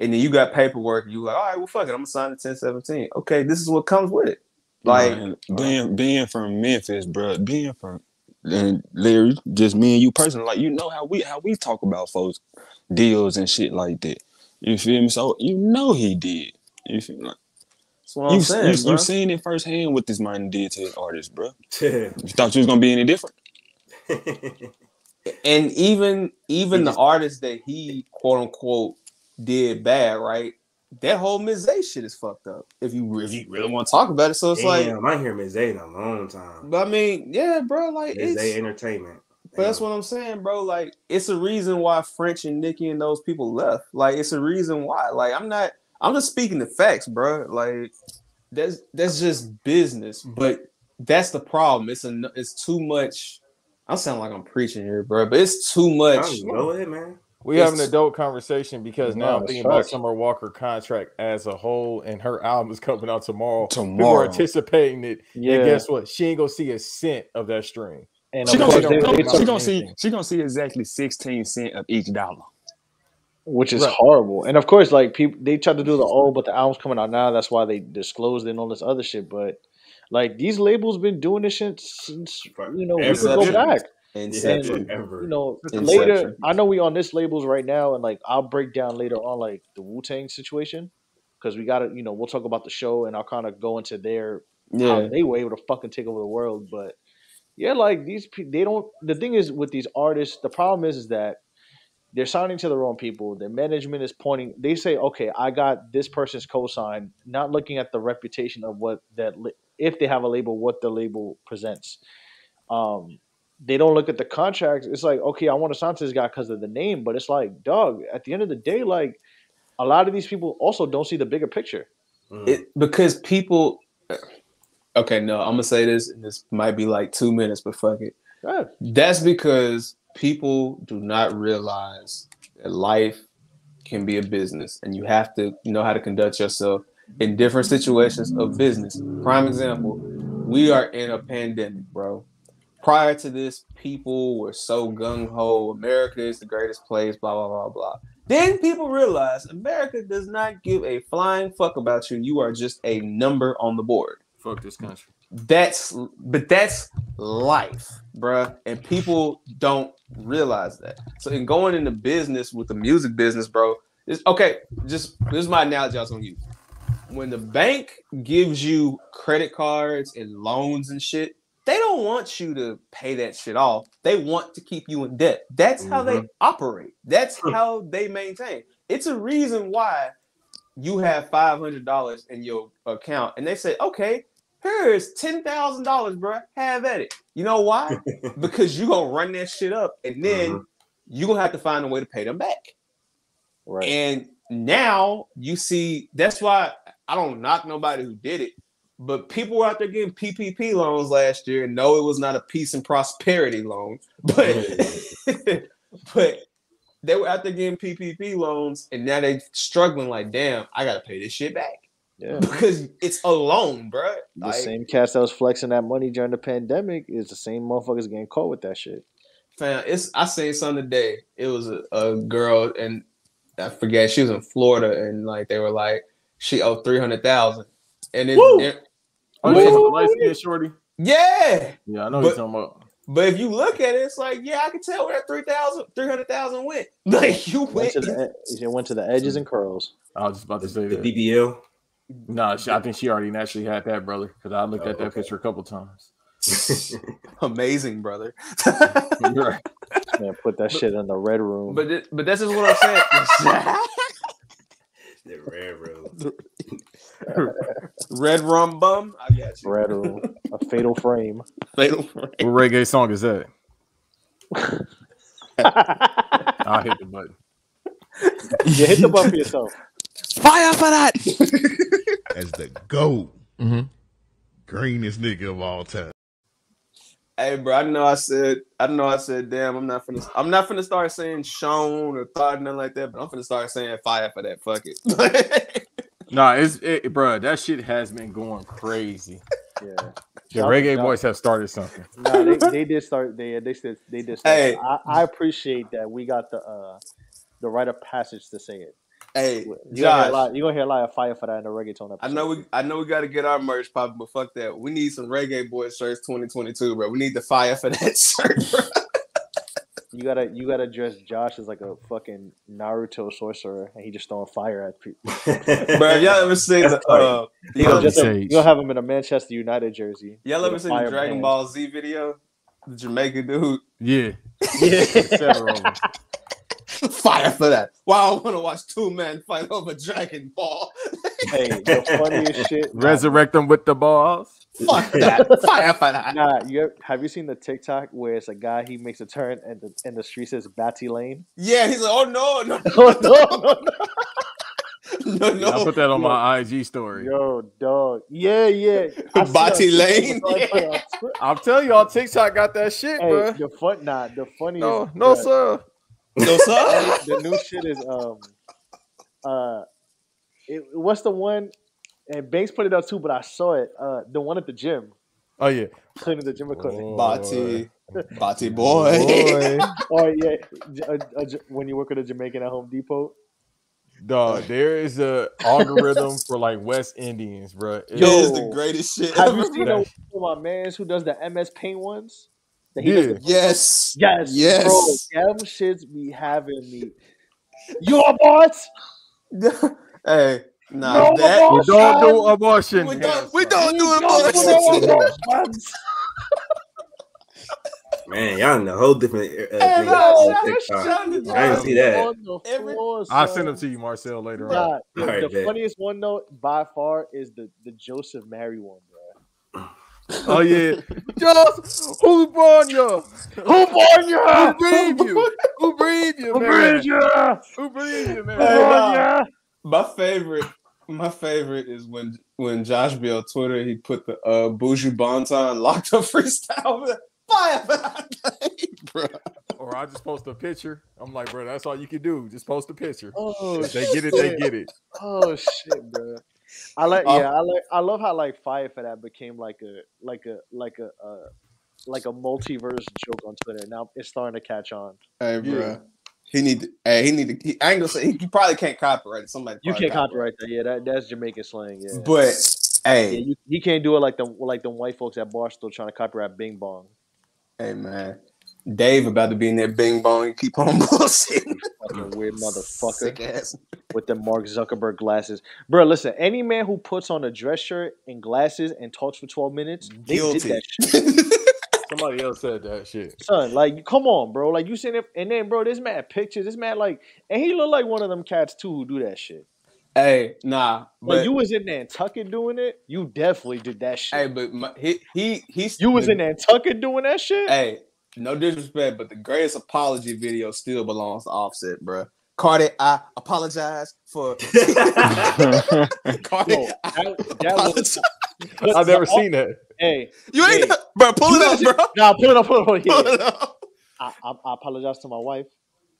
And then you got paperwork, and you like, all right, well, fuck it, I'm gonna sign the 1017. Okay, this is what comes with it. Like, Man, being being from Memphis, bro, being from and Larry, just me and you personally, like you know how we how we talk about folks deals and shit like that. You feel me? So you know he did. You feel like that's what I'm You, saying, you, bro. you seen it firsthand what this man did to his artist, bro. You thought you was gonna be any different? and even even the just- artists that he quote unquote did bad, right? That whole Zay shit is fucked up. If you if you really want to talk about it, so it's like, Damn, I hear Mizay in a long time. but I mean, yeah, bro, like Miss it's, Zay Entertainment. But that's what I'm saying, bro. Like, it's a reason why French and Nicki and those people left. Like, it's a reason why. Like, I'm not. I'm just speaking the facts, bro. Like, that's that's just business. But that's the problem. It's a. It's too much. I sound like I'm preaching here, bro. But it's too much. Go ahead, man. We It's- have an adult conversation because now I'm it's thinking about. Summer Walker contract as a whole, and her album is coming out tomorrow. People Tomorrow. are anticipating it, Yeah. and guess what? She ain't gonna see a cent of that stream. And She of gonna, course, she they, gonna, she gonna see she gonna see exactly 16 cent of each dollar. which is Right. horrible. And of course, like people, they tried to do the oh, but the album's coming out now. That's why they disclosed it and all this other shit. But like these labels been doing this shit since you know we could go Inception. back. Inception. And you know Inception. later, I know we on this labels right now, and like I'll break down later on like the Wu Tang situation because we got to you know we'll talk about the show and I'll kind of go into their how Yeah. they were able to fucking take over the world. But yeah, like these people, they don't. The thing is with these artists, the problem is is that they're signing to the wrong people. Their management is pointing. They say, okay, I got this person's cosign, not looking at the reputation of what that if they have a label, what the label presents. Um, they don't look at the contracts. It's like, okay, I want to sign to this guy because of the name, but it's like, dog. At the end of the day, like a lot of these people also don't see the bigger picture. Mm. It because people. Uh, okay, no, I'm gonna say this, and this might be like two minutes, but fuck it. That's because people do not realize that life can be a business, and you have to know how to conduct yourself in different situations of business. Prime example: we are in a pandemic, bro. Prior to this, people were so gung ho. America is the greatest place. Blah blah blah blah. Then people realize America does not give a flying fuck about you. You are just a number on the board. Fuck this country. That's but that's life, bruh. And people don't realize that. So in going into business with the music business, bro, it's okay. Just this is my analogy I was gonna use. When the bank gives you credit cards and loans and shit, they don't want you to pay that shit off. They want to keep you in debt. That's how they mm-hmm. operate. That's how they maintain. It's a reason why you have five hundred dollars in your account, and they say, "Okay, here's ten thousand dollars, bro. Have at it." You know why? because you gonna run that shit up, and then mm-hmm. you gonna have to find a way to pay them back. Right. And now you see that's why I don't knock nobody who did it, but people were out there getting PPP loans last year. and No, it was not a peace and prosperity loan, but but they were out there getting PPP loans, and now they struggling. Like, damn, I gotta pay this shit back Yeah. because it's a loan, bro. The Like, same cats that was flexing that money during the pandemic is the same motherfuckers getting caught with that shit. fam, it's I seen something today. It was a, a girl, and I forget she was in Florida, and like they were like she owed three hundred thousand, and it, it- Oh, but- she's a light skinned shorty. yeah. Yeah, I know But- you're talking about. But if you look at it, it's like, yeah, I can tell where that 3,000, 300,000 went. Like you Went went. to the ed- it went to the edges and curls. I was just about to say The that. BBL. No, she, I think she already naturally had that, brother. Because I looked Oh, at that okay. picture a couple times. Amazing, brother. Right. Man, put that shit in the red room. but it, but that's just what I'm saying. The railroad. Red rum bum. I got you. red room. A fatal frame. Fatal What reggae song is that? I'll hit the button. You hit the button for yourself. Fire for that. As the GOAT. Mm-hmm. Greenest nigga of all time. Hey, bro, I know I said, I know I said, damn, I'm not finna, I'm not finna start saying shown or thought nothing like that, but I'm finna start saying fire for that. Fuck it. Nah, it's it, bro. That shit has been going crazy. Yeah. The No, reggae no. boys have started something. No, they, they did start. They they said they did. Start. Hey. I, I appreciate that we got the uh the rite of passage to say it. Hey, You gonna hear a lot. You gonna hear a lot of fire for that in the reggaeton episode. I know we, I know we got to get our merch popping, but fuck that. We need some reggae boy shirts 2022, bro. We need the fire for that shirt, bro. You gotta you gotta dress Josh as like a fucking Naruto sorcerer, and he just throwing fire at people. bro, if y'all ever seen the, uh, You gonna, just have, Sage. you gonna have him in a Manchester United jersey. y'all ever a seen the Dragon band. Ball Z video? The Jamaican dude. Yeah, Yeah. Several of them. Fire for that. Wow, I want to watch two men fight over Dragon Ball. hey, the funniest shit. Resurrect them with the balls. Fuck that. Fire for that. Nah, you ever, have you seen the TikTok where it's a guy he makes a turn and the and the street says Batty Lane? Yeah, he's like, oh no, no, Oh no, no, no. no, no. I put that on my IG story. Yo, dog. Yeah, yeah. I Bati. Lane. Somebody put it on Twitter. I'm telling y'all, TikTok got that shit, Hey, bro. the fun, nah, the funniest. No, no, bruh, sir. No, sir. the new shit is um uh it, what's the one and Banks put it up too, but I saw it. Uh the one at the gym. Oh yeah. Cleaning the gym equipment. Bati. Bati boy. Boy. Oh yeah, J- a- a J- when you work at a Jamaican at Home Depot. Dog, there is a algorithm for like West Indians, bro. It is the greatest shit Have ever. you seen bro. the one of my man's who does the MS Paint ones? That he Yeah. Yes. yes, Yes. bro. Them shits be having me. You boss? hey, nah, No, that. We don't do abortion. We don't, we don't do You it, don't boys. do Man, y'all in a whole different uh, Hey, thing. no, on shout- TikTok. shout out to I didn't see that. On the Every- floor, I'll send them to you, Marcel, later on. The, Alright, the funniest one though by far is the the Joseph Mary one, bro. Oh yeah. Just who born you? Who born you? Who breathed you? Who breathed you, Who man? breathed you? Who breathed you, man? Hey, Who nah. My favorite, my favorite is when when Josh Bill on Twitter he put the uh Buju Banton locked up freestyle. Fire for that thing, bro. Or I just post a picture. I'm like, bro, that's all you can do. Just post a picture. Oh, If they get it, they get it. Oh shit, bro. I like Oh. yeah, I like I love how like fire for that became like a like a like a uh like a multiverse joke on Twitter. Now it's starting to catch on. Hey, bro. Yeah. He need to. Hey, he need to. He, I ain't gonna say he, he probably can't copyright it. Somebody. You can't copyright that. Yeah, that that's Jamaican slang. Yeah. But yeah, hey, you, you can't do it like the like the white folks at Barstool trying to copyright Bing Bong. hey, man. Dave about to be in that Bing Bong. Keep on bullshitting. Fucking weird motherfucker Sick ass. with the Mark Zuckerberg glasses. Bro, listen, any man who puts on a dress shirt and glasses and talks for 12 minutes, they Guilty. did that shit. Somebody else said that shit. Son, like, come on, bro. Like, you seen it, and then, bro, this man pictures, this man, like, and he looked like one of them cats, too, who do that shit. hey, nah. But But you was in Nantucket doing it, you definitely did that shit. hey, but my, he he he's you was in Nantucket doing that shit? Hey, no disrespect, but the greatest apology video still belongs to Offset, bro. Cardi, I apologize for. Cardi, Yo, I that, that was, apologize. but I've never seen that. Hey, You ain't, hey, bro. Pull it up, bro. Nah, pull it up, pull it up. Pull Yeah. it up. I, I, I apologize to my wife.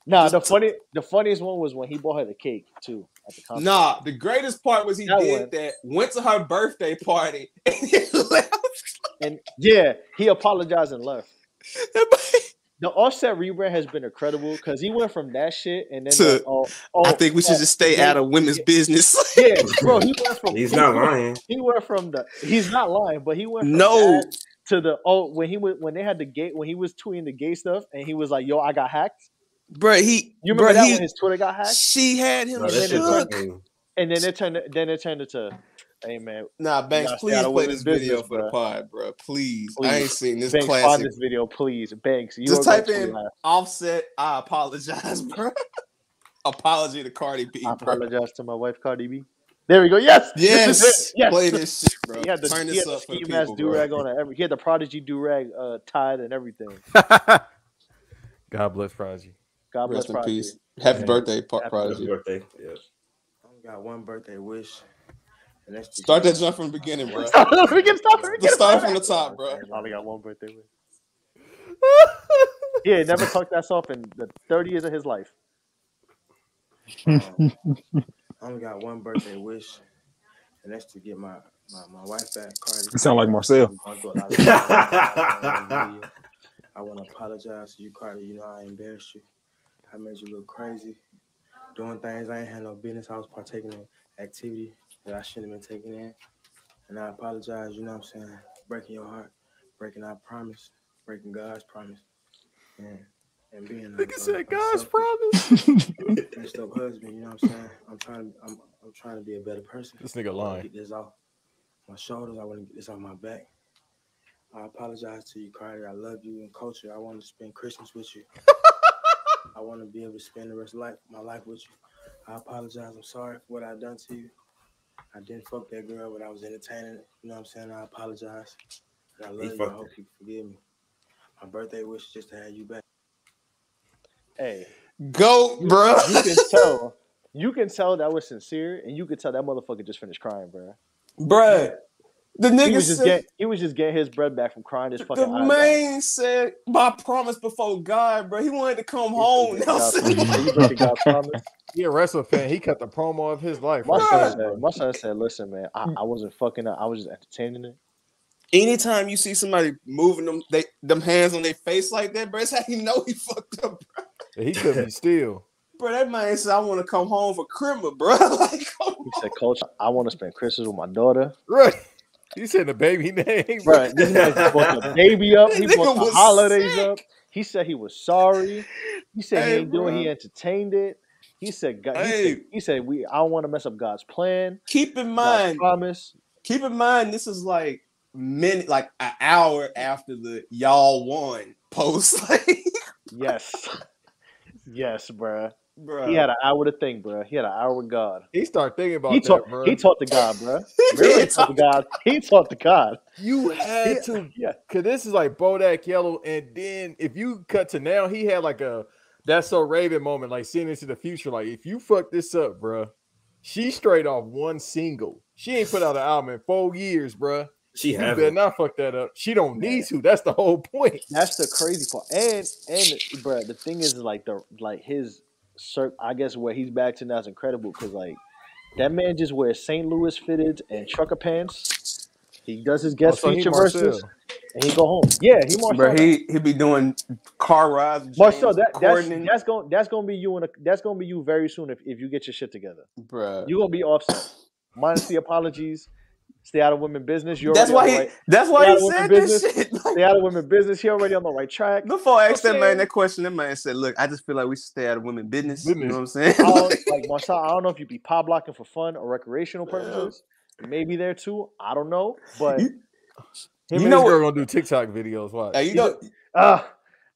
Nah, the funny, the funniest one was when he bought her the cake too at the concert. Nah, the greatest part was he That did one. that. Went to her birthday party and he left. And yeah, he apologized and left. The Offset rebrand has been incredible because he went from that shit and then To, like, oh, uh, oh, I think we should oh, just stay yeah, out of women's business. Yeah, bro, he went from He's he not went- lying. He went from the he's not lying, but he went from No. that to the oh when he went when they had the gay when he was tweeting the gay stuff and he was like, "Yo, I got hacked." bro, he, You remember bro, that he, when his Twitter got hacked? she had him Bro, then it shook. And then it turned then it turned into, "Hey man, Nah, Banks, please play women's this video business, for the pod, bro. Please. I ain't seen this Banks, find classic. this video, please, Banks." You Just type in laugh. offset. I apologize, bro. Apology to Cardi B, I bro. apologize to my wife, Cardi B. There we go. Yes, Yes, it. yes. play this shit, bro. He had the, Turn he this had the up for the ski mask people, do rag on it. Every, he had the Prodigy do rag uh, tied and everything. God bless Prodigy. God bless Rest in peace. Happy Yeah. birthday, Pa- Happy Prodigy. birthday. Yeah. I only got one birthday wish. And that's to Start that jump from the beginning, bro. we can start. We Let's can start from the top, bro. I only got one birthday wish. He ain't never talked that off in the 30 years of his life. Um, I only got one birthday wish, and that's to get my my, my wife back. Cardi. You sound like Marcel. I'm going through a lot of stuff. I want to apologize to you, Carter. You know I embarrassed you. I made you look crazy, doing things I ain't had no business. I was partaking in activity that I shouldn't have been taking in, and I apologize. You know what I'm saying? Breaking your heart, breaking our promise, breaking God's promise, and and being a, Nigga a- said a God's selfish, promise. messed up husband. You know what I'm saying? I'm trying. I'm I'm trying to be a better person. This nigga I wanna lying. Get this off my shoulders. I want to get this off my back. I apologize to you, Carter. I love you and Kulture. I want to spend Christmas with you. I want to be able to spend the rest of life, my life with you. I apologize. I'm sorry for what I've done to you. I didn't fuck that girl, but I was entertaining. You know what I'm saying? I apologize. And I love you. I fucked hope you forgive me. My birthday wish is just to have you back. Hey, Go, bro. you can tell. You can tell that was sincere, and you can tell that motherfucker just finished crying, bro. Bruh. The He nigga was just said, getting, he was just getting his bread back from crying his fucking the eyes out. man said, my promise before God, bro. He wanted to come home. breaking Now, you breaking He a wrestling fan. He cut the promo of his life. My right son said, my son said, listen, man, I, I wasn't fucking up. I was just entertaining it. Anytime you see somebody moving them, they them hands on their face like that, bro, that's how you know he fucked up, bro. He could be still. Bro, that man said, I want to come home for Christmas, bro. like, come He said, Coach, I want to spend Christmas with my daughter. Right. He said the baby name. Right. just brought the baby up. He brought the holidays sick. up. He said he was sorry. He said he Hey, ain't doing. He entertained it. He said, God, he, Hey. said he said we. I don't want to mess up God's plan. keep in God's mind, promise. keep in mind, this is like minute, like an hour after the y'all won post. Like, Yes, yes, bro. Bro. He had an hour to think, bro. He had an hour with God. He started thinking about He that, talked. bro. He talked to God, bro. He Really talked to God. He talked to God. You had to, Yeah. cause this is like Bodak Yellow, and then if you cut to now, he had like a that's so Raven moment, like seeing into the future. Like if you fuck this up, bruh, she straight off one single. She ain't put out an album in four years, bruh. She You better haven't. not fuck that up. She don't need to. That's the whole point. That's the crazy part. And and bro, the thing is like the like his cir- I guess where he's back to now is incredible because like that man just wears St. Louis fitted and trucker pants. He does his guest Oh, so feature verses and he go home. Yeah, he Marcel. Bro, he he be doing car rides. with Marcel, that, that's that's going that's gonna be you in a, that's gonna be you very soon if, if you get your shit together. Bruh. You're gonna be offset. Minus the apologies. Stay out of women business. You're That's why he. right, That's why he said this business. shit. Like, stay out of women business. You're already on the right track. before I asked that man that question, that man said, "Look, I just feel like we should stay out of women business." You know what I'm saying? I don't, like Marcel, I don't know if you'd be pop blocking for fun or recreational purposes. Maybe there too. I don't know. But You- Him You know we're gonna do TikTok videos. Watch. Hey, you know, uh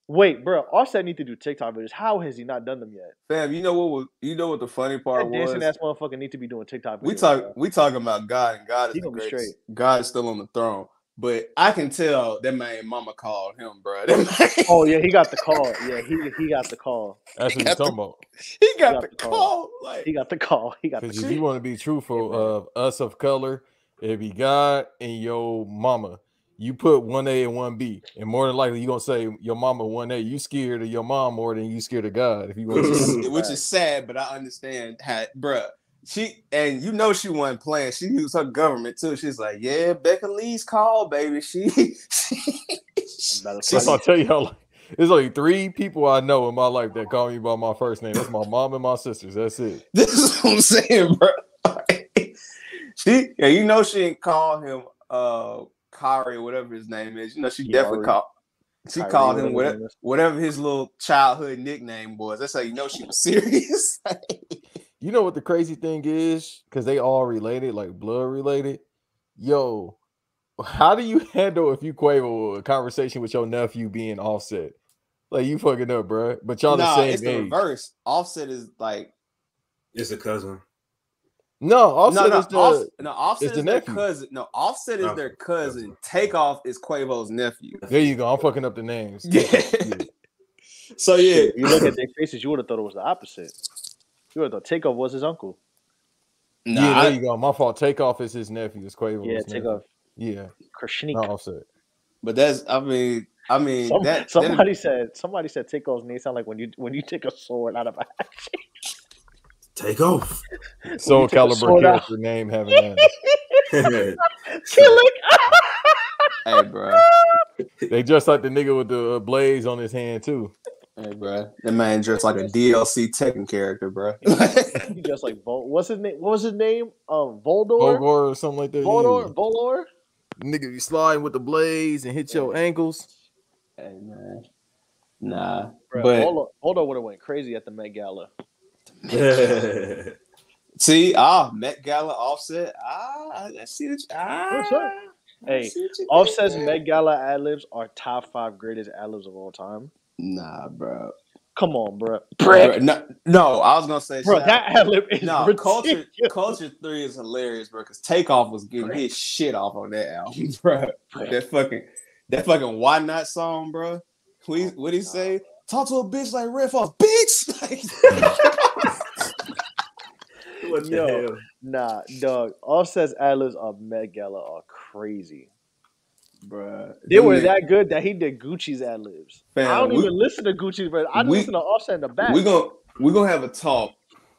wait, bro. Offset need to do TikTok videos. How has he not done them yet? fam, you know what? Was, you know what the funny part That dancing was? ass motherfucker need to be doing TikTok videos. We talk. bro. We talking about God, and God is He the gonna be greatest. God is still on the throne. But I can tell that man, Mama called him, bro. That man, Oh yeah, he got the call. Yeah, he he got the call. That's what he's talking about. he got got the the call. call. Like, He got the call. He got the Because call. if you want to be truthful of us of color, it be God and your mama. You put one A and one B, and more than likely you're gonna say your mama one A. You scared of your mom more than you scared of God. If you want which to, is, which is sad, but I understand how, bruh. She and you know she wasn't playing. She used her government too. She's like, yeah, Becca Lee's call, baby. She, she, About to she I'll tell y'all, like, there's only three people I know in my life that call me by my first name. That's my mom and my sisters. That's it. This is what I'm saying, bro. she, yeah, you know she didn't call him uh Kari or whatever his name is. You know she definitely called. She Kyrie, called him whatever his whatever, name is. whatever his little childhood nickname was. That's how you know she was serious. You know what the crazy thing is? Because they all related, like blood related. Yo, how do you handle if you Quavo a conversation with your nephew being offset? Like you fucking up, bro. But y'all the nah, same it's the age. reverse. Offset is like It's a cousin. No, offset no, no, is the off, no, Offset is the their nephew. cousin. No, Offset is Oh, their cousin. Takeoff is Quavo's nephew. there you go. I'm fucking up the names. Yeah. So yeah, Shit, you look at their faces, you would have thought it was the opposite. You would have thought Takeoff was his uncle. yeah, there I- you go. My fault. Takeoff is his nephew. It's Quavo's Yeah, nephew. Takeoff. Yeah, Kirshnik. not Offset. but that's I mean I mean Some- that somebody said somebody said Takeoff's name sound like when you when you take a sword out of a Take off. Soul you take a Calibur sword out- character name having that. Kill hey bro. They just like the nigga with the uh, blaze on his hand too. Hey bro. That man dressed like a DLC Tekken character, bro. He just like Vol- what's his name? What was his name? Um, Voldor. Bogor or something like that. Voldor. yeah. Volor. Nigga be sliding with the blaze and hit your ankles. hey man. Nah. Bruh, But Voldor, Voldor would have went crazy at the Met Gala. see, ah, Met Gala offset. Ah, I I see what you, ah, What's up? Hey, see what you did Offset's. Met Gala ad libs are top five greatest ad libs of all time. Nah, bro. Come on, bro. Bro, no, no, I was gonna say, Bro, that out- ad lib is no, ridiculous. culture, culture three is hilarious, bro. Because Takeoff was getting his shit off on that album, bro. That fucking, that fucking why not song, bro. What he, oh what he say? Talk to a bitch like Redd Foxx, bitch. Like, what the Yo, hell? nah, dog. Offset's ad libs of Met Gala are crazy. Bro, They were that good that he did Gucci's ad libs. I don't we- even listen to Gucci's, but I we- listen to Offset in the back. We gonna we gonna have a talk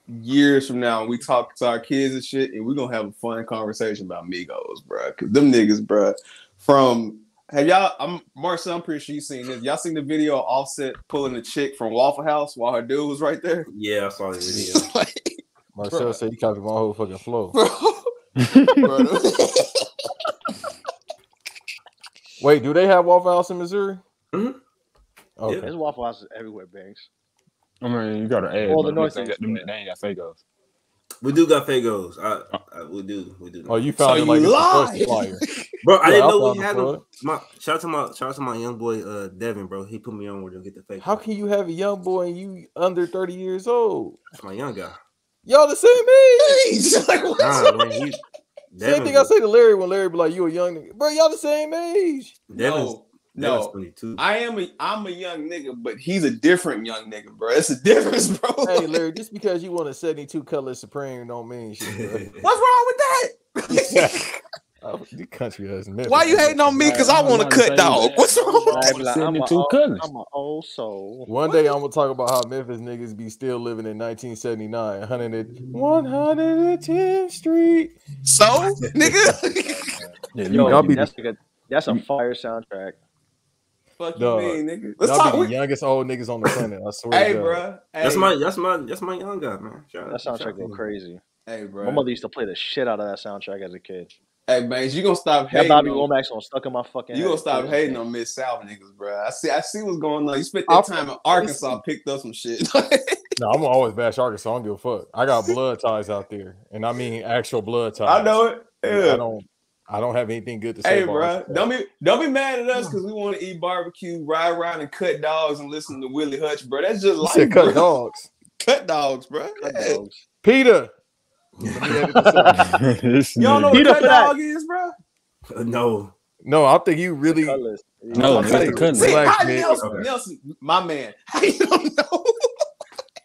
years from now. We talk to our kids and shit, and we're gonna have a fun conversation about Migos, bro. Cause them niggas, bro. From have y'all? I'm Marcel. I'm pretty sure you seen this. Y'all seen the video of Offset pulling the chick from Waffle House while her dude was right there, Yeah, I saw the video. like, Marcel Bruh. said he copied my whole fucking flow. bro. bro Wait, do they have Waffle House in Missouri? Mhm. Okay. There's Waffle Houses everywhere, Banks. I mean, you gotta add. Well, the but Northeast, They, got- them- yeah. they ain't got Fagos. We do got Fagos. I, I we do. We do. Oh, you So found it like you it's the first flyer. bro, I Yeah, didn't know found we had plug. them. My shout out to my shout out to my young boy uh Devin, bro. He put me on where to get the fake. How can you have a young boy and you under 30 years old? That's my young guy. Y'all the same age. like, what? Nah, man, he, Same thing I say to Larry when Larry be like, you a young nigga. Bro, y'all the same age. Devin's, No, Devin's no. 22. I am a I'm a young nigga, but he's a different young nigga, bro. It's a difference, bro. Hey, Larry, just because you want a 72 color Supreme don't mean shit. bro. What's wrong with that? Oh, the country has Memphis. Why you hating on me? Cause I want to cut dog. What's wrong? I be like, I'm, a, 72 old, I'm an old soul. One day I'm gonna talk about how Memphis niggas be still living in 1979, 100 110th Street. So, nigga. Yeah, Yo, Y'all be- that's, like a, that's a fire soundtrack. Fuck you mean, nigga? Let's Y'all talk. be the youngest old niggas on the planet. I swear. hey, to God. bro. Hey, That's my that's my that's my young guy, man. Shout That out- soundtrack go crazy. Hey, bro. My mother used to play the shit out of that soundtrack as a kid. Hey, man, you gonna stop hating? That? Bobby on, Womack's on stuck in my fucking. you gonna stop hating on Mid-South niggas, bro? I see. I see what's going on. You spent that I'll- time in Arkansas, picked up some shit. No, I'm gonna always bash Arkansas. I don't give a fuck. I got blood ties out there, and I mean actual blood ties. I know it. I don't. I don't have anything good to say. Hey, bro, don't be don't be mad at us because we want to eat barbecue, ride around and cut dogs and listen to Willie Hutch, bro. That's just You life, said cut dogs. Cut dogs, bro. Cut Yeah. dogs. Peter. Let me edit this out. This You don't know what cut that. dog is, bro? Uh, no, No, I think you really. Cutlass. No, I'll it's you, cutlass. See, Relax, how man. Nelson, Okay. Nelson, my man. How you don't know?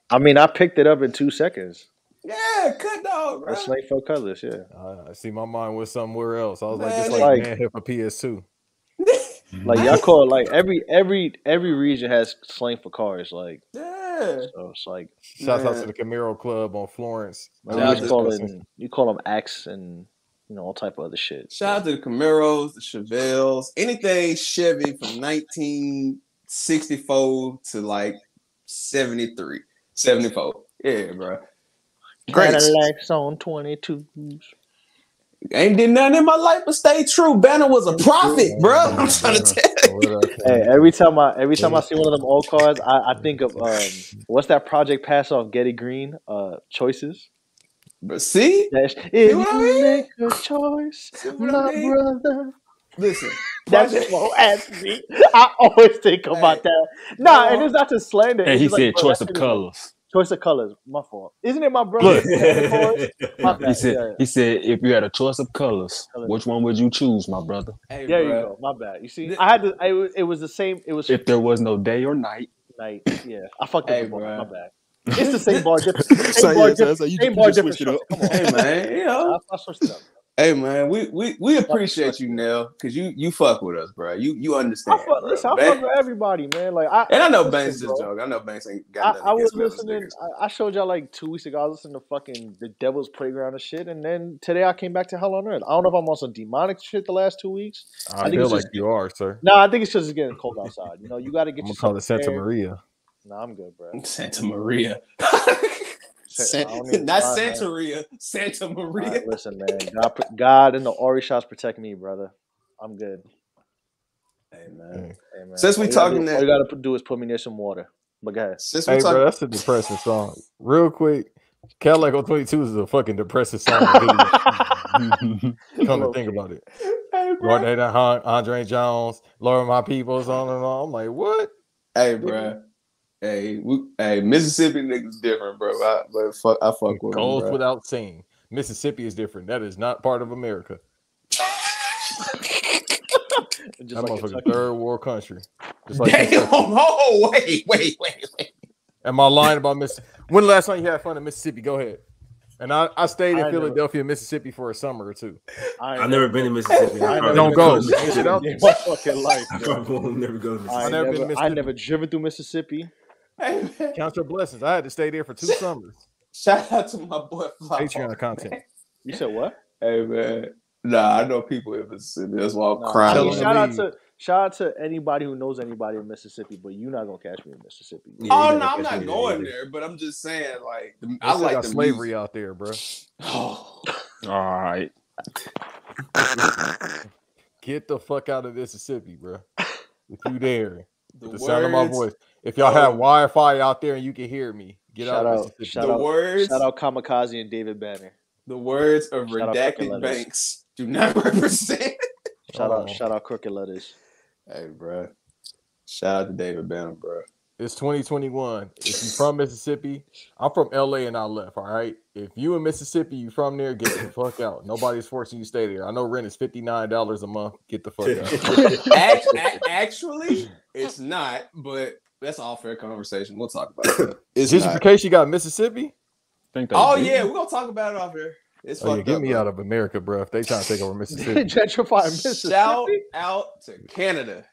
I mean, I picked it up in two seconds. yeah, cut dog, bro. That's Snake for Cutlass, yeah. Uh, I see my mind was somewhere else. I was like, Man, this it's like, like- man hit for PS2. Like y'all call it, like every every every region has slang for cars. Like yeah. So, it's like Shouts out to the Camaro Club on Florence. like, you call it you call them Axe and you know all type of other shit. Shout out to the Camaros, the Chevelles, anything Chevy from 1964 to like 73, 74. Yeah, bro. Great. Cadillacs on twenty twos. Ain't did nothing in my life but stay true. Banner was a prophet, bro. I'm trying to tell you. Hey, every time I every time I see one of them old cars, I, I think of um what's that project pass off Getty Green? Uh choices. But see, That's, if what I you mean? make a choice, See I my mean? brother. listen. That's Project- so ass me. I always think about that. Nah, and it's not to slander. And he just like, said choice of shit is like- colors. Choice of colors. My fault. Isn't it my brother? My. He said yeah. he said if you had a choice of colors, Colors. which one would you choose, my brother? Hey, There you go. My bad. You see, I had to. I, it was the same. It was If there was no day or night, night. Yeah, I fucked Hey, up. the bro. My bad. It's the same bar difference. Same So, bar yeah, so- so you- Same you bar just it up. Come on. Hey man, you know. I, I switched it up. Hey man, we we we appreciate you, Nell, because you you fuck with us, bro. You you I understand. fuck, bro. listen, I fuck with everybody, man. Like I and I know Banks bro. just joking. I know Banks ain't I, got nothing I was listening. I, I showed y'all like two weeks ago. I was listening to fucking the Devil's Playground and shit, and then today I came back to Hell on Earth. I don't know if I'm on some demonic shit the last two weeks. I, think feel it's like just you are, sir. no. I think it's just it's getting cold outside. You know, you got to get I'm gonna call it Santa. Maria. No, I'm good, bro. Santa Maria. Not try, man. Santeria, Santa Maria. right, listen, man. God, God and the Orishas protect me, brother. I'm good. Hey man. Mm. Hey, man. Since we All talking do- that- all you gotta do is put me near some water. But go ahead. Since we Hey, talking, bro, that's a depressing song. Real quick, Cadillac on 22 is a fucking depressing song. video. Come to think about it. hey, bro. Lord Dana, Hon- Andre Jones, Lord My People's on and on. I'm like, what? Hey, bro. Hey, we, hey, Mississippi niggas different, bro. I, but fuck, I fuck with them, Goes bro. without saying. Mississippi is different. That is not part of America. Just that like motherfucker third world country. Just like Damn! Kentucky. Oh, wait, wait, wait, wait. Am I lying about Miss? When the last time you had fun in Mississippi? Go ahead. And I, I stayed I in never- Philadelphia, Mississippi for a summer or two. I ain't I've never been to Mississippi. I I Don't never go. been to Get Mississippi out my fucking life, I bro. probably will never go to I Mississippi. never been I never driven through Mississippi. Hey, man. Count your blessings. I had to stay there for two summers. Shout out to my boy Fly. Patreon content. You said what? Hey, man. Nah, I know people in Mississippi. That's why I'm Nah, crying. Tell I mean, them shout out leave. to shout out to anybody who knows anybody in Mississippi, but you're not gonna catch me in Mississippi. Yeah, oh no, I'm not going either. there, but I'm just saying, like, the, I I like the slavery music. out there, bro. Oh, All right. Get the fuck out of Mississippi, bro. If you dare, the, the sound of my voice. If y'all have Oh. Wi-Fi out there and you can hear me, get Shout out of out, Mississippi. shout The out, words, shout out Kamikaze and David Banner. the words of Shout redacted banks do not represent. Shout Oh. out, shout out Crooked Lettaz. Hey, bro. Shout out to David Banner, bro. It's 2021. If you're from Mississippi, I'm from LA and I left. All right. If you in Mississippi, you from there, get the fuck out. Nobody's forcing you to stay there. I know rent is fifty nine dollars a month. Get the fuck out. Act- a- actually, it's not, but that's all fair conversation. We'll talk about it. It's case you got Mississippi. Think they Oh do. yeah, we're gonna talk about it off here. It's Oh yeah, get up, me bro. out of America, bro. If they trying to take over Mississippi, Gentrify Mississippi. Shout out to Canada.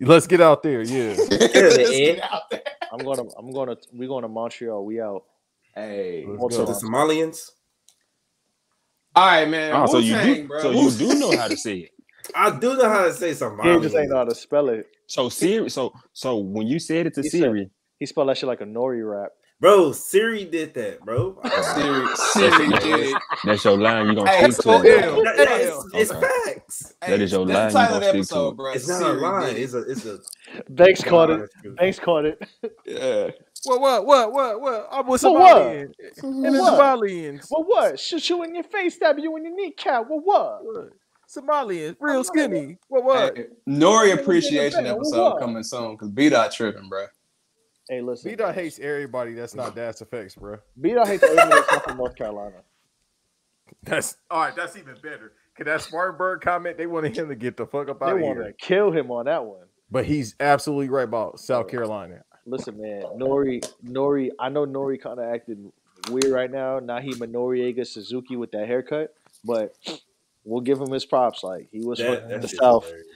Let's get out there. Yeah. Let's get out there. I'm gonna, I'm gonna, we're going to Montreal. We out. Hey, Let's So the Somalians. all right, man. Oh, so you do, bro. so you do know how to say it. I do know how to say He Somalians. just ain't know how to spell it. So Siri, so so when you said it to He said- Siri, He spelled that shit like a nori rap. Bro, Siri did that, bro. Siri, Siri did. that's your line. You gonna Hey, stick to it. That- that- it's, it's Okay. facts. That is your line, you gonna the stick to it. bro. It's not Siri a line. It's a it's a Banks caught it. Banks caught it. Yeah. What? What? What? What? What? I'm with For what? Somalians. And the What? Somalians. Well, what? Shoot you in your face, stab you in your kneecap. Well, what? What? Somalians, real skinny. What? What? Hey, Nori appreciation Banner, episode what? coming soon because B dot tripping, bro. Hey, listen. B dot hates everybody that's not Das EFX, bro. B dot hates everybody that's not from North Carolina. That's all right. That's even better. Cause that Spartanburg comment, they wanted him to get the fuck up They out of here. They want to kill him on that one. But he's absolutely right about South Carolina. Listen, man, Nori, Nori. I know Nori kind of acted weird right now. Naheem Noriega Suzuki with that haircut, but we'll give him his props. Like he was that, from the South. hilarious.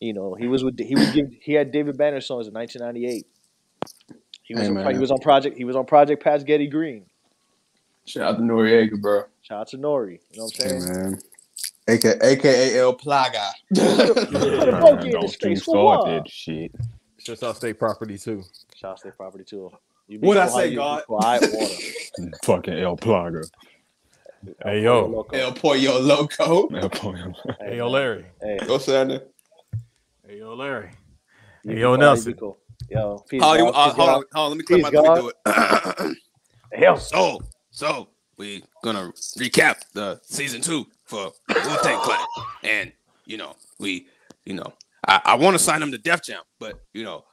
You know, he was with he was give, he had David Banner songs in 1998. He was Hey, on, he was on project he was on Project Pat Getty Green. Shout out to Noriega, bro. Shout out to Nori. You know what I'm Hey, saying? man. AKA, AKA El Plaga. Put a Man, in don't his you face. For start what? that shit. It's just our state property too. Shout out State Property too. You What'd I say, you be God? Quiet. Fucking El Plaga. Hey yo, Loco. El Pollo Loco. El Plaga. hey yo, Larry. Hey, Go Sander. Hey yo, Larry. Hey yo, quiet, Nelson. You be cool. Yo, peace, Hold, God, uh, peace, hold on, hold on. Let me clear my Peace, let me do it. Hell, so, so we gonna recap the season two for Wu Tang Clan, and you know we, you know, I, I want to sign him to Def Jam, but you know,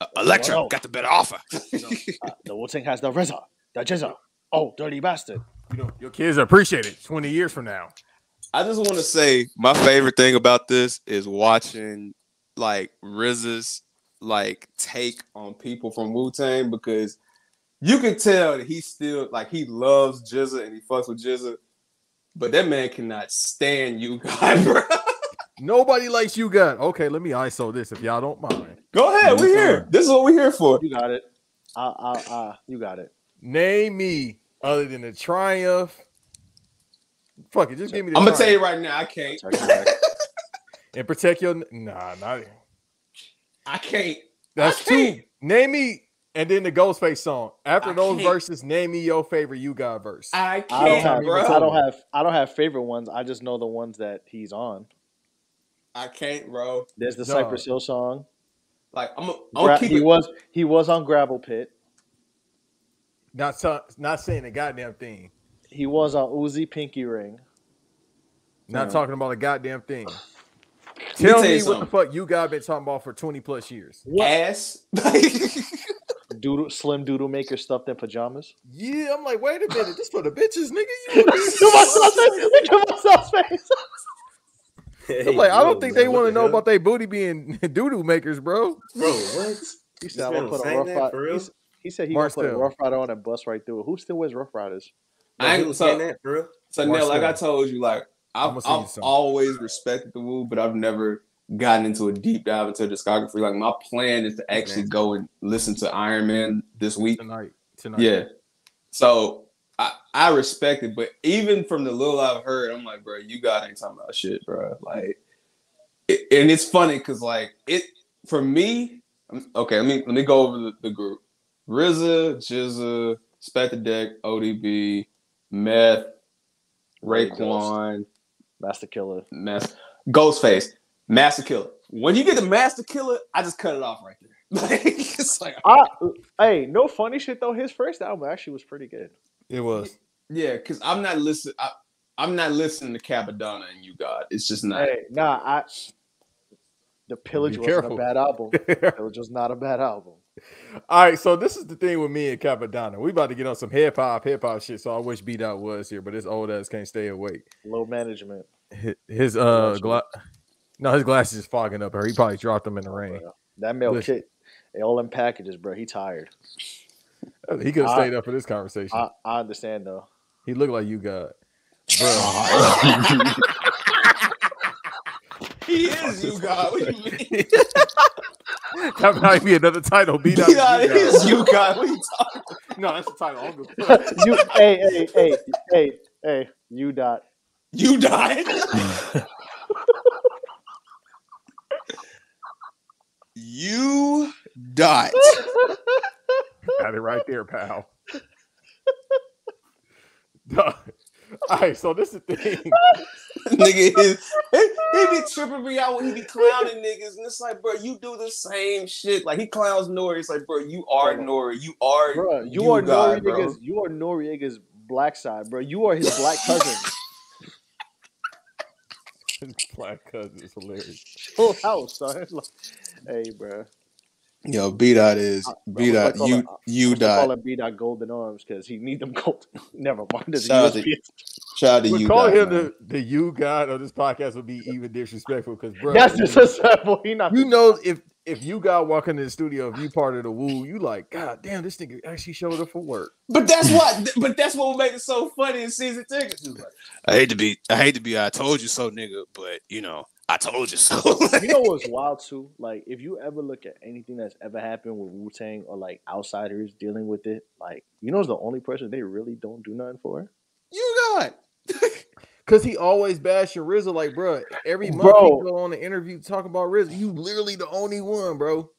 uh, Elektra got the better offer. you know, uh, the Wu Tang has the RZA, the GZA. Oh, dirty bastard. You know, your kids appreciate it 20 years from now. I just want to say my favorite thing about this is watching like RZA's like take on people from Wu Tang because you can tell that he still like he loves GZA and he fucks with GZA, but that man cannot stand you, guy, bro. Nobody likes U-God. Okay, let me ISO this if y'all don't mind. Go ahead, we're here. This is what we're here for. You got it. Uh, uh, uh, you got it. Name me other than the Triumph. Fuck it, just give me the I'm gonna tell you right now, I can't. and protect your nah, not I can't. that's I can't. two. Name me and then the Ghostface song. After I those can't. verses, name me your favorite U-God verse. I I don't can't, have. bro. I don't have. I don't have favorite ones. I just know the ones that he's on. I can't, bro. There's the No. Cypress Hill song. Like I'm, a, I'm Gra- keep he it. was. He was on Gravel Pit. Not so, not saying a goddamn thing. He was on Uzi Pinky Ring. Not Yeah. talking about a goddamn thing. Me Tell tell me what the fuck you guys been talking about for 20 plus years. ass. Doodle, Slim Doodle Maker stuffed in pajamas. Yeah, I'm like, wait a minute, this for the bitches, nigga. You Look at myself, look at myself face. I'm like, I don't think man, they want to the know hell? about their booty being doo-doo makers, bro. Bro, what? He said, "I'm gonna put a rough that rider." for He said he gonna put a rough rider on and bust right through it. Who still wears rough riders? Bro, I he ain't was so, saying that for real. so Neil, like I told you, like I've, I'ma send you I've always respected the Wu, but I've never gotten into a deep dive into discography. Like my plan is to actually man. go and listen to Iron Man this week. Tonight, tonight. Yeah. So I, I respect it, but even from the little I've heard, I'm like, bro, you got ain't talking about shit, bro. Like, it, and it's funny because like it for me. Okay, let me let me go over the, the group: RZA, GZA, Spectre Deck, ODB, Meth, Raekwon, Masta Killa. Mas- Ghostface, Masta Killa. When you get the Masta Killa, I just cut it off right there. Like it's like I, hey, no funny shit though. His first album actually was pretty good. It was. Yeah, because I'm not listening. I'm not listening to Cappadonna and U-God. It's just not. Hey, nah, I. The Pillage Be wasn't careful. a bad album. it was just not a bad album. All right, so this is the thing with me and Cappadonna. We about to get on some hip hop, hip hop shit. So I wish B Dot was here, but his old ass can't stay awake. Low management. His, his uh, gla- no, his glasses is fogging up. Or he probably dropped them in the rain. Bro. That mail Listen. kit, they all in packages, bro. He tired. He could have stayed up for this conversation. I, I understand though. he looked like U-God, bro. He is U-God. What do you mean? that might be another title. B Dot. He not- he is U-God. What you talking? No, that's the title. I'm you, hey, hey, hey, hey, hey, you dot. You died. you dot. Got it right there, pal. Dog. All right, so this is the thing. Nigga, is, he, he be tripping me out when he be clowning niggas, and it's like, bro, you do the same shit. Like he clowns Nori. It's like, bro, you are Nori. You are Bro, you, you are God, bro. Noriega's. You are Noriega's black side, bro. You are his black cousin. Black cousin is hilarious. Chill out, son. Like, hey, bro. Yo, B uh, uh, dot is B I'm dot gonna you call you I'm Call him B dot golden arms because he need them gold. Never mind. There's a Shout out to- USB. Shout out to you. call him man. the, the U-God of this podcast would be even disrespectful because bro, That's disrespectful. He not. you know if if U-God walking into the studio, if you part of the woo, you like, God damn, this nigga actually showed up for work. But that's what. But that's what made it so funny in season tickets. He like, I hate to be, I hate to be, I told you so, nigga. But you know, I told you so. you know what's wild too? Like, if you ever look at anything that's ever happened with Wu Tang or like outsiders dealing with it, like, you know, it's the only person they really don't do nothing for. you got. Cause he always bashing RZA like, bro. Every month Bro. he go on the interview talking about RZA. You literally the only one, bro.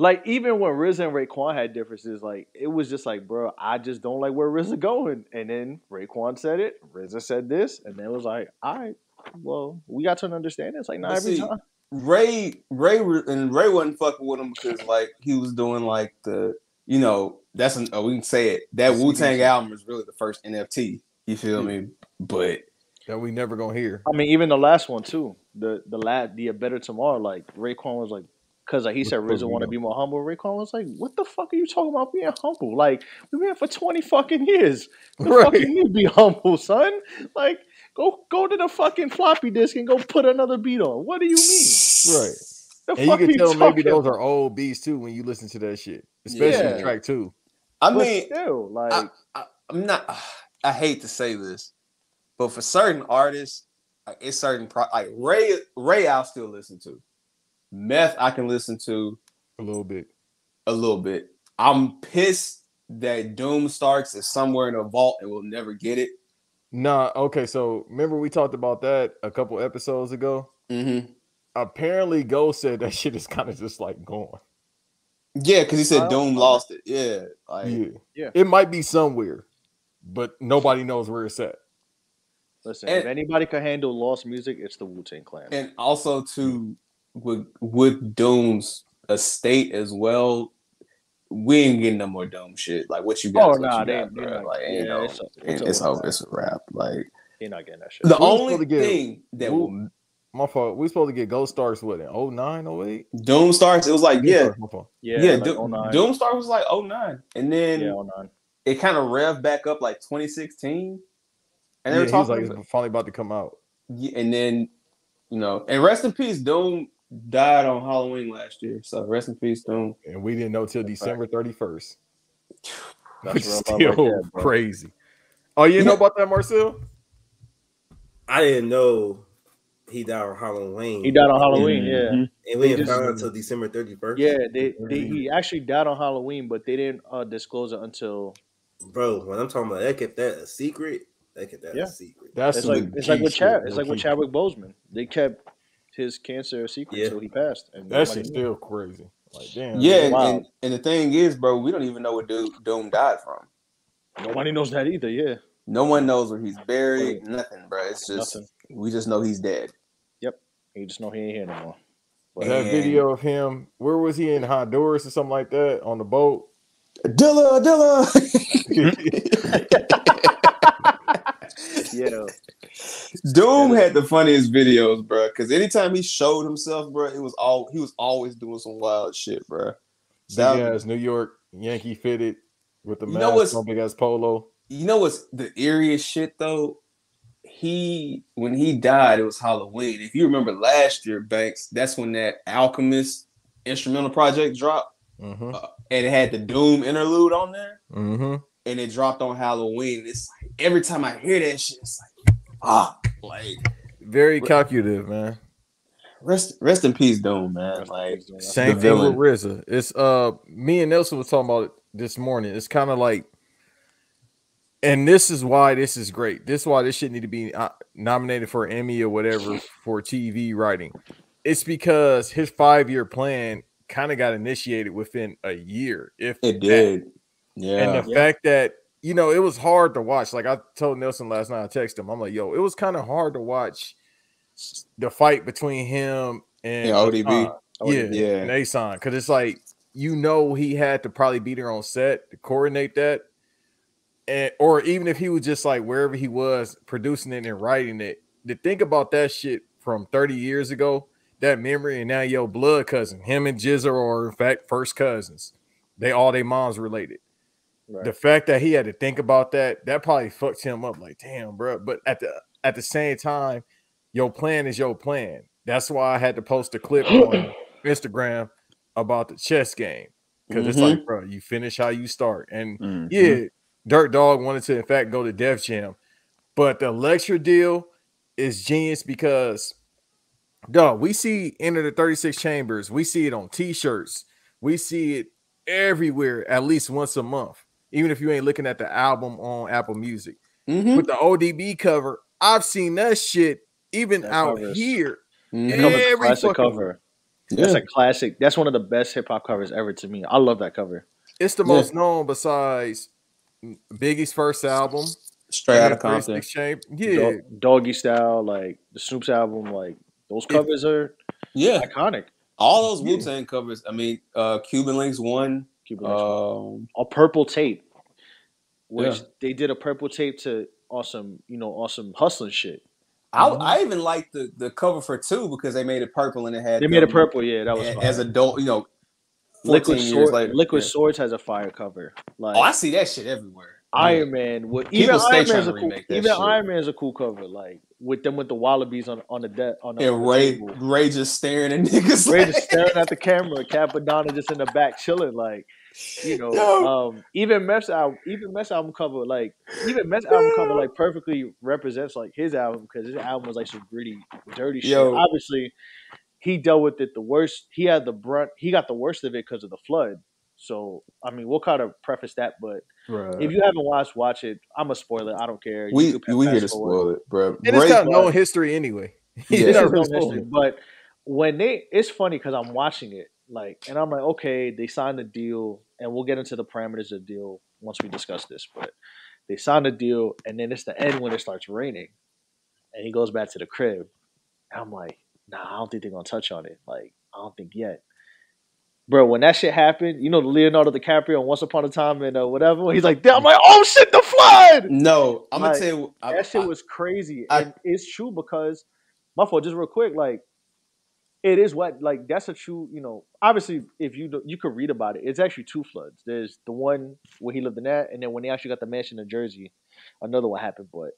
Like, even when RZA and Raekwon had differences, like, it was just like, bro, I just don't like where RZA going. And then Raekwon said it, RZA said this, and then it was like, all right, well, we got to an understanding. It's like, not But every see, time. Ray Ray and Ray wasn't fucking with him because like he was doing like the you know that's an oh, we can say it that Wu Tang album is really the first NFT. You feel me? But That we never gonna hear. I mean, even the last one too. The the last the A Better Tomorrow, like Raekwon was like, because like he said course RZA we want to be more humble. Raekwon was like, what the fuck are you talking about being humble? Like we've been here for twenty fucking years. The fuck you need to be humble, son? Like go go to the fucking floppy disk and go put another beat on. What do you mean? Right. The And you can are tell maybe those are old beats too when you listen to that shit. Especially Yeah. track two. I But mean, still, like I, I, I'm not. I hate to say this, but for certain artists, like it's certain pro, like Ray. Ray, I'll still listen to. Meth, I can listen to A little bit. a little bit. I'm pissed that Doom Starks is somewhere in a vault and we'll never get it. Nah, okay. So remember we talked about that a couple episodes ago. Mm-hmm. Apparently, Ghost said that shit is kind of just like gone. Yeah, because he said Oh, Doom okay. lost it. Yeah, like Yeah, Yeah. It might be somewhere, but nobody knows where it's at. listen, and- if anybody can handle lost music, it's the Wu Tang Clan. and also to with with Doom's estate as well. We ain't getting no more Doom shit. Like what you got? Oh, what nah, you they- got, bro. not- Like ain't yeah, no, it's a- it's, it's it's over. over. It's a wrap. Like You're not getting that shit. the Who's only supposed to get- thing that who- will My fault. We supposed to get Ghost Stars with oh it. 09, 08? Doom starts. It was like yeah, My fault. yeah, yeah. like Doom, 09. Doom Star was like 09. and then Yeah, 09. it kind of revved back up like 2016. And they Yeah, were he was talking, like about- it's finally about to come out. yeah, and then you know, and rest in peace, Doom died on Halloween last year. So rest in peace, Doom. and we didn't know till December 31st. That's Which real is love still right crazy. Oh, you didn't know about that, Marcel? I didn't know he died on Halloween. He died on Halloween. Yeah, and we didn't just- find out until December thirty first. yeah. They, they he actually died on Halloween, but they didn't uh, disclose it until bro. When I'm talking about, they kept that a secret. They kept that Yeah. a secret. That's it's some like it's like key with Chad. It's like with key. Chadwick Boseman. They kept his cancer a secret Yeah. until he passed. And That nobody shit's knew. still crazy. Like, damn. Yeah, and, Wow. and, and the thing is, bro, we don't even know what Doom, Doom died from. Nobody knows that either. Yeah, No one knows where he's buried. Nothing, bro. It's just Nothing. we just know he's dead. Yep. You just know he ain't here no more. But that And- video of him, where was he in Honduras or something like that on the boat? Dilla, Dilla. yeah, Doom had the funniest videos, bro. Because anytime he showed himself, bro, it was all he was always doing some wild shit, bro. Big That- ass New York Yankee fitted with the You mask know what's- on big ass polo. You know what's the eeriest shit though? He when he died, it was Halloween. If you remember last year, Banks, that's when that Alchemist instrumental project dropped, Mm-hmm. uh, and it had the Doom interlude on there, Mm-hmm. And it dropped on Halloween. It's like every time I hear that shit, it's like, ah, like Very calculative, man. rest rest in peace, Doom, man. Like Same the thing with RZA. It's uh me and Nelson was talking about it this morning. It's kind of like, and this is why this is great. This is why this shit need to be uh, nominated for an Emmy or whatever for TV writing. It's because his five year plan kind of got initiated within a year. If it did. Yeah. And the fact that you know it was hard to watch. Like I told Nelson last night, I texted him. I'm like, yo, it was kind of hard to watch the fight between him and Yeah, ODB. Hassan. Yeah, Yeah. and Asan. Because it's like you know he had to probably be there on set to coordinate that, and or even if he was just like wherever he was producing it and writing it. To think about that shit from 30 years ago, that memory, and now your blood cousin, him and GZA are in fact first cousins. They all their moms related right. the fact that he had to think about that that probably fucked him up like damn bro. But at the at the same time your plan is your plan. That's why i had to post a clip on instagram about the chess game because it's like bro you finish how you start. And Mhm. yeah dirt dog wanted to in fact go to def jam but the lecture deal is genius because dog we see enter the 36 chambers we see it on t-shirts we see it everywhere at least once a month even if you ain't looking at the album on apple music Mhm. with the odb cover i've seen that shit even That out cover is- here Mhm. A every classic fucking- cover. Yeah. That's a classic. That's one of the best hip hop covers ever to me. I love that cover. it's the Yeah. most known besides biggie's first album Straight out of Compton. 36 Chamber. yeah Dog- Doggy Style, like the Snoop's album, like those covers are Yeah. iconic. All those Yeah. Wu Tang covers. I mean, uh Cuban Links one. Cuban Um a purple tape, which Yeah. they did a purple tape to awesome, you know, awesome hustling shit. I, Mhm. I even liked the, the cover for two because they made it purple and it had They made it purple, yeah, that was a- as adult, you know, Liquid years Sword, later. Liquid Yeah. Swords has a fire cover. Like Oh, I see that shit everywhere. Iron Man, with, even stay Iron trying Man's a cool, even shit. Iron Man's a cool cover. Like with them with the wallabies on on the deck on the, on And the Ray table. Ray just staring at niggas. Ray like- just staring at the camera. Cappadonna just in the back chilling. Like you know, Yo. um, even Meth's album, even Meth's album cover, like even Meth's album cover, like perfectly represents like his album because his album was like some gritty, dirty shit. Yo. Obviously, he dealt with it the worst. He had the brunt. He got the worst of it because of the flood. So I mean, we'll kind of preface that, but if you haven't watched, watch it. I'm a spoiler. I don't care. We can we here to spoil it, bro. And it's Ray- got known history anyway. Yeah. This Not is no really mystery, spoiling. but when they, it's funny because I'm watching it, like, and I'm like, okay, they signed the deal, and we'll get into the parameters of the deal once we discuss this. But they signed the deal, and then it's the end when it starts raining, and he goes back to the crib. And I'm like, nah, I don't think they're gonna touch on it. Like, I don't think yet. Bro, when that shit happened, you know the Leonardo DiCaprio on Once Upon a Time and uh, whatever. He's like, I'm like, oh shit, the flood. No, I'm Like, gonna tell you. I, that shit I- was crazy, I- and it's true because my fault. Just real quick, like it is what like that's a true. You know, obviously, if you do, you could read about it, it's actually two floods. There's the one where he lived in that, and then when they actually got the mansion in Jersey, another one happened. But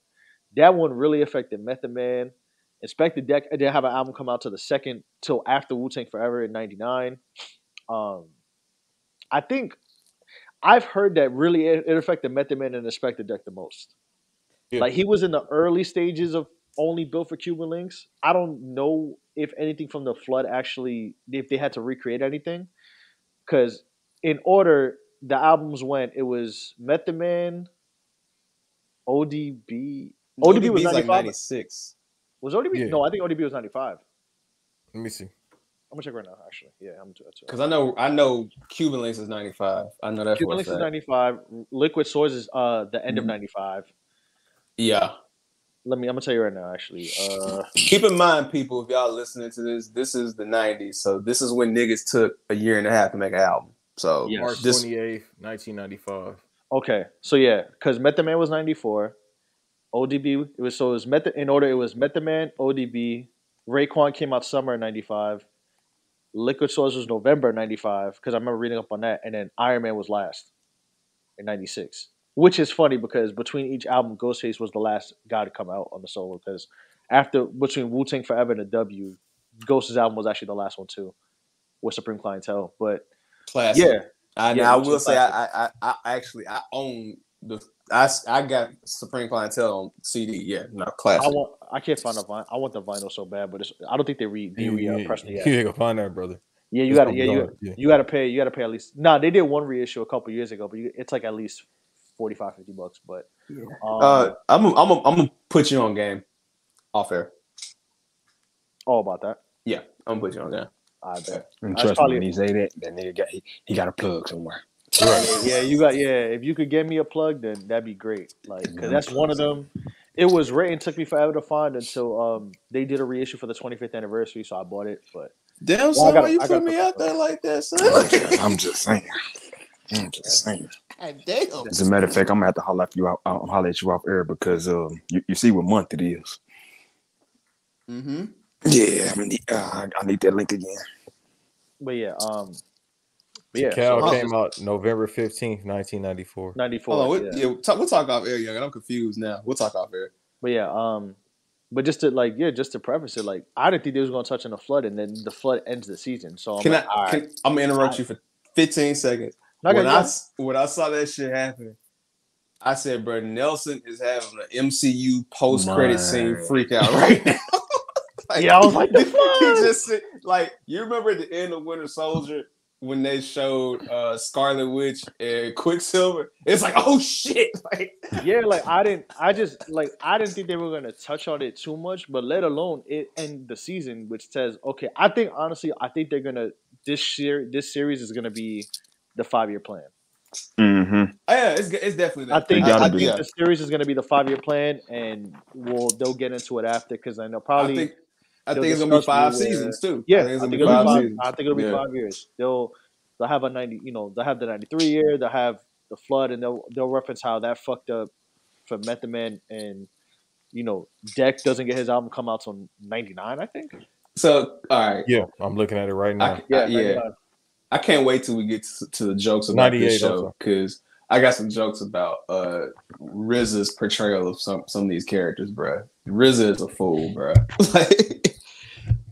that one really affected Method Man. Inspectah Deck I didn't have an album come out to the second till after Wu Tang Forever in '99. Um, I think I've heard that really it, it affected Method Man and Inspectah Deck the most. Yeah. Like he was in the early stages of only built for Cuban links. I don't know if anything from the flood actually if they had to recreate anything. Cause in order the albums went, it was Method Man, ODB. ODB, was ODB 's like 96. Was ODB? Yeah. No, I think ODB was 95. Let me see. I'm gonna check right now, actually. Yeah, I'm gonna check. Cause I know I know Cuban Links is 95. I know that Cuban for a Links is 95. Liquid Swords is uh the end of Mhm. 95. Yeah. Let me. I'm gonna tell you right now. Actually, uh, Keep in mind, people, if y'all listening to this, this is the 90s. So this is when niggas took a year and a half to make an album. So Yes. March this 28th, 1995. okay. So yeah, because Method Man was 94. ODB. It was so it was Method in order. It was Method Man, ODB. Raekwon came out summer 95. Liquid Swords was November 95 because I remember reading up on that, and then Iron Man was last in 96. Which is funny because between each album, Ghostface was the last guy to come out on the solo. Because after between Wu Tang Forever and the W, Ghost's album was actually the last one too, with Supreme Clientele. But classic. yeah, I, Yeah, I will say I, I I I actually I own the I, I got Supreme Clientele on CD. Yeah, no class I want. I can't find the vinyl. I want the vinyl so bad, but it's, I don't think they re they You, re uh, you, pressed it you yet. ain't gonna find that, brother. Yeah, you It's got to yeah you, yeah. you got to pay you got to pay at least. Nah, they did one reissue a couple years ago, but you, it's like at least 45, 50 bucks. But um, Uh, I'm i I'm i I'm gonna put you on game off air. all about that. Yeah, I'm gonna put you on game. I bet. And trust probably- me, when he say that, that nigga got he, he got a plug somewhere. Yeah, you got yeah. If you could get me a plug, then that'd be great. Like, cause that's one of them. It was written, took me forever to find until um they did a reissue for the 25th anniversary, so I bought it. But Damn, Well, son, gotta- why you I put me out there like that, son? I'm just saying. I'm just saying. Damn. As a matter of fact, I'm gonna have to holler at you out, uh, holler at you off air because um, you, you see what month it is. Mm-hmm. Yeah, I, need, uh, I, I need that link again. but yeah, um, but yeah, Cal so came out November 15th, 1994. 94. Hold on, yeah. we, yeah, talk, we'll talk off air, young. I'm confused now. We'll talk off air. But yeah, um, but just to like, yeah, just to preface it, like, I didn't think they was gonna touch on the flood, and then the flood ends the season. So I'm Can like, I? all right. Can, I'm gonna interrupt you for 15 seconds. When gonna- when I saw that shit happen, I said, "Bro, Nelson is having an MCU post credit scene freak out right now." Like, Yeah, I was like, the he fuck? just like you remember at the end of Winter Soldier when they showed uh Scarlet Witch and Quicksilver? It's like, oh shit! Like, yeah, like I didn't, I just like I didn't think they were gonna touch on it too much, but let alone it end the season, which says, okay, I think honestly, I think they're gonna this year, this series is gonna be the five year plan. Mm-hmm. oh, yeah, it's it's definitely. I That. think They gotta I think that. the series is gonna be the five year plan, and we'll they'll get into it after because I know I probably think I think it's gonna be discuss five where- seasons too. Yeah, I think it's gonna be it'll five five, seasons. I think it'll be Yeah. five years. They'll they'll have a ninety, you know, they'll have the ninety three year. They'll have the flood, and they'll they'll reference how that fucked up for Method Man, and you know, Deck doesn't get his album come out till ninety nine, I think. So, all right, Yeah, I'm looking at it right now. I, yeah, yeah. 99. I can't wait till we get to, to the jokes about this show because I got some jokes about uh RZA's portrayal of some some of these characters, bruh. RZA is a fool, bruh. like,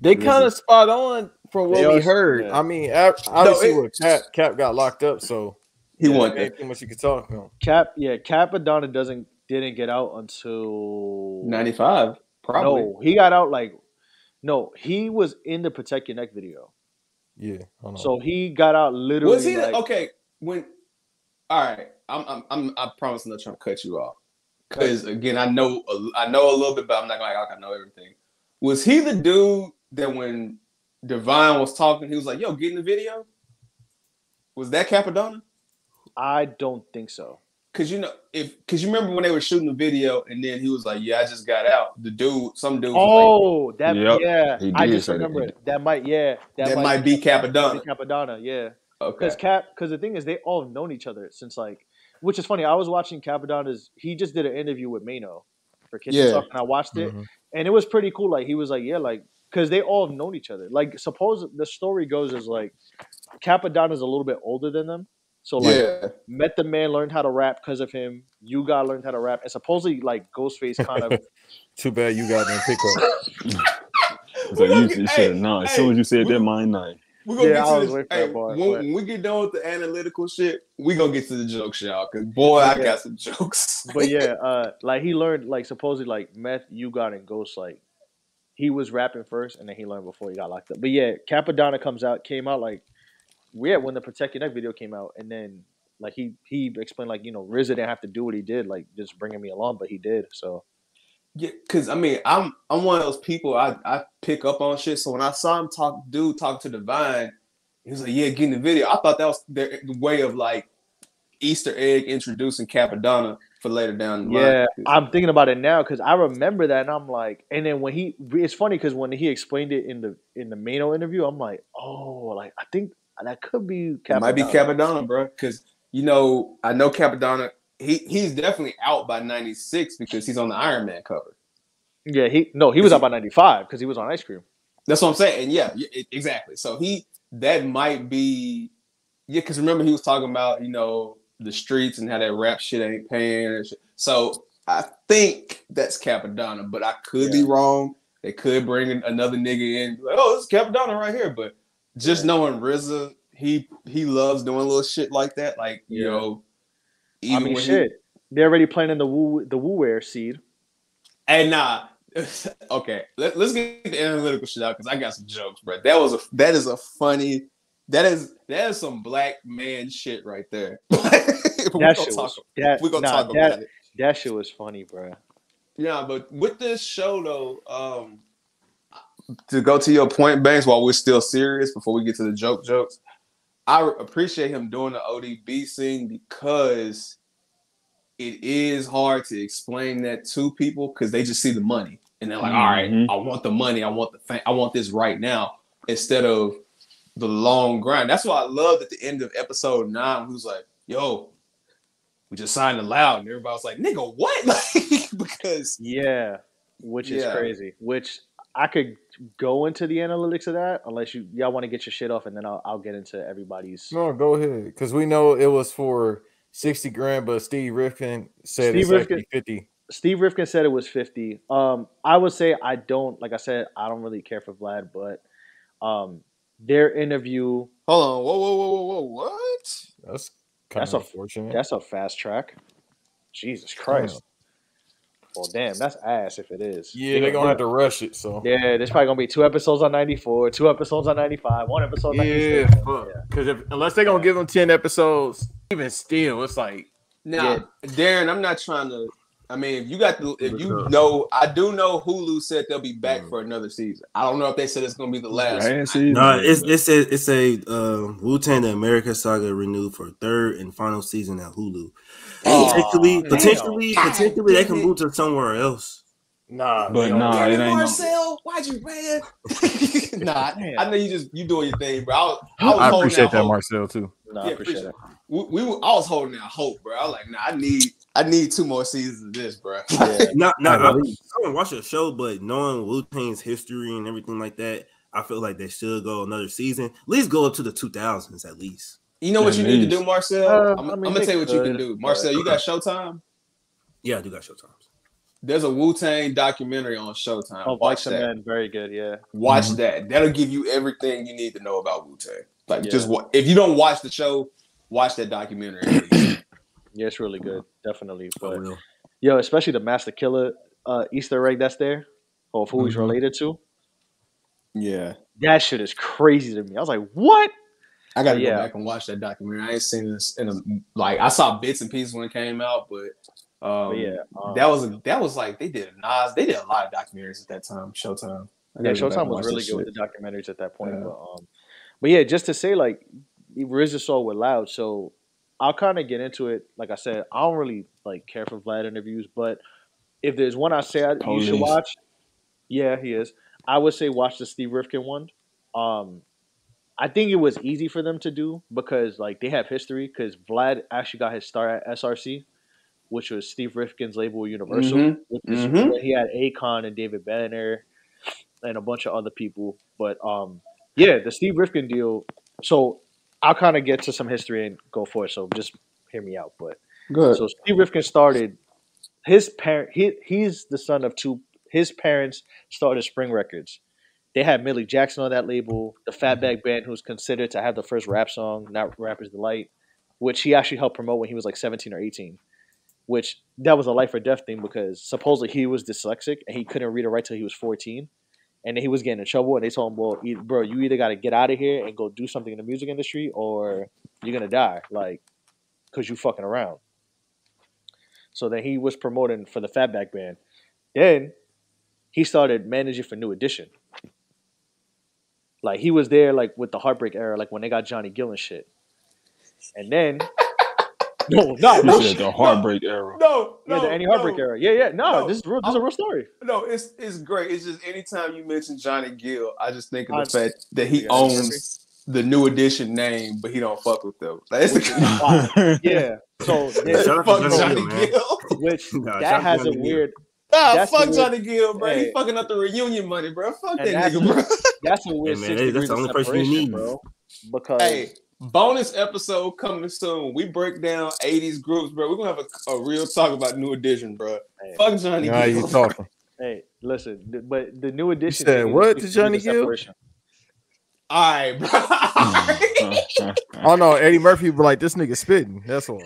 They kind of spot on from They what we heard. yeah. I mean, ab- obviously, it- what Cap, Cap got locked up, so He Yeah, want ain't too much you could talk on. Cap, yeah, Cap Cappadonna doesn't didn't get out until 95, probably. No, he got out like no, he was in the Protect Your Neck video. Yeah. hold on. So he got out literally. Was he the- like, okay? When all right, I'm I'm, I'm I promise I'm not trying to cut you off because again I know I know a little bit, but I'm not gonna act like I know everything. Was he the dude that when Divine was talking, he was like, "Yo, get in the video"? Was that Cappadonna? I don't think so. Cause you know if cause you remember when they were shooting the video and then he was like, "Yeah, I just got out." The dude, some dude. was Oh, that Yep, yeah. I just say that. remember it. That might yeah. That might be Cappadonna. might be Cappadonna, yeah. Okay. Because Cap, because the thing is, they all have known each other since like, which is funny. I was watching Cappadonna's. He just did an interview with Mano for Kitchen Yeah. Talk, and I watched it, Mhm. and it was pretty cool. Like he was like, yeah, like because they all have known each other. Like suppose the story goes is like, Cappadonna's a little bit older than them. So like, Yeah. met the man, learned how to rap because of him. U-God learned how to rap, and supposedly like Ghostface kind of Too bad you got them pick up. So you should have known. As soon as you said that, mine nine. We're gonna Yeah, I get to was this. Hey, that bar, when, when we get done with the analytical shit, we gonna get to the jokes, y'all. Cause boy, I got some jokes. but yeah, uh, like he learned like supposedly like meth, U-God and ghost like he was rapping first and then he learned before he got locked up. But yeah, Cappadonna comes out came out like yeah when the Protect Your Neck video came out and then like he he explained like you know RZA didn't have to do what he did like just bringing me along, but he did. So Yeah, cause I mean, I'm I'm one of those people I I pick up on shit. So when I saw him talk, dude talk to Divine, he was like, "Yeah, getting the video." I thought that was their way of like Easter egg introducing Cappadonna for later down the line. yeah, I'm thinking about it now because I remember that and I'm like, and then when he it's funny because when he explained it in the in the Mano interview, I'm like, oh, like I think that could be It might be Cappadonna. Cappadonna, bro. Because you know, I know Cappadonna. He he's definitely out by '96 because he's on the Iron Man cover. Yeah, he no, he was out by '95 because he was on Ice Cream. That's what I'm saying. And yeah, y- e- exactly. So he that might be yeah, because remember he was talking about you know the streets and how that rap shit ain't paying. And shit. So I think that's Cappadonna, but I could be wrong. They could bring another nigga in, like, oh, this is Cappadonna right here. But just knowing RZA, he he loves doing little shit like that. Like you Yeah. know, I mean, when he- shit, they're already planning the woo the Wu Wear seed. And nah. okay, Let, us get the analytical shit out because I got some jokes, bro. That was a that is a funny. That is that is some black man shit right there. we gonna shit talk. was that, we gonna nah, talk that, about it. That shit was funny, bro. Yeah, but with this show though, um, to go to your point, Banks, while we're still serious before we get to the joke jokes, I appreciate him doing the ODB scene because it is hard to explain that to people because they just see the money and they're like, all right, Mhm. I want the money, I want the fa- I want this right now instead of the long grind. That's why I loved at the end of episode nine, who's like, yo, we just signed it loud, and everybody was like, nigga, what? Like, because Yeah, which is Yeah. crazy. Which I could go into the analytics of that, unless you y'all want to get your shit off, and then I'll I'll get into everybody's. No, go ahead. Because we know it was for 60 grand, but Steve Rifkin said Steve it's Rifkin- actually 50. Steve Rifkin said it was fifty. Um, I would say I don't like I said I don't really care for Vlad, but um, their interview. Hold on, whoa, whoa, whoa, whoa, whoa, what? That's kind That's of a unfortunate. That's a fast track. Jesus Christ. Well, damn, that's ass if it is. yeah, they're gonna have to rush it. So Yeah, there's probably gonna be two episodes on 94, two episodes on 95, one episode on yeah, 96. fuck. Because if unless they're gonna give them 10 episodes, even still, it's like Now, Darren, I'm not trying to. I mean, if you got the, if you know, I do know Hulu said they'll be back for another season. I don't know if they said it's gonna be the last. No, it's it's a it's a uh, Wu Tang the America Saga renewed for third and final season at Hulu. Oh, potentially, damn. potentially, God potentially, they can it. move to somewhere else. Nah, But nah, it ain't. no- Marcel, why'd you man? nah, I know you just you doing your thing, bro. I, was- I, was I holding appreciate out that, hope. Marcel, too. No, Yeah, I appreciate appreciate it. We, we were, I was holding out hope, bro. I was like, nah, I need I need two more seasons of this, bro. Yeah. not, not, I I, I believe. haven't watched the show, but knowing Wu Tang's history and everything like that, I feel like they should go another season. At least go up to the two thousands, at least. You know what At you need to do, Marcel? Uh, I'm, I I'm mean, gonna tell you what you can do, Marcel. You got Showtime. Yeah, I do got Showtime. There's a Wu Tang documentary on Showtime. Oh, Watch Watch that. Man, very good. Yeah. Watch Mhm. that. That'll give you everything you need to know about Wu Tang. Like Yeah. just what if you don't watch the show, watch that documentary. Yeah, it's really good, definitely. I But will. yo, especially the Masta Killa uh, Easter egg that's there, of who he's Mhm. related to. yeah, That shit is crazy to me. I was like, what? I got to Yeah. go back and watch that documentary. I ain't seen this in a like I saw bits and pieces when it came out, but um, yeah, um, that was a, that was like they did a Nas. They did a lot of documentaries at that time. Showtime. Yeah, gotta go back Showtime was really good with the documentaries at that point. Yeah. But um, but yeah, just to say like RZA saw with Loud, so I'll kind of get into it. Like I said, I don't really like care for Vlad interviews, but if there's one I say I, you should watch, yeah, he is. I would say watch the Steve Rifkin one. Um, I think it was easy for them to do because like they have history. Because Vlad actually got his start at SRC, which was Steve Rifkin's label Universal. Mhm. Is Mhm. he had Akon and David Banner and a bunch of other people. But um, yeah, the Steve Rifkin deal. So I'll kind of get to some history and go for it. So just hear me out. But Good. so Steve Rifkin started his parent. He he's the son of two. His parents started Spring Records. They had Millie Jackson on that label, the Fatback mm-hmm. Band, who's considered to have the first rap song, not Rapper's Delight, which he actually helped promote when he was like 17 or 18. Which that was a life or death thing because supposedly he was dyslexic and he couldn't read or write till he was 14. And then he was getting in trouble, and they told him, "Well, bro, you either got to get out of here and go do something in the music industry, or you're gonna die, like, cause you fucking around." So then he was promoting for the Fatback Band. Then he started managing for New Edition. Like he was there, like with the Heartbreak era, like when they got Johnny Gill and shit. And then, no, no, no, This is the heartbreak era. No, yeah, the Annie Heartbreak no. era. Yeah, yeah, no, No, this is real. This is a real story. No, it's it's great. It's just anytime you mention Johnny Gill, I just think of I- the fact that he Yeah, owns the new edition name, but he don't fuck with them. Like, it's Wow. Yeah. So Yeah, then, shout fuck to Johnny Johnny Gill, which Nah, that out has to a Johnny Gill. weird. Nah, That's fuck the Johnny Gill, bro. Hey. He fucking up the reunion money, bro. Fuck And that that's, nigga, bro. that's a weird Hey, man, six that's the only person you need. bro. Because Hey, bonus episode coming soon. We break down 80s groups, bro. We're gonna have a, a real talk about new edition, bro. Hey. Fuck Johnny Now Gill. you talking. hey, listen, th- but the new edition. said thing is what six to Johnny degrees of Gill? All right, bro. Oh no, Eddie Murphy be like this nigga spitting. That's all.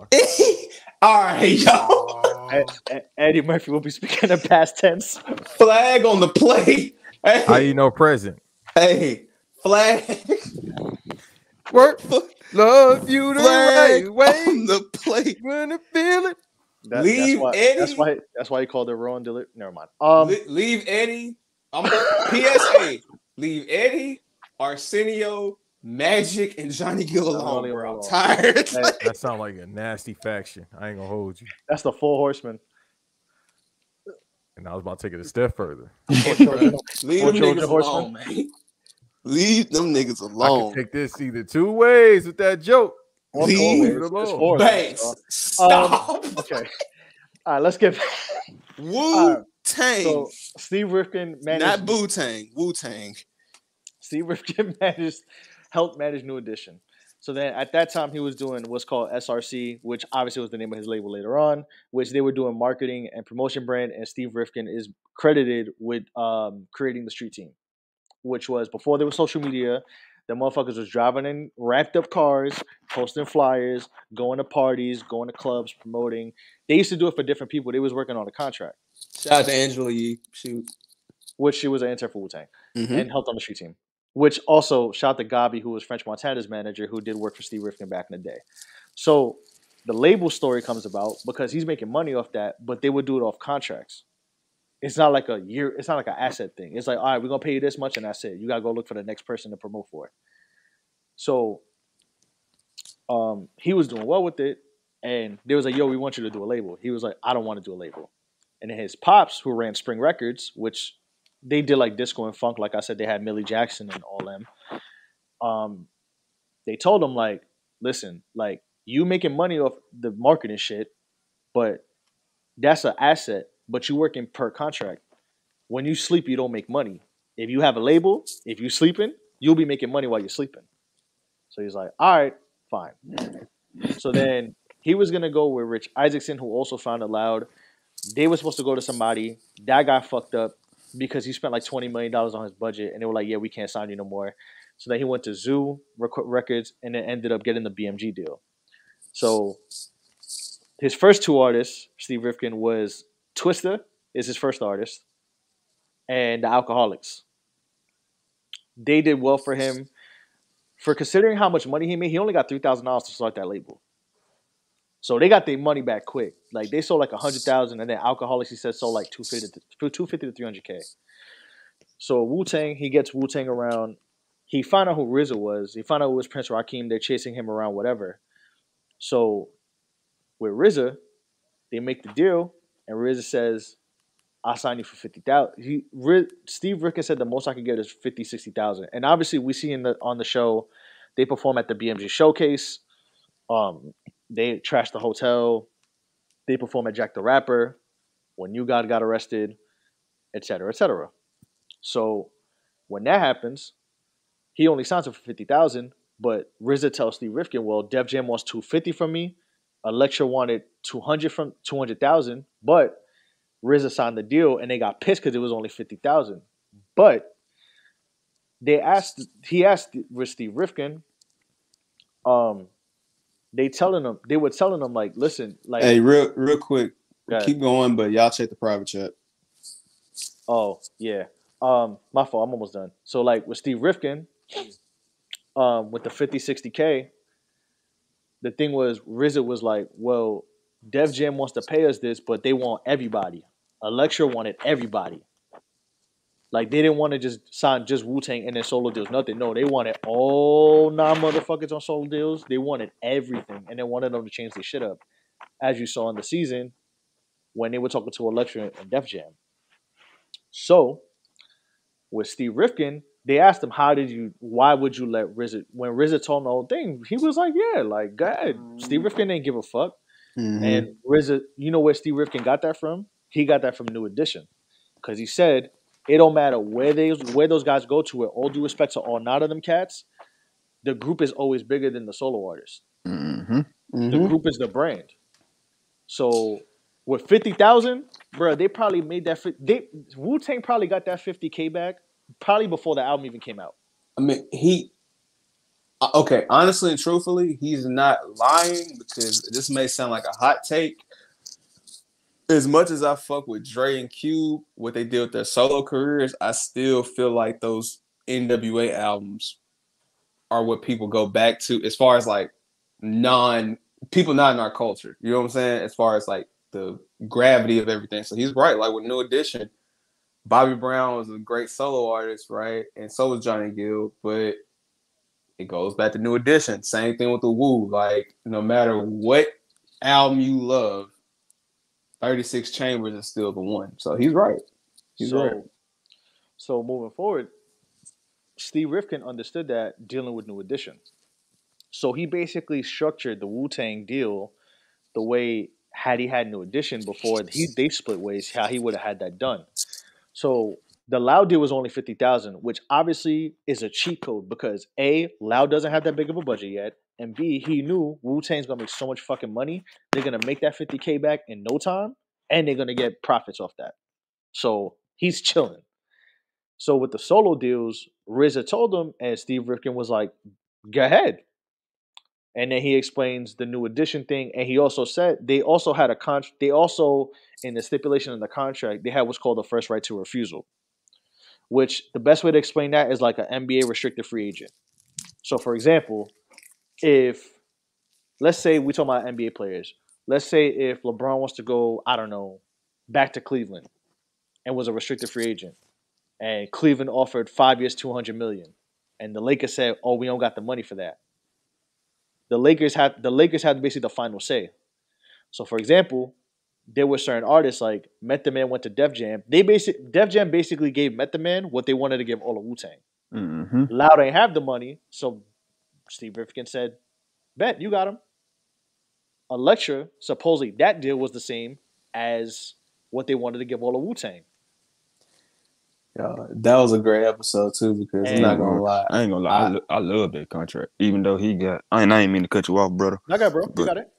All right, yo. Ed- Ed- Eddie Murphy will be speaking in past tense. Flag on the plate. Hey, How you know present? hey, flag. Work, love you the Flag right way. on the plate. When I feel it. That, Leave that's why, Eddie- That's why. That's why he called it Rowan Dillard. Never mind. Um, Le- leave Eddie. I'm PSA. leave Eddie, Arsenio, Magic, and Johnny Gill alone, Leave bro. I'm tired. Hey, That sounds like a nasty faction. I ain't gonna hold you. that's the Four Horsemen. And I was about to take it a step further. leave them niggas horsemen. alone, man. Leave them niggas alone. I can take this either two ways with that joke. Or Leave four it alone. Banks, bro. stop. Um, okay. All right, let's get. Wu Tang, So Steve Rifkin managed. not Boo Tang. Wu Tang. Steve Rifkin managed, helped manage New Edition. So then at that time, he was doing what's called SRC, which obviously was the name of his label later on, which they were doing marketing and promotion brand. And Steve Rifkin is credited with um, creating the street team, which was before there was social media. The motherfuckers was driving in wrapped up cars, posting flyers, going to parties, going to clubs, promoting. They used to do it for different people. They was working on a contract, Shout out to Angela Yee. Shoot. which she was an intern for Wu Tang. Mhm. and helped on the street team. Which also shout to Gabi, who was French Montana's manager, who did work for Steve Rifkin back in the day. So the label story comes about because he's making money off that, but they would do it off contracts. It's not like a year. It's not like an asset thing. It's like, all right, we're gonna pay you this much, and that's it. You gotta go look for the next person to promote for. it. So, um, he was doing well with it, and they was like, "Yo, we want you to do a label." He was like, "I don't want to do a label." And his pops, who ran Spring Records, which they did like disco and funk. Like I said, they had Millie Jackson and all them. Um, they told him like, listen, like you making money off the marketing shit, but that's an asset. But you working per contract. When you sleep, you don't make money. If you have a label, if you're sleeping, you'll be making money while you're sleeping. So he's like, all right, fine. So then he was gonna go with Rich Isaacson, who also founded Loud. They were supposed to go to somebody that got fucked up because he spent like twenty million dollars on his budget, and they were like, "Yeah, we can't sign you no more." So then he went to Zoo Rec- Records, and then ended up getting the BMG deal. So his first two artists, Steve Rifkin, was Twista is his first artist, and the Alkaholiks. They did well for him. For considering how much money he made, he only got three thousand dollars to start that label. So they got their money back quick. Like they sold like a hundred thousand, and then Alkaholiks he said sold like two fifty to two fifty to three hundred k. So Wu Tang, he gets Wu Tang around. He found out who RZA was. He found out it was Prince Rakeem. They're chasing him around, whatever. So with RZA, they make the deal, and RZA says, "I'll sign you for fifty thousand. He Steve Rifkin said the most I can get is 50, 60,000. And obviously, we see in the on the show, they perform at the BMG showcase. Um, they trash the hotel. They perform at Jack the Rapper. When U-God got arrested, etc., etc. So when that happens, he only signs him for fifty thousand. But RZA tells Steve Rifkin, "Well, Def Jam wants two fifty from me. Elektra wanted two hundred from two hundred thousand, but RZA signed the deal, and they got pissed because it was only fifty thousand. But they asked, he asked Steve Rifkin, um, they telling him, they were telling them like, listen, like, Hey, real real quick, keep going, but y'all check the private chat. Oh yeah. Um, my fault. I'm almost done. So like with Steve Rifkind, um, with the 50, 60 k, the thing was RZA was like, well, Def Jam wants to pay us this, but they want everybody. Elektra wanted everybody. Like they didn't want to just sign just Wu Tang and then solo deals. Nothing. No, they wanted all nine motherfuckers on solo deals. They wanted everything, and they wanted them to change their shit up, as you saw in the season when they were talking to Elektra and Def Jam. So, with Steve Rifkind, they asked him, "How did you? Why would you let RZA?" When RZA told him the whole thing, he was like, "Yeah, like, go ahead." Steve Rifkind didn't give a fuck. Mhm. And RZA, you know where Steve Rifkind got that from? He got that from New Edition, because he said it don't matter where they where those guys go to. With all due respect to all nine of them cats, the group is always bigger than the solo artist. Mm-hmm. The group is the brand. So with fifty thousand, bro, they probably made that. They Wu Tang probably got that fifty k back probably before the album even came out. I mean, he. uh, Okay, honestly and truthfully, he's not lying because this may sound like a hot take. As much as I fuck with Dre and Cube, what they did with their solo careers, I still feel like those NWA albums are what people go back to as far as like non people not in our culture. You know what I'm saying? As far as like the gravity of everything. So he's right. Like with New Edition, Bobby Brown was a great solo artist, right? And so was Johnny Gill, but it goes back to New Edition. Same thing with the Wu. Like, no matter what album you love, 36 Chambers is still the one. So he's right. He's so, right. so moving forward, Steve Rifkind understood that dealing with New Edition. So he basically structured the Wu Tang deal the way had he had New Edition before he they split ways, how he would have had that done. So the Loud deal was only fifty thousand, which obviously is a cheat code because a Loud doesn't have that big of a budget yet, and b he knew Wu Tang's gonna make so much fucking money, they're gonna make that fifty k back in no time, and they're gonna get profits off that. So he's chilling. So with the solo deals, RZA told him, and Steve Rifkind was like, "Go ahead." And then he explains the new edition thing, and he also said they also had a con. They also in the stipulation of the contract they had what's called the first right to refusal, which the best way to explain that is like an NBA restricted free agent. So, for example, if let's say we talk about NBA players, let's say if LeBron wants to go, I don't know, back to Cleveland, and was a restricted free agent, and Cleveland offered five years, two hundred million, and the Lakers said, "Oh, we don't got the money for that." The Lakers had the Lakers had basically the final say. So, for example, there were certain artists like Method Man went to Def Jam. They basic Def Jam basically gave Method Man what they wanted to give all of Wu Tang. Mm-hmm. Loud ain't have the money, so Steve Rifkind said, "Bet you got him." Elektra supposedly that deal was the same as what they wanted to give all of Wu Tang. Yeah, that was a great episode too because I'm not gonna lie. I ain't gonna lie. I, lo- I love that contract, even though he got. I ain't, I ain't mean to cut you off, brother. I got bro, you got it.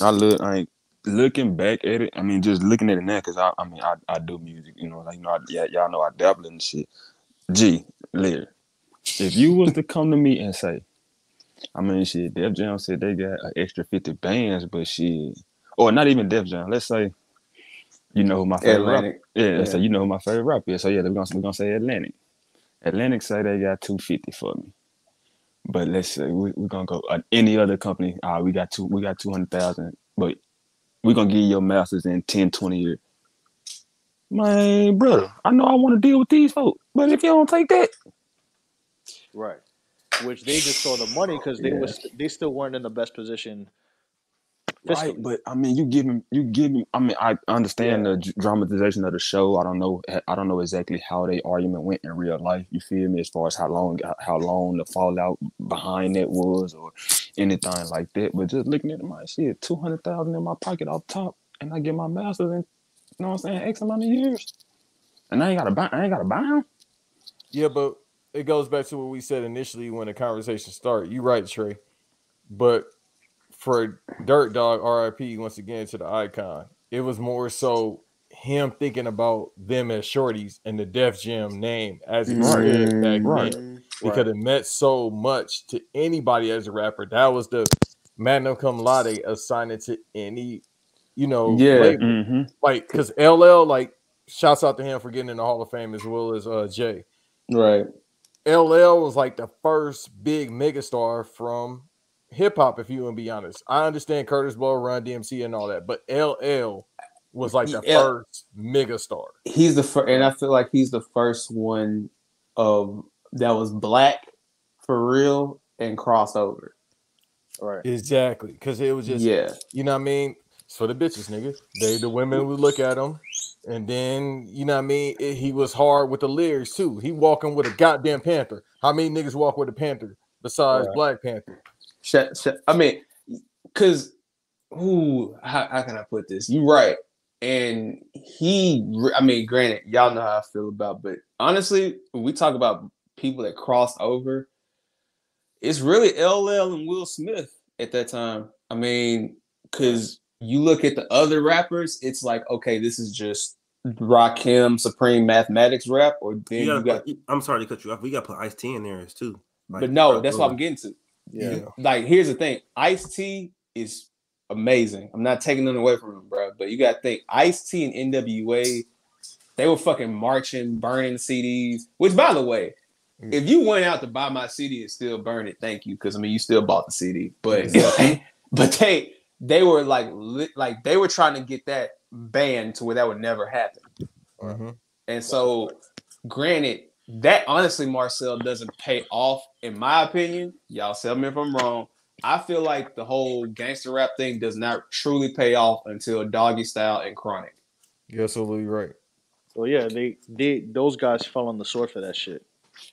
I look. I ain't looking back at it. I mean, just looking at it now, cause I. I mean, I, I do music. You know, like you know, I, yeah, y'all know I dabble in shit. G, Larry, if you was to come to me and say, I mean, shit. Def Jam said they got an extra fifty bands, but shit, or not even Def Jam. Let's say, you know who my favorite rapper. Yeah, let's Yeah. say you know who my favorite rapper is. So yeah, we're gonna we're gonna say Atlantic. Atlantic say they got two fifty for me, but let's say we, we're gonna go uh, any other company. Ah, we got two. We got two hundred thousand, but we're gonna give you your masters in 10, 20 years. My brother, I know I want to deal with these folks, but if you don't take that, Right. Which they just saw the money because they Yeah. was they still weren't in the best position. Right, but I mean, you give him, you give him. I mean, I understand the dramatization of the show. I don't know, eh, I don't know exactly how they argument went in real life. You feel me? As far as how long, how long the fallout behind that was, or anything like that. But just looking at my shit, two hundred thousand in my pocket off top, and I get my master's in, you know what I'm saying, X amount of years, and I ain't got to buy, I ain't got to buy him. Yeah, but it goes back to what we said initially when the conversation started. You right, Trey. But for Dirt Dog, RIP once again to the icon, it was more so him thinking about them as shorties and the Def Jam name as it stood back Right. then. Because it meant so much to anybody as a rapper. That was the magnum cum laude assigned it to any, you know, Yeah. label. Mhm. like because LL, like, shouts out to him for getting in the Hall of Fame as well as uh Jay. Right. LL was like the first big megastar from hip hop, if you want to be honest. I understand Kurtis Blow, Run DMC, and all that, but LL was like the Yeah. first megastar. He's the first, and I feel like he's the first one of that was black for real and crossover. Right. Exactly, because it was just Yeah. you know what I mean. It's for the bitches, nigga. They the women would look at him, and then you know what I mean. It- he was hard with the lyrics too. He walking with a goddamn panther. How many niggas walk with a panther besides Right. Black Panther? Shut, shut, I mean, because who? How, how can I put this? You right, and he. I mean, granted, y'all know how I feel about, but honestly, when we talk about people that crossed over, it's really LL and Will Smith at that time. I mean, because you look at the other rappers, it's like, okay, this is just Rakim Supreme Mathematics rap, or then You you, got. put- I'm sorry to cut you off. We got to put Ice T in there too. Like, but no, uh, that's what I'm getting to. Yeah. Like, here's the thing: Ice T is amazing. I'm not taking nothing away from him, bro. But you got to think, Ice T and NWA, they were fucking marching, burning CDs. Which, by the way, if you went out to buy my CD and still burn it, thank you, because I mean, you still bought the CD. But but they they were like lit, like they were trying to get that banned to where that would never happen. Mhm. And so, granted, that honestly, Marcel doesn't pay off, in my opinion. Y'all tell me if I'm wrong. I feel like the whole gangster rap thing does not truly pay off until Doggy Style and Chronic. You're absolutely right. So yeah, they they those guys fell on the sword for that shit.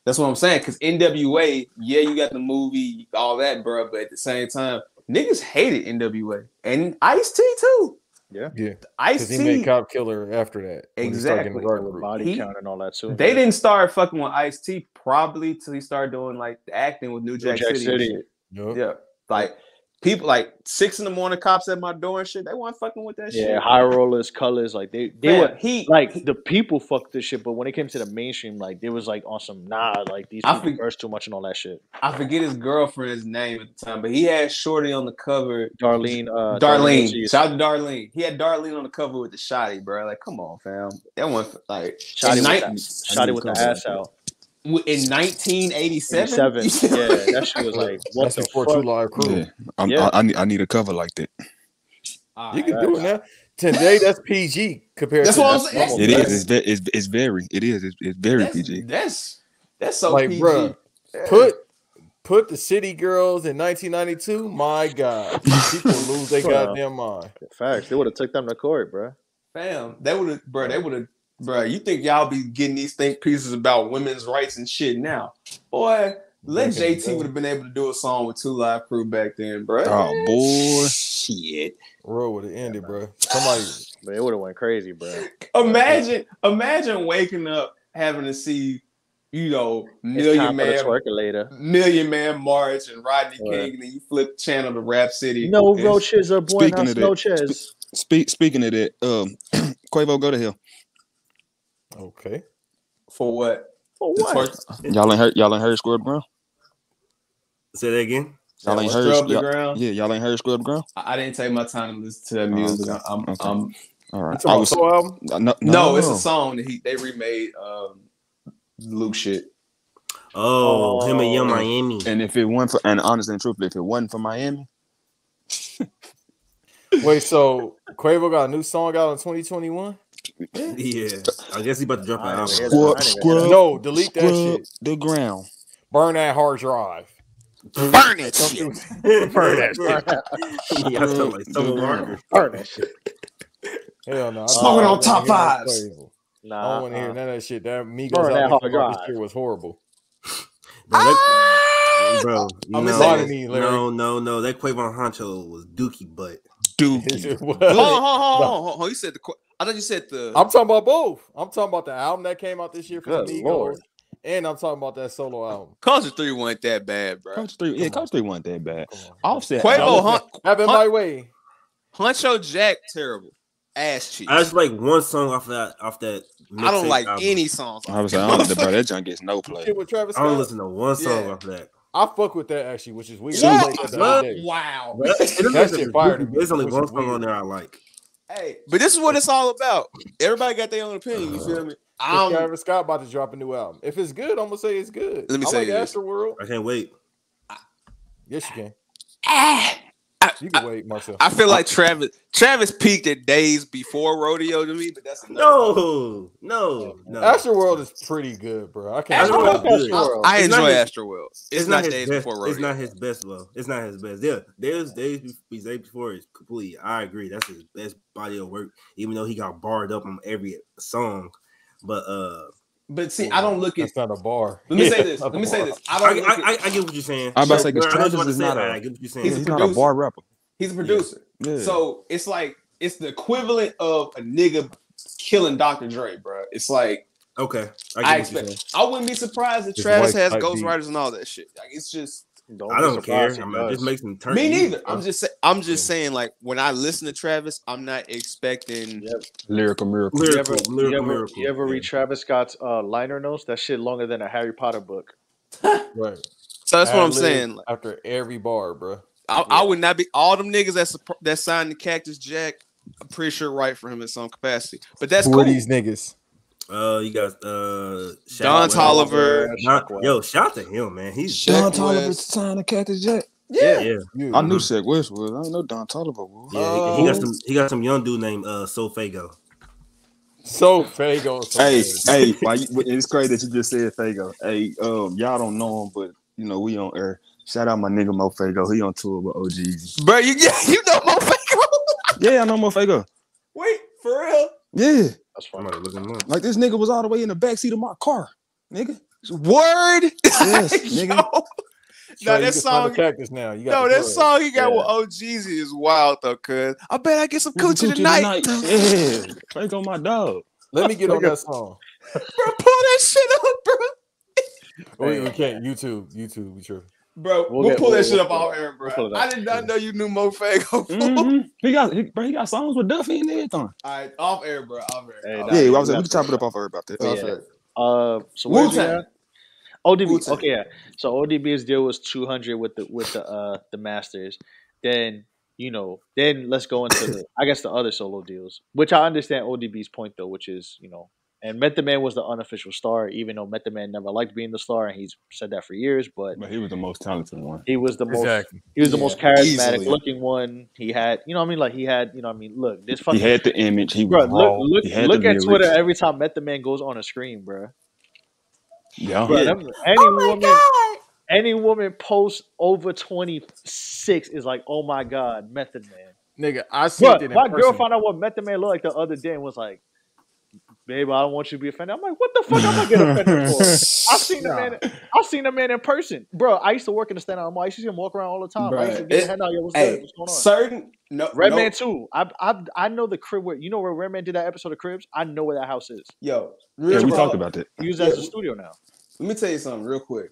That's what I'm saying. Because NWA, yeah, you got the movie, all that, bro. But at the same time, niggas hated NWA and Ice T too. Yeah, Yeah, Ice because he made Cop Killer after that. when he Exactly. with body He- count and all that too. They didn't start fucking with Ice T probably till he started doing like the acting with New Jack, Jack City. City. shit. Yup. Yeah, like people like six in the morning, cops at my door and shit. They weren't fucking with that Yeah, shit. Yeah, high rollers, colors, like they they Fam, were he like the people fucked this shit, but when it came to the mainstream, like they was like on some nah, like these I people curse too much and all that shit. I forget his girlfriend's name at the time, but he had Shorty on the cover. Darlene, uh, Darlene, Ortiz. shout out to Darlene. He had Darlene on the cover with the shotty, bro. Like, come on, fam. That one, like, Shotty with that, shotty with the ass out. In 1987. Yeah, that shit was like what That's the before fuck? Two Live Crew. Yeah, I'm, Yeah. I, I need I need a cover like that. Ah, you can do it now. Today, that's PG compared That's to what I'm saying. normal. It That's- is. It's, ve- it's, it's very. It is. It's, it's very That's, PG. that's that's so like, PG. bruh, put put the City Girls in 1992. My God, people lose their Bruh. goddamn mind. Facts. They would have took them to court, bro. Fam, they would have, bro. They would have, bro. You think y'all be getting these think pieces about women's rights and shit now, boy? Let Back in the JT would have been able to do a song with Two Live Crew back then, bro. Oh boy. shit! World would have ended, bro. Somebody, But it would have went crazy, bro. Imagine, imagine waking up having to see, you know, It's Million time for the Man, twerker later. Million Man March and Rodney Right. King, and then you flip channel to Rap City. No roaches are Speaking buenas of that, noches. Speak. Speaking of that, um, Quavo, go to hell. Okay. for what? For what? twerk- Y'all ain't heard. Y'all ain't heard Square Brown. Say that again. Y'all ain't Scrub heard the y'all- ground. Yeah, y'all ain't heard Scrub the Ground. I, I didn't take my time to listen to that Oh, music. okay. I'm, Okay. I'm, All right. I was Soul no, no, no, it's a song that he they remade um, Luke shit. Oh, him and Young Oh. Miami. And if it wasn't for, and honestly and truthfully, if it wasn't for Miami, Wait, so Quavo got a new song out in 2021? Yeah, I guess he about to drop an I album. didn't scrub, scrub, No, delete that shit. the ground. Burn that hard drive. Burn it. Don't do- Burn that shit. Y'all sound like Summer Walker. Burn that shit. Hell no. I Smoking don't on top hear no fives. Quavo. I don't want to hear uh, none of that shit. That Migos Burn that album hard this drive. shit was horrible. Bro, that, bro, I'm no, gonna no, no, no, no. That Quavo Huncho was dookie butt. Is it Hold what? on, hold on, hold on, hold on. You said the. Qu- I thought you said the. I'm talking about both. I'm talking about the album that came out this year for Good the Migos, lord. and I'm talking about that solo album. Culture Three wasn't that bad, bro. Coach three, yeah, Coach three wasn't that bad. Offset, Quavo, album- Hun- Have it Hun- my way. Huncho Jack, terrible. Ass cheeks. I just like one song off that off that. I don't like album. any songs. I was like, I don't, bro, that junk gets no play. Shit with Travis I don't Scott. listen to one song Yeah. off that. I fuck with that actually, which is weird. What? I played that the other day. Wow. But it That shit fire to me, There's only one is song on there I like. Hey, but this is what it's all about. Everybody got their own opinion. You feel me? Cause I'm, Travis Scott about to drop a new album. If it's good, I'm gonna say it's good. Let me I say like this. Astroworld. I can't wait. Yes, you can. I, You can wait, Marcel. I feel like Travis Travis peaked at days before rodeo to me, but that's enough. No, no, no. Astroworld is pretty good, bro. I can't. Astroworld lie. Astroworld. I It's enjoy not his- Astroworld. It's, not, his days best. before rodeo. It's not his best though. It's not his best. Yeah, there's days be- days before it's complete. I agree. That's his best body of work, even though he got barred up on every song. But uh, But see, I don't look at. That's not a bar. Let me Yeah, say this. Let a me say this. I I, don't. Look I, I, I get what you're saying. I'm about to say, I 'cause Travis is not a- I get what you're saying. He's He's a not a bar rapper. He's a producer. Yeah. So it's like it's the equivalent of a nigga killing Dr. Dre, bro. It's like Okay, I I, get what expect. I wouldn't be surprised if His Travis wife has ghostwriters and all that shit. Like it's just Don't I don't care. I mean, it just makes him turn. me neither. bro. I'm just say, I'm just saying like when I listen to Travis, I'm not expecting. Yep. Lyrical miracle. You ever, lyrical you ever, miracle. you ever yeah. read Travis Scott's uh, liner notes? That shit longer than a Harry Potter book. Right. So that's what I'm saying. Like, After every bar, bro. I, I would not be all them niggas that that signed the Cactus Jack. I'm pretty sure right for him in some capacity, but that's Who cool. are these niggas? Uh, you got uh, Shaq Don Toliver. Don- Sheck Wes. yo, shout out to him, man. He's Shaq Don Toliver West. signed a Cactus Jack. yeah. yeah. You. I knew Sheck Wes was. I didn't know Don Toliver was. Yeah, he, he got some. He got some young dude named uh Sofago. So Fago. so Hey, hey, why it's crazy that you just said Fago. Hey, um, y'all don't know him, but you know we on air. Shout out my nigga Mo Fago. He on tour with OGs. Bro, you yeah, you know Mofago. Yeah, I know Mo Fago. Wait, for real? Yeah, That's I'm funny. gonna look him up. like this nigga was all the way in the backseat of my car, nigga. Word. Yes, nigga. Yo. Trey, No, that song. cactus now. You got No, that song he got Yeah. with OGZ is wild though, cuz. I bet I get some Coochie coochie tonight. Yeah, Fago my dog. Let me get on that song. Bro, pull that shit up, bro. We, we can't. YouTube. YouTube. We tripping. Bro, We'll we'll, get- pull we'll- that shit we'll up pull off it. air, bro. We'll pull it. I did not know you knew Mofago. Mhm. He got, he, bro, he got songs with Duffy and everything. All right, off air, bro. Off air. Hey, off Yeah, air. I was like, we can chop it good. up off air about that. Yeah. Air. Uh, so Wu-Tang. ODB. Wu-Tang. Okay, yeah. So ODB's deal was two hundred with the with the uh the Masters. Then you know, then let's go into the I guess the other solo deals, which I understand ODB's point though, which is you know, and Method Man was the unofficial star, even though Method Man never liked being the star, and he's said that for years. But But he was the most talented one. he was the most he was the most charismatic easily. looking one. He had you know what I mean like he had you know what I mean look this fucking He had the image. He bro was look raw. look he had look the at Twitter lyrics. every time Method Man goes on a screen, bro. Yeah. Bro, Yeah. them- any oh woman, any woman post over twenty six is like, oh my god, Method Man. Nigga, I see Bro, it in my girl found out what Method Man looked like the other day and was like, "Babe, I don't want you to be offended." I'm like, "What the fuck? I'm gonna get offended for?" I've seen the man. I've seen the man in person, bro. I used to work in the stand up mall. I used to see him walk around all the time. I used to Bruh, get it- hand out. Yo, what's Hey, good? What's going on? certain no Redman no, too. I I I know the crib where you know where Redman did that episode of Cribs. I know where that house is. Yo, Yeah, we talk. talked about that. He uses that as a studio now. Let me tell you something real quick.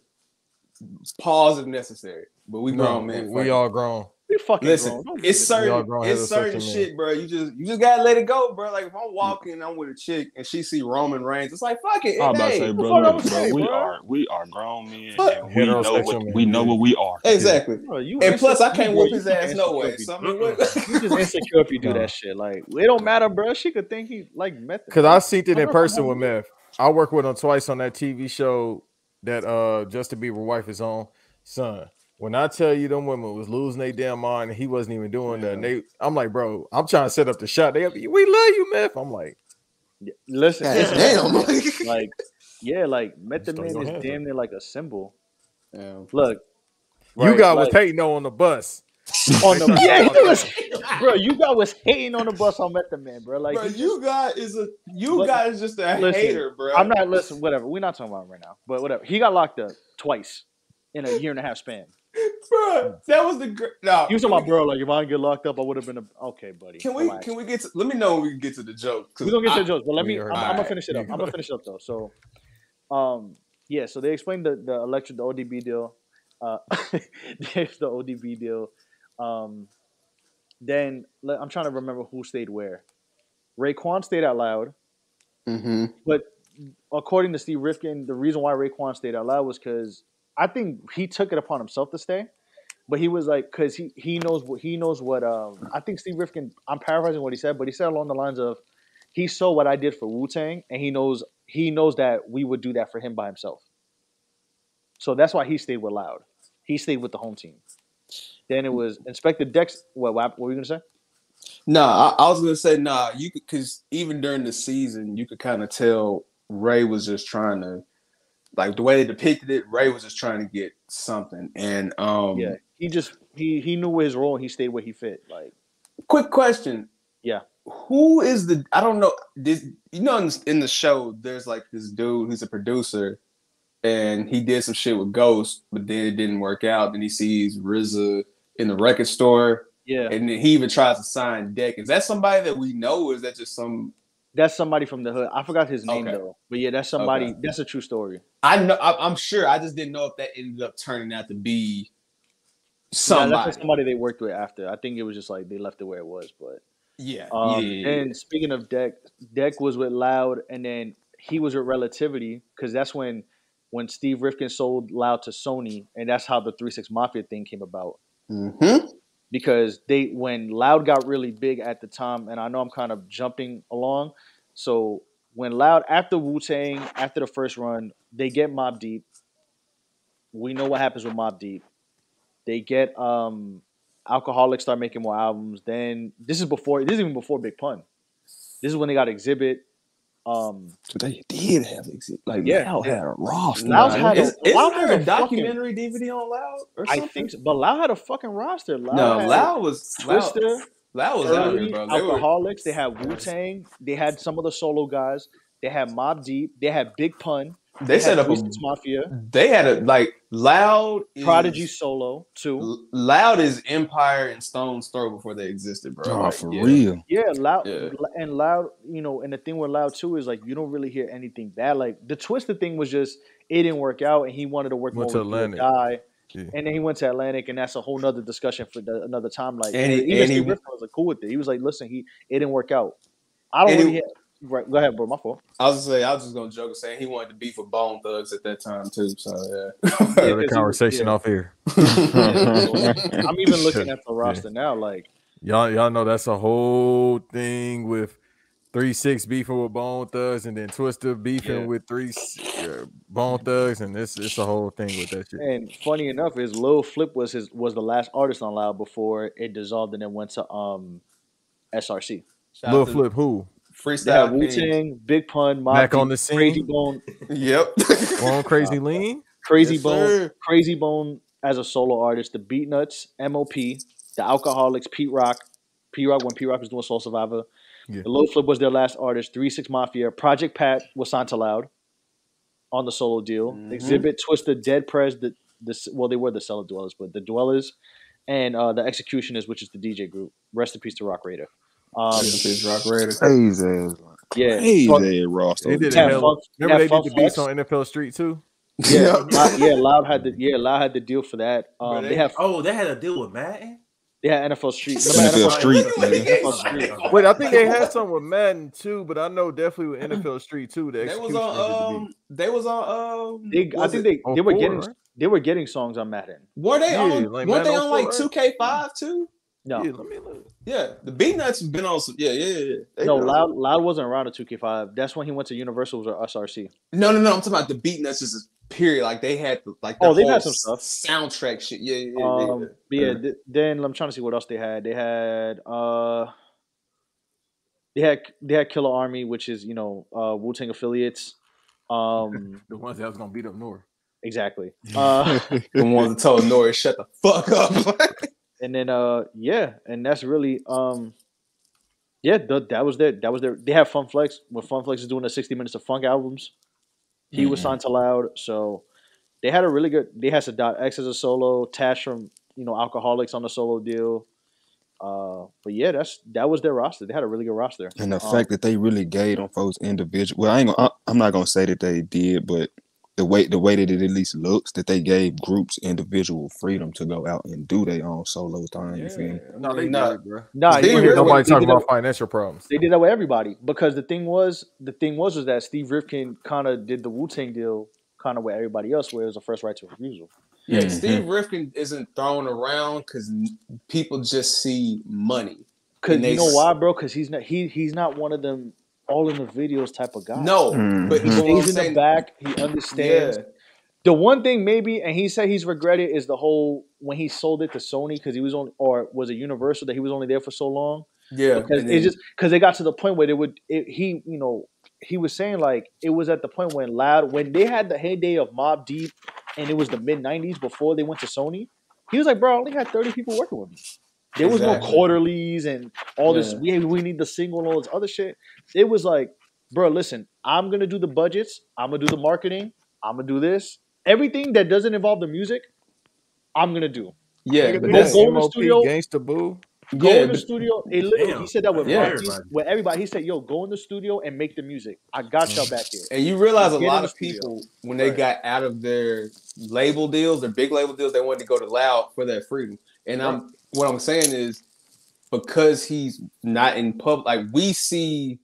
Pause if necessary, but we No, grown man. we fuck it. all grown. We fucking Listen, grown. It's certain, grown it's certain heterosexual men. shit, bro. You just, you just gotta let it go, bro. Like if I'm walking, I'm with a chick, and she see Roman Reigns, it's like fuck it. I'm about to say, bro, fuck look, I'm bro, saying, we bro? are we are grown men, Fuck. and we know what men, we know what we are. Exactly. Bro, you And plus, I can't bro. whoop his ass no way. insecure So I you- mean, what? You just insecure if you do that shit. Like it don't matter, bro. She could think he like meth. Because I seen it in person with Meth. I worked with him twice on that TV show that uh Justin Bieber wife is on. Son, when I tell you them women was losing their damn mind, and he wasn't even doing that. They, I'm like, bro, I'm trying to set up the shot. They, we love you, Meth. I'm like, Listen, God listen, damn. like yeah, like Method Man is hands damn near like a symbol. Yeah. Look, you right, got was hating on the bus. on the yeah, he was, bro. U-God was hating on the bus on Method Man, bro. Like bro, U-God is a you But- got is just a Listen, hater, bro. I'm not listen. Whatever. We're not talking about it right now. But whatever. He got locked up twice in a year and a half span. bro. That was the great. No, You was talking about bro. Like if I didn't get locked up, I would have been a okay, buddy. Can we relax. can we get to? Let me know when we can get to the joke. We're gonna get to the jokes, but let me. I'm, already- I'm gonna finish it up. I'm gonna finish it up though. So, um, yeah. So they explained the the electric, the ODB deal. Uh, there's the ODB deal. Um, then le- I'm trying to remember who stayed where. Raekwon stayed out loud, mm-hmm. but according to Steve Rifkind, the reason why Raekwon stayed out loud was because I think he took it upon himself to stay. But he was like, because he he knows what he knows what um I think Steve Rifkind. I'm paraphrasing what he said, but he said along the lines of, he saw what I did for Wu Tang, and he knows he knows that we would do that for him by himself. So that's why he stayed with Loud. He stayed with the home team. Then it was Inspectah Deck. What, what, were you gonna say? Nah, I, I was gonna say nah. You could because even during the season, you could kind of tell Ray was just trying to, like the way they depicted it. Ray was just trying to get something. And um, Yeah, he just he he knew his role and he stayed where he fit. Like quick question. Yeah. Who is the? I don't know. This you know in, in the show, there's like this dude who's a producer, and he did some shit with Ghost, but then it didn't work out. Then he sees RZA in the record store, yeah, and then he even tries to sign Deck. Is that somebody that we know, or is that just some? That's somebody from the hood. I forgot his name Okay. though, but yeah, that's somebody. Okay. That's a true story. I know. I, I'm sure. I just didn't know if that ended up turning out to be Yeah, somebody. that's just somebody they worked with after. I think it was just like they left it where it was. But yeah, um, yeah, yeah, yeah. and speaking of Deck, Deck was with Loud, and then he was with Relativity because that's when when Steve Rifkind sold Loud to Sony, and that's how the Three Six Mafia thing came about. Mhm. Because they when Loud got really big at the time, and I know I'm kind of jumping along. So when Loud after Wu Tang, after the first run, they get Mobb Deep. We know what happens with Mobb Deep. They get um Alkaholiks start making more albums. Then this is before this is even before Big Pun. This is when they got Xzibit. Um, they did have. Like Yeah, Loud yeah. had a roster. Loud had a- Is, Loud there had a a fucking- documentary DVD on Loud or I something? think, so, but Loud had a fucking roster. Loud no, Loud was Loud, Twista. Loud was out Early, here, bro. They were, Alkaholiks. They had Wu Tang. They had some of the solo guys. They had Mobb Deep. They had Big Pun. They set had up a. Three Mafia. They had a like Loud. Is, Prodigy solo too. L- Loud is Empire and Stone's throw before they existed, bro. Oh, Like, for yeah. real. Yeah, loud Yeah. and loud. You know, and the thing with loud too is like you don't really hear anything bad. Like the twisted thing was just it didn't work out, and he wanted to work Went more to with Lil Atlantic. Guy. Yeah. And then he went to Atlantic, and that's a whole nother discussion for the, another time. Like, And he- even and he- was like cool with it. He was like, "Listen, he it didn't work out. I don't really he- hear, right. Go ahead, bro. My fault. I was gonna say I was just gonna joke and say he wanted to beef with Bone Thugs at that time too. So yeah. Yeah, Have 'cause a he was- conversation yeah. off here. I'm even looking at the roster now. Like, Y'all, y'all know that's a whole thing with three six beefing with Bone Thugs, and then Twista beefing Yeah. with three uh, Bone Thugs, and it's it's a whole thing with that shit. and funny enough, is Lil Flip was his was the last artist on Loud before it dissolved and then went to um SRC. Shout Lil to Flip, who They Freestyle had Wu Tang, Big Pun, Mobb back on Deep, the scene? Crazy Bone, Yep. Going crazy lean? Crazy Yes, Bone, sir. Crazy Bone as a solo artist, the Beatnuts, MOP, the Alkaholiks, Pete Rock, P Rock when P Rock was doing Soul Survivor. Yeah. The Lil Flip was their last artist. Three Six Mafia, Project Pat was signed to Loud on the solo deal. Mhm. Xzibit, Twista, Dead Prez, the the well they were the Cellar Dwellers, but the Dwellers, and uh, the Executioners, which is the DJ group. Rest in peace to Roc Raida. Um, Rest in peace, Roc Raida. Crazy yeah, Crazy Funk- ass roster. They did Yeah, a hell. Funk- Remember yeah, they did the beats on NFL Street too. yeah, Loud- yeah. Loud had the yeah Loud had the deal for that. Um, they, they- have Oh, they had a deal with Madden. Yeah, NFL Street. NFL Street, NFL Street. Wait, I think they had some with Madden too, but I know definitely with NFL Street too. The They was on. Um, they was on. Um, They, I think they, they were four, getting right? they were getting songs on Madden. were they Yeah, on? like weren't they Madden on like two K five too? No, Yeah, let me look. Yeah, the Beatnuts been on. Some, yeah, yeah, yeah. They no, been on Loud Loud wasn't around at 2K5. That's when he went to Universal or SRC. No, no, no. I'm talking about the Beatnuts. Just period. Like they had the, like. Oh, they've had some stuff. Soundtrack shit. Yeah, yeah, yeah. Um, yeah. yeah. th- then I'm trying to see what else they had. They had uh, they had they had Killarmy, which is you know uh, Wu Tang affiliates. Um, The ones that was gonna beat up North. exactly. Uh, the ones that told Norris shut the fuck up. And then uh, yeah, and that's really um, yeah. th- that was their that was their. They have Funk Flex when Funk Flex is doing the 60 minutes of funk albums. He was Mhm. signed to Loud, so they had a really good. They had Sadat X as a solo, Tash from you know Alkaholiks on the solo deal. Uh, but yeah, that's that was their roster. They had a really good roster. And the Um, fact that they really gave on folks individual. Well, I ain't gonna, I, I'm not gonna say that they did, but the way the way that it at least looks that they gave groups individual freedom to go out and do their own solo thing. You feel me? No, they Nah. did, bro. Nah, Steve you hear Nobody they talking did about that- financial problems. They did that with everybody because the thing was, the thing was, was that Steve Rifkind kind of did the Wu Tang deal, kind of with everybody else, where it was a first right to refusal. Yeah, Mhm. Steve Rifkind isn't thrown around because people just see money. Cause they you know why, bro? Because he's not he he's not one of them all in the videos type of guy. No, but mm-hmm. he you know stays in the back. He understands. Yeah. The one thing maybe, and he said he's regretted is the whole when he sold it to Sony because he was on or was it Universal that he was only there for so long. Yeah, because and it just because they got to the point where they would it, he you know he was saying like it was at the point when loud when they had the heyday of Mobb Deep and it was the mid '90s before they went to Sony. He was like, bro, I only had 30 people working with me. There was Exactly. no quarterlies and all this. Yeah. We we need the single and all this other shit. It was like, bro, listen, I'm gonna do the budgets. I'm gonna do the marketing. I'm gonna do this. Everything that doesn't involve the music, I'm gonna do. yeah, Nigga, but do that's go in the studio. Gangsta Boo. Go yeah, in the but- studio. It literally, Damn. he said that with Yeah. Mobb Deep, with everybody. He said, "Yo, go in the studio and make the music. I got y'all back here." And you realize a Get in lot the of studio. people when they Right. got out of their label deals, their big label deals, they wanted to go to Loud for that freedom. And I'm what I'm saying is because he's not in public, like we see,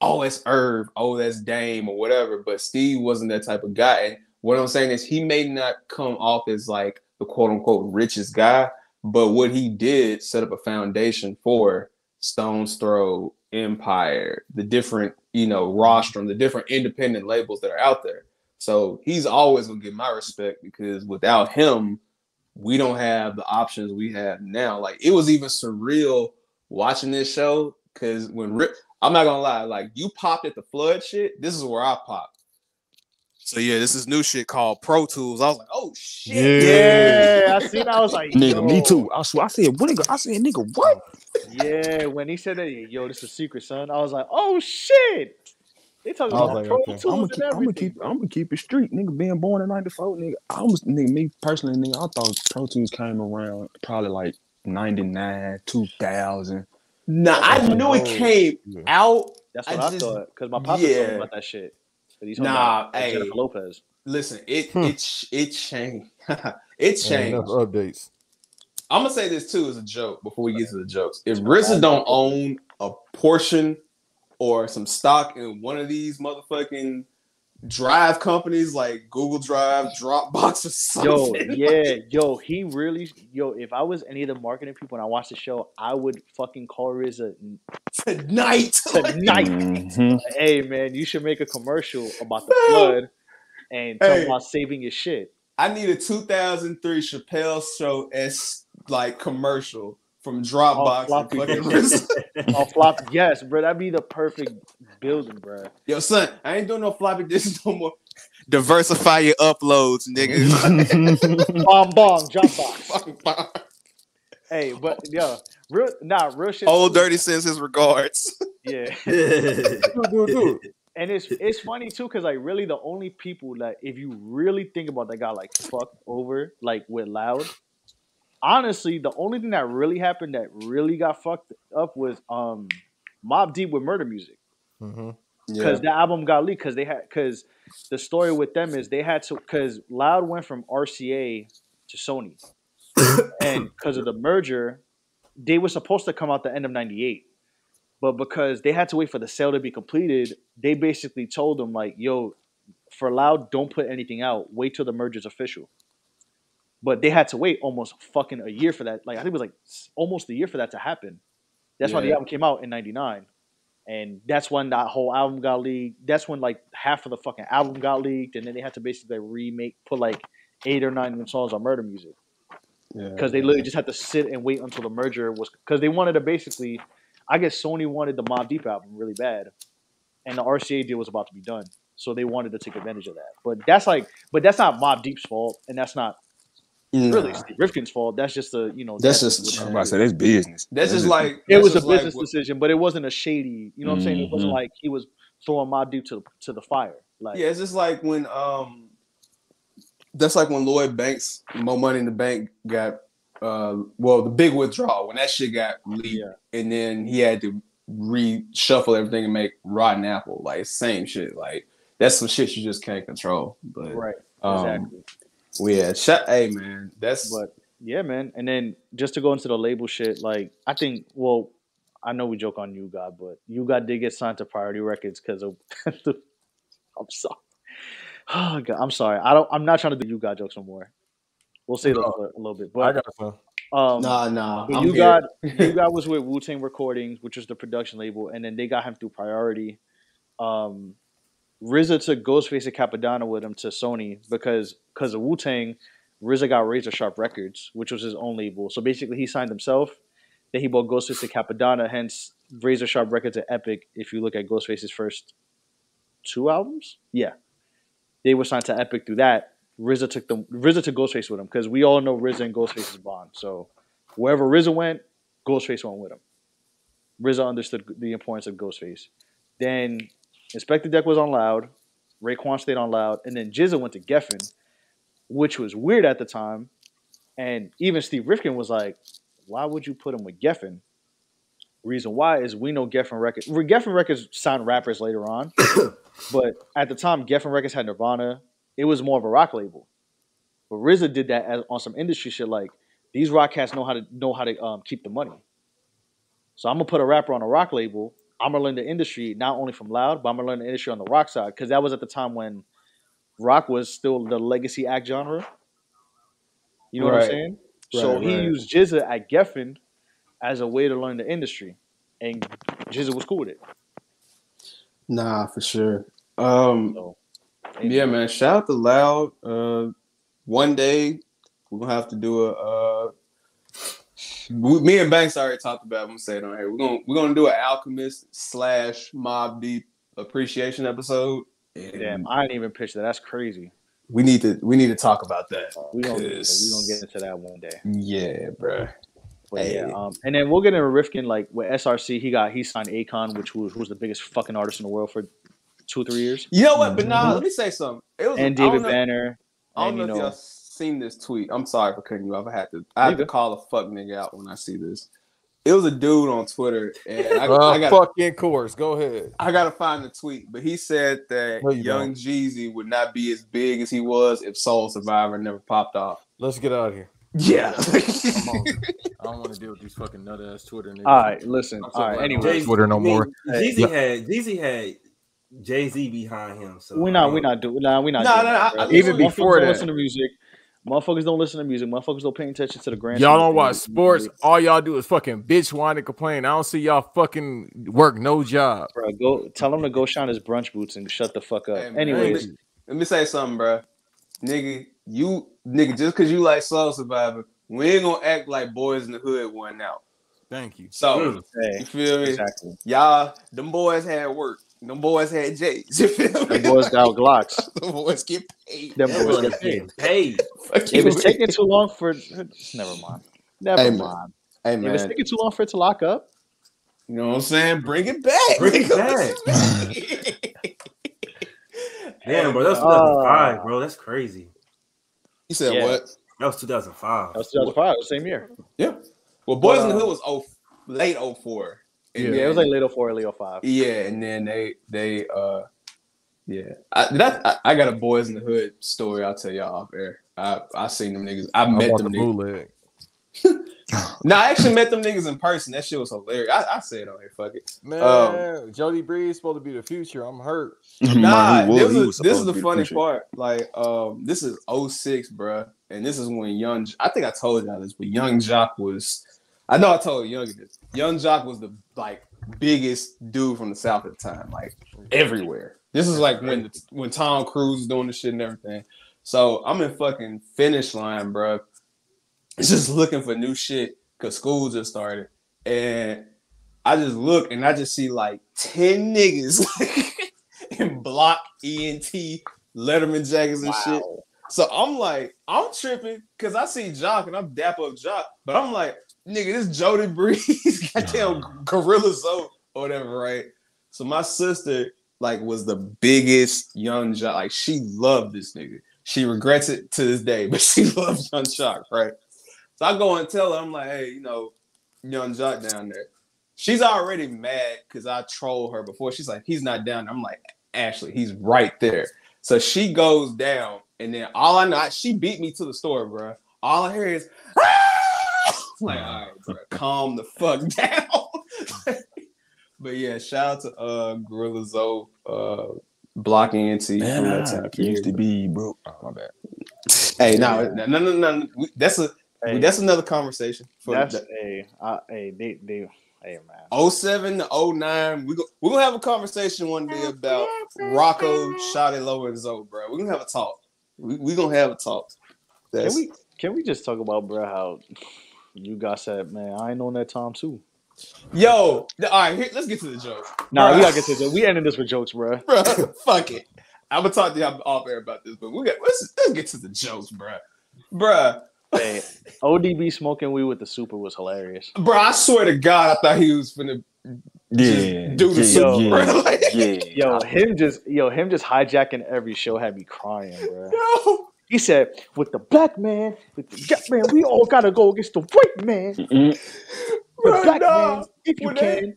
oh, that's Irv, oh, that's Dame or whatever, but Steve wasn't that type of guy. And what I'm saying is he may not come off as like the quote unquote richest guy, but what he did set up a foundation for Stone's Throw, Empire, the different, you know, mm-hmm. rostrum, the different independent labels that are out there. So he's always gonna get my respect because without him, we don't have the options we have now. Like it was even surreal watching this show because when Rip, I'm not gonna lie, like you popped at the flood shit. This is where I popped. So yeah, this is new shit called Pro Tools. I was like, oh shit. Yeah, I seen. I was like, Nigga, me too. I swear, I said, what nigga? I said, nigga, what? Yeah, when he said that, yo, this is a secret, son. I was like, oh shit. They talking I was about like, Pro okay. Tools I'm gonna and keep, I'm gonna everything. keep, I'm gonna keep it street, nigga. Being born in '94, nigga. I was, nigga, me personally, nigga. I thought Pro Tools came around probably like '99, 2000. Nah, I knew it came out. That's what I, just- thought because my papa told me about that shit. But he's talking Nah, about hey. Jennifer Lopez. Listen, it Hmm. it ch- it changed. it And changed. enough updates. I'm gonna say this too as a joke before we get to the jokes. If RZA don't own a portion or some stock in one of these motherfucking drive companies like Google Drive, Dropbox, or something. Yo, yeah, yo, he really, yo. If I was any of the marketing people and I watched the show, I would fucking call RZA tonight, tonight. Mhm. hey, man, you should make a commercial about the flood and talk Hey. about saving your shit. I need a 2003 Chappelle Show s like commercial from Dropbox. and floppy fucking disk. RZA. Oh, flop, yes, bro, that'd be the perfect building, bro. Yo, son, I ain't doing no floppy disks no more. Diversify your uploads, nigga. Bomb, bomb, jump box. Hey, but yo, real, nah, real shit. Old. Dirty sends his regards. Yeah. Dude, dude, dude. And it's it's funny too, cause like really the only people that if you really think about that got like fucked over like with loud, honestly, the only thing that really happened that really got fucked up was um Mobb Deep with murder music. Mhm. Because the album got leaked because they had because the story with them is they had to because Loud went from RCA to Sony. and because of the merger, they were supposed to come out the end of '98, but because they had to wait for the sale to be completed, they basically told them like, "Yo, for Loud, don't put anything out. Wait till the merger's official." But they had to wait almost fucking a year for that. Like I think it was like almost a year for that to happen. That's why the Yeah. album came out in '99, and that's when that whole album got leaked. That's when like half of the fucking album got leaked, and then they had to basically remake, put like eight or nine new songs on Murder Music Yeah. because they literally just had to sit and wait until the merger was because they wanted to basically I guess Sony wanted the Mobb Deep album really bad, and the RCA deal was about to be done, so they wanted to take advantage of that. But that's like, but that's not Mobb Deep's fault, and that's not really Nah. Steve Rifkind's fault. That's just a you know That's that's just- I'm about to say that's business. That's just like it was a just like business decision, but it wasn't a shady. You know what I'm saying? It wasn't Mhm. like he was throwing my Deep to to the fire. Like Yeah, it's just like when um that's like when Lloyd Banks, More Money in the Bank got uh well the big withdrawal when that shit got leaked Yeah. and then he had to reshuffle everything and make Rotten Apple. Like same shit. Like that's some shit you just can't control. But right, um exactly. Yeah, shut hey man. That's But yeah, man. And then just to go into the label shit, like I think, well, I know we joke on U-God, but U-God did get signed to Priority Records because of. I'm sorry. Oh God, I'm sorry. I don't. I'm not trying to do U-God jokes no more. We'll say those for a little bit, but. I got some. um, nah nah. you here. got you got was with Wu Tang Recordings, which was the production label, and then they got him through Priority. Um, RZA took Ghostface and Cappadonna with him to Sony because because of Wu Tang, RZA got Razor Sharp Records, which was his own label. So basically, he signed himself. Then he bought Ghostface and Cappadonna, hence Razor Sharp Records and Epic. If you look at Ghostface's first two albums, yeah, they were signed to Epic through that. RZA took them. RZA took Ghostface with him because we all know RZA and Ghostface's bond. So wherever RZA went, Ghostface went with him. RZA understood the importance of Ghostface. Then Inspectah Deck was on Loud, Raekwon stayed on Loud, and then GZA went to Geffen, which was weird at the time. And even Steve Rifkind was like, "Why would you put him with Geffen?" Reason why is we know Geffen Records. Geffen Records signed rappers later on, but at the time, Geffen Records had Nirvana. It was more of a rock label. But RZA did that as, on some industry shit. Like these rock cats know how to know how to um, keep the money. So I'm gonna put a rapper on a rock label. I'm gonna learn the industry not only from Loud, but I'm gonna learn the industry on the rock side because that was at the time when rock was still the legacy act genre. You know what I'm Right. saying? so Right, he right. used GZA at Geffen as a way to learn the industry, and GZA was cool with it. Nah, for sure. Um So Yeah, man. Shout out to Loud. Uh, one day we're gonna have to do a. Uh, me and Banks already talked about. it. I'm gonna say it on here. We're gonna we're gonna do an Alchemist slash Mobb Deep appreciation episode. Damn, I didn't even pitch that. That's crazy. we need to we need to talk about that. We gonna we gonna get into that one day. Yeah, bro. But Hey. yeah, um, and then we'll get into Rifkind like with SRC. He got he signed Akon, which was who's the biggest fucking artist in the world for two three years, You know what? But nah, let me say something. It was and David Banner. I don't and, know you if know- seen this tweet. I'm sorry for cutting you off. I had to. I had to call a fuck nigga out when I see this. It was a dude on Twitter, and I, Uh, I got fucking course. Go ahead. I gotta find the tweet, but he said that No, you Young Jeezy would not be as big as he was if Soul Survivor never popped off. Let's get out of here. Yeah. Come on. I don't want to deal with these fucking nut ass Twitter niggas. All right, listen. All right, glad I'm anyway, Twitter no I mean, more. Jeezy Yeah. had Jeezy had Jay Z behind him. So we not we not doing, nah we're not. Nah, doing nah, that, I- bro. I- Even Motherfuckers before don't that. listen to music. Motherfuckers don't listen to music. Motherfuckers don't pay attention to the grand. Y'all don't watch things. sports. All y'all do is fucking bitch whine and complain. I don't see y'all fucking work no job. Bro, go tell him to go shine his brunch boots and shut the fuck up. Hey, Anyways, Let me say something, bro. Nigga, you nigga, just cause you like Soul Survivor, we ain't gonna act like boys in the hood won out. Thank you. So Mm. hey, you feel me? exactly. Y'all, them boys had work. Them boys had J's. You feel me? The boys got Glocks. the boys get paid. Them That boys boy get paid. getting paid. Fuck If it's taking too long for, never mind. Never Hey, mind. hey If it's man, taking too long for it to lock up, you know what I'm saying? Bring it back. Bring it back. Damn, bro, that was Uh, 2005, bro. That's crazy. you said Yeah. what? That was 2005. that was 2005, the same year. Yeah. Well, Boys in the Hood was oh, late 04. And Yeah, it was like late 04, early 05. Yeah, and then they they uh yeah. I that I, I got a Boys in the Hood story I'll tell y'all off air. I I seen them niggas. I I met them the niggas. no, I actually met them niggas in person. That shit was hilarious. I, I said on here, fuck it. Man, Um, Jody Breeze supposed to be the future. I'm hurt. Nah, he was- this, is, was this is the be the funny part. Like, um, this is 06, bruh. And this is when Young I think I told y'all this, but Yung Joc was I know I told Young this. Yung Joc was the like biggest dude from the South at the time, like everywhere. This is like when when Tom Cruise was doing the shit and everything. So I'm in fucking finish line, bruh. Just looking for new shit because school just started. And I just look and I just see like 10 niggas in block ENT Letterman jackets and shit. So I'm like, I'm tripping because I see Joc and I'm dap up Joc, but I'm like, nigga, this Jody Breeze, goddamn Gorilla Zoe or whatever, right? So my sister like was the biggest Yung Joc. Like she loved this nigga. She regrets it to this day, but she loves Yung Joc, right? So I go and tell her, I'm like, hey, you know, Yung Joc down there. She's already mad because I troll her before. She's like, he's not down. there. I'm like, Ashley, he's right there. So she goes down, and then all I know, she beat me to the store, bro. All I hear is, I'm like, all right, bro, calm the fuck down. but yeah, shout out to uh Gorilla Zoe, uh blocking NT Man, from that I time used to be broke. Oh my bad. Hey, no, no, no, no, no. we- That's a Hey. that's another conversation for That's the, hey, I, hey, they, they, hey, man. 07 to 09. We go, we're gonna have a conversation one day about Rocko, Shawty Lo, and Zoe, bro. We're gonna have a talk. We're we gonna have a talk. Can we can we just talk about bro how you got said, man? I ain't known that Tom too. Yo, all right, here, let's get to the joke. Nah, Bruh. we gotta get to this. We ending this with jokes, bro. Bruh, fuck it. I'm gonna talk to y'all off air about this, but we got let's let's get to the jokes, bruh. Bruh, Hey, ODB smoking weed with the super was hilarious. bruh, I swear to God, I thought he was finna Yeah, do the yeah, super, yeah, bruh. Like, yeah. Yo, him just yo, him just hijacking every show had me crying, bro. yo, He said, with the black man, with the black man, we all gotta go against the white man. Mm-mm. The bruh, black nah. man, if you When they- can.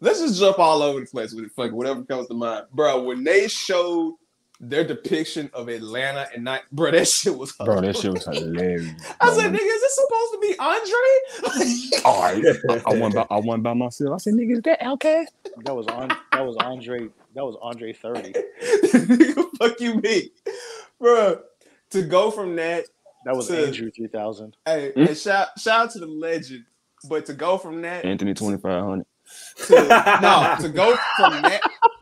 let's just jump all over the place with it, fuck whatever comes to mind, bro. When they showed their depiction of Atlanta and not, bro, that shit was Bro, that shit was hilarious. I said, nigga, is this supposed to be Andre? All right, I, I went by I went by myself. I said, nigga, is that OutKast? That was on that was Andre that was Andre 30. Fuck you, me, bro. To go from that, That was To- Andrew 3000. hey, Hmm? and shout shout out to the legend, but to go from that Anthony twenty five hundred. to no, to go from that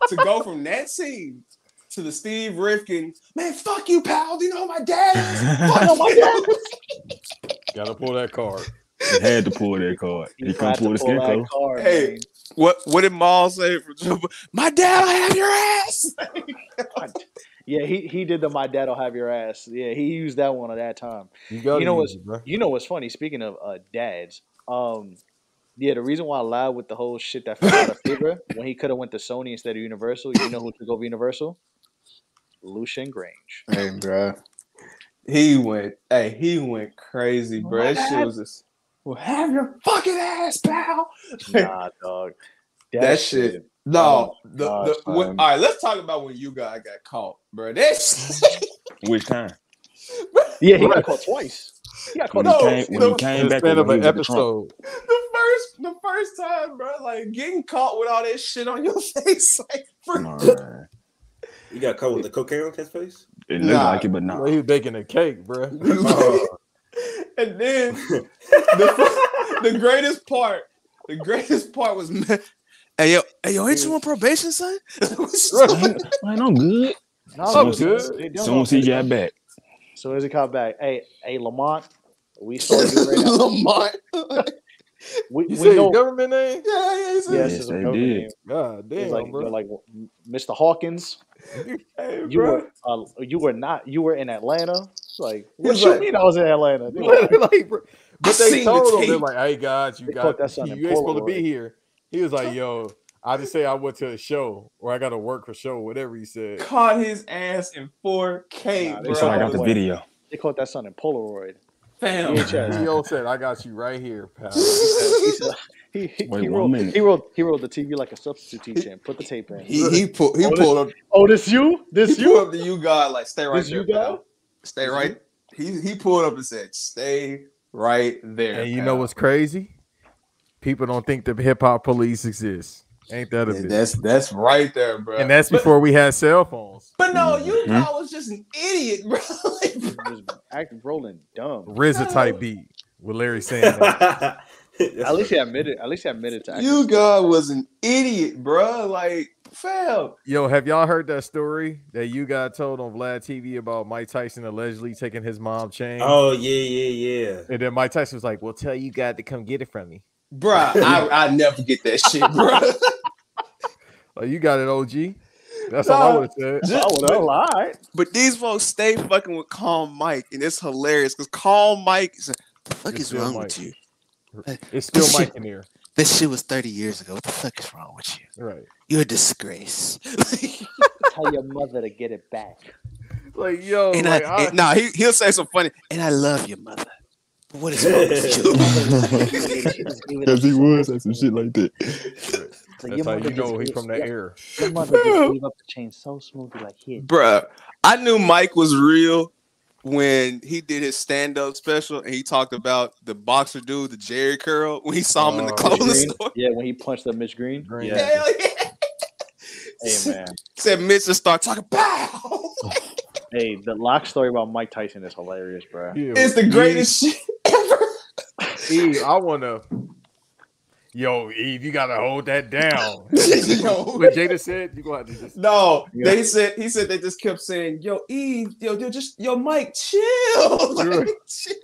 to go from that scene to the Steve Rifkind, man, fuck you, pal. Do you know who my dad is? Fuck my dad. Gotta pull that card. He had to pull that card. He, You couldn't pull the skin that card, Hey. man. What what did Maul say from Joe? My dad, I have your ass. Yeah, he, he did the my dad'll have your ass. Yeah, he used that one at that time. You You know what's it, you know what's funny? Speaking of uh, dads, um, yeah, the reason why I lied with the whole shit that fell out of favor when he could have went to Sony instead of Universal. You know who took over Universal? Lucian Grainge. Hey, bro. He went, hey, he went crazy, bro. That shit was just, well, have your fucking ass, pal. Nah, dog. That, shit. No, Oh, the, gosh, the, when, all right, let's talk about when you guys got caught, bro. That shit, Which time? Yeah, he got caught twice. He got caught When he No, came when no. he came In the back span of an the episode. the first, the first time, bro, like getting caught with all that shit on your face, like, for, Man, You got caught with the cocaine on his face? it looked Nah. like it, but nah. Well, he was baking a cake, bro. and then the, the greatest part, the greatest part was, hey yo, hey yo, ain't you on probation, son? Man, I'm good. No, Soon it good. they done soon as he got back. soon as he got back, hey, hey, Lamont, we saw you right now. Lamont. We, You we say know. your government name? Yeah, yeah, he's Yes, Yes, it's a they government did. name. God damn, It's like, bro. like Mr. Hawkins. Hey, You bro. were uh, you were not you were in Atlanta. It's like what you like- mean I was in Atlanta? Like, like, bro. But I they seen the told him, they're like, hey, guys, you They got, caught that you ain't supposed to be here. He was like, yo, I just say I went to a show or I got to work for show, whatever he said. Caught his ass in 4K, Nah, they bro. So I got the the video. they caught that son in Polaroid. Fam. VHS. Theo said, I got you right here, pal. He said he, he, Wait he, one rolled, he rolled he rolled the TV like a substitute teacher and put the tape in. He he pulled he Oh, this- pulled up oh, this you? he This pulled you? up the you guy like stay right This there. you guy? pal. Stay right. He he pulled up and said, "Stay right there. And you know what's crazy? People don't think the hip hop police exists. Ain't that a Yeah, bitch? that's that's right there, bro. and that's But- before we had cell phones. But no, you Mhm. I was just an idiot, bro. Like, Just act rolling dumb. RZA type beat with Larry saying that. At least he admitted. At least he admitted to. you God was an idiot, bro. Like, fam. Yo, have y'all heard that story that you got told on Vlad TV about Mike Tyson allegedly taking his mom chain? Oh yeah, yeah, yeah. And then Mike Tyson was like, "Well, tell you got to come get it from me." Bruh, I, I never get that shit, bro. Oh, you got it, OG. That's all I would have said. I would have lied. But these folks stay fucking with Calm Mike, and it's hilarious because Calm Mike is like, the fuck It's is wrong Mike. with you? It's still This Mike shit- in here. This shit was 30 years ago. What the fuck is wrong with you? Right. You're a disgrace. Tell your mother to get it back. Like, yo, and like, I, I- and- nah, he, he'll say some funny, and I love your mother. But what is wrong with you? Because he was like some shit like that. That's how you know he's from that era. Your mother just gave up the chain so smoothly, like here. Bruh, I knew Mike was real when he did his stand-up special and he talked about the boxer dude, the Jerry Curl, when he saw him in the oh, Mitch clothing store. Yeah, when he punched up Mitch Green. Yeah. Hell yeah. Hey man. Said Mitch just start talking, pow! Hey, the lock story about Mike Tyson is hilarious, bro. It's the greatest shit. Eve, I wanna. Yo, Eve, you gotta hold that down. Yo. what Jada said, you gonna have to just. No, Yeah. they said he said they just kept saying, "Yo, Eve, yo, yo, just yo, Mike, chill." Like, chill.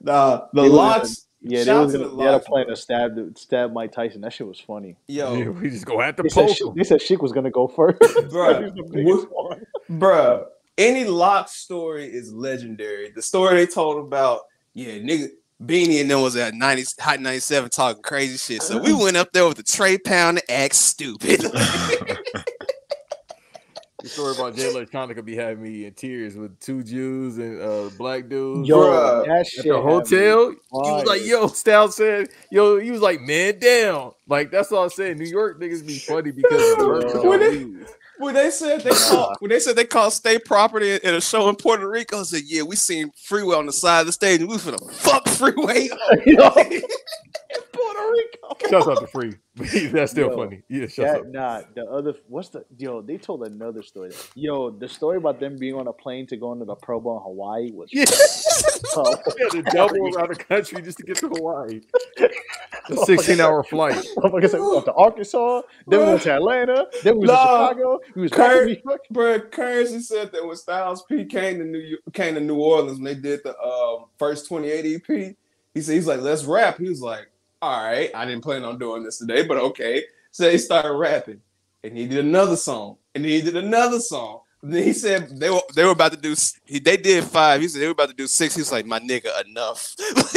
Nah, the They locks. Yeah, they was to the they had a plan to stab stab Mike Tyson. That shit was funny. Yo, Yeah, we just go at the to They said, Sheek, they said Sheek was gonna go first. Bruh, He's the biggest what- one. bruh. Any lock story is legendary. The story they told about, Yeah, nigga. Beanie and them was at 90, Hot 97 talking crazy shit. So we went up there with the Trey pound to act stupid. The story about Jay Electronica be having me in tears with two Jews and uh black dudes. Yo, Bruh. that at the hotel. me He was like, "Yo," Styles said, "Yo," he was like, "Man down." Like that's all I said. New York niggas be funny because of the When y'all they- use. When they said they called, when they said they called state property at a show in Puerto Rico, I said, yeah, we seen Freeway on the side of the stage and we was finna fuck Freeway. up." Puerto Rico. Shouts out to Free. That's still Yo, funny. Yeah, shouts That, out. nah, the other what's the yo? They told another story. Yo, the story about them being on a plane to go into the Pro Bowl in Hawaii was Yeah. Oh, We had double around the country just to get to Hawaii. A 16 hour flight. Motherfuckers said we went to Arkansas, then we went to Atlanta, then we went No. to Chicago. We was back Kurt- to New York. Bruh, Curren$y said that when Styles P came to New York, came to New Orleans when they did the um, first 28 EP, he said he's like, let's rap. He was like, all right, I didn't plan on doing this today, but okay. So he started rapping. And he did another song. And he did another song. And then he said They were they were about to do he, they did five. He said they were about to do six. He was like, my nigga, enough.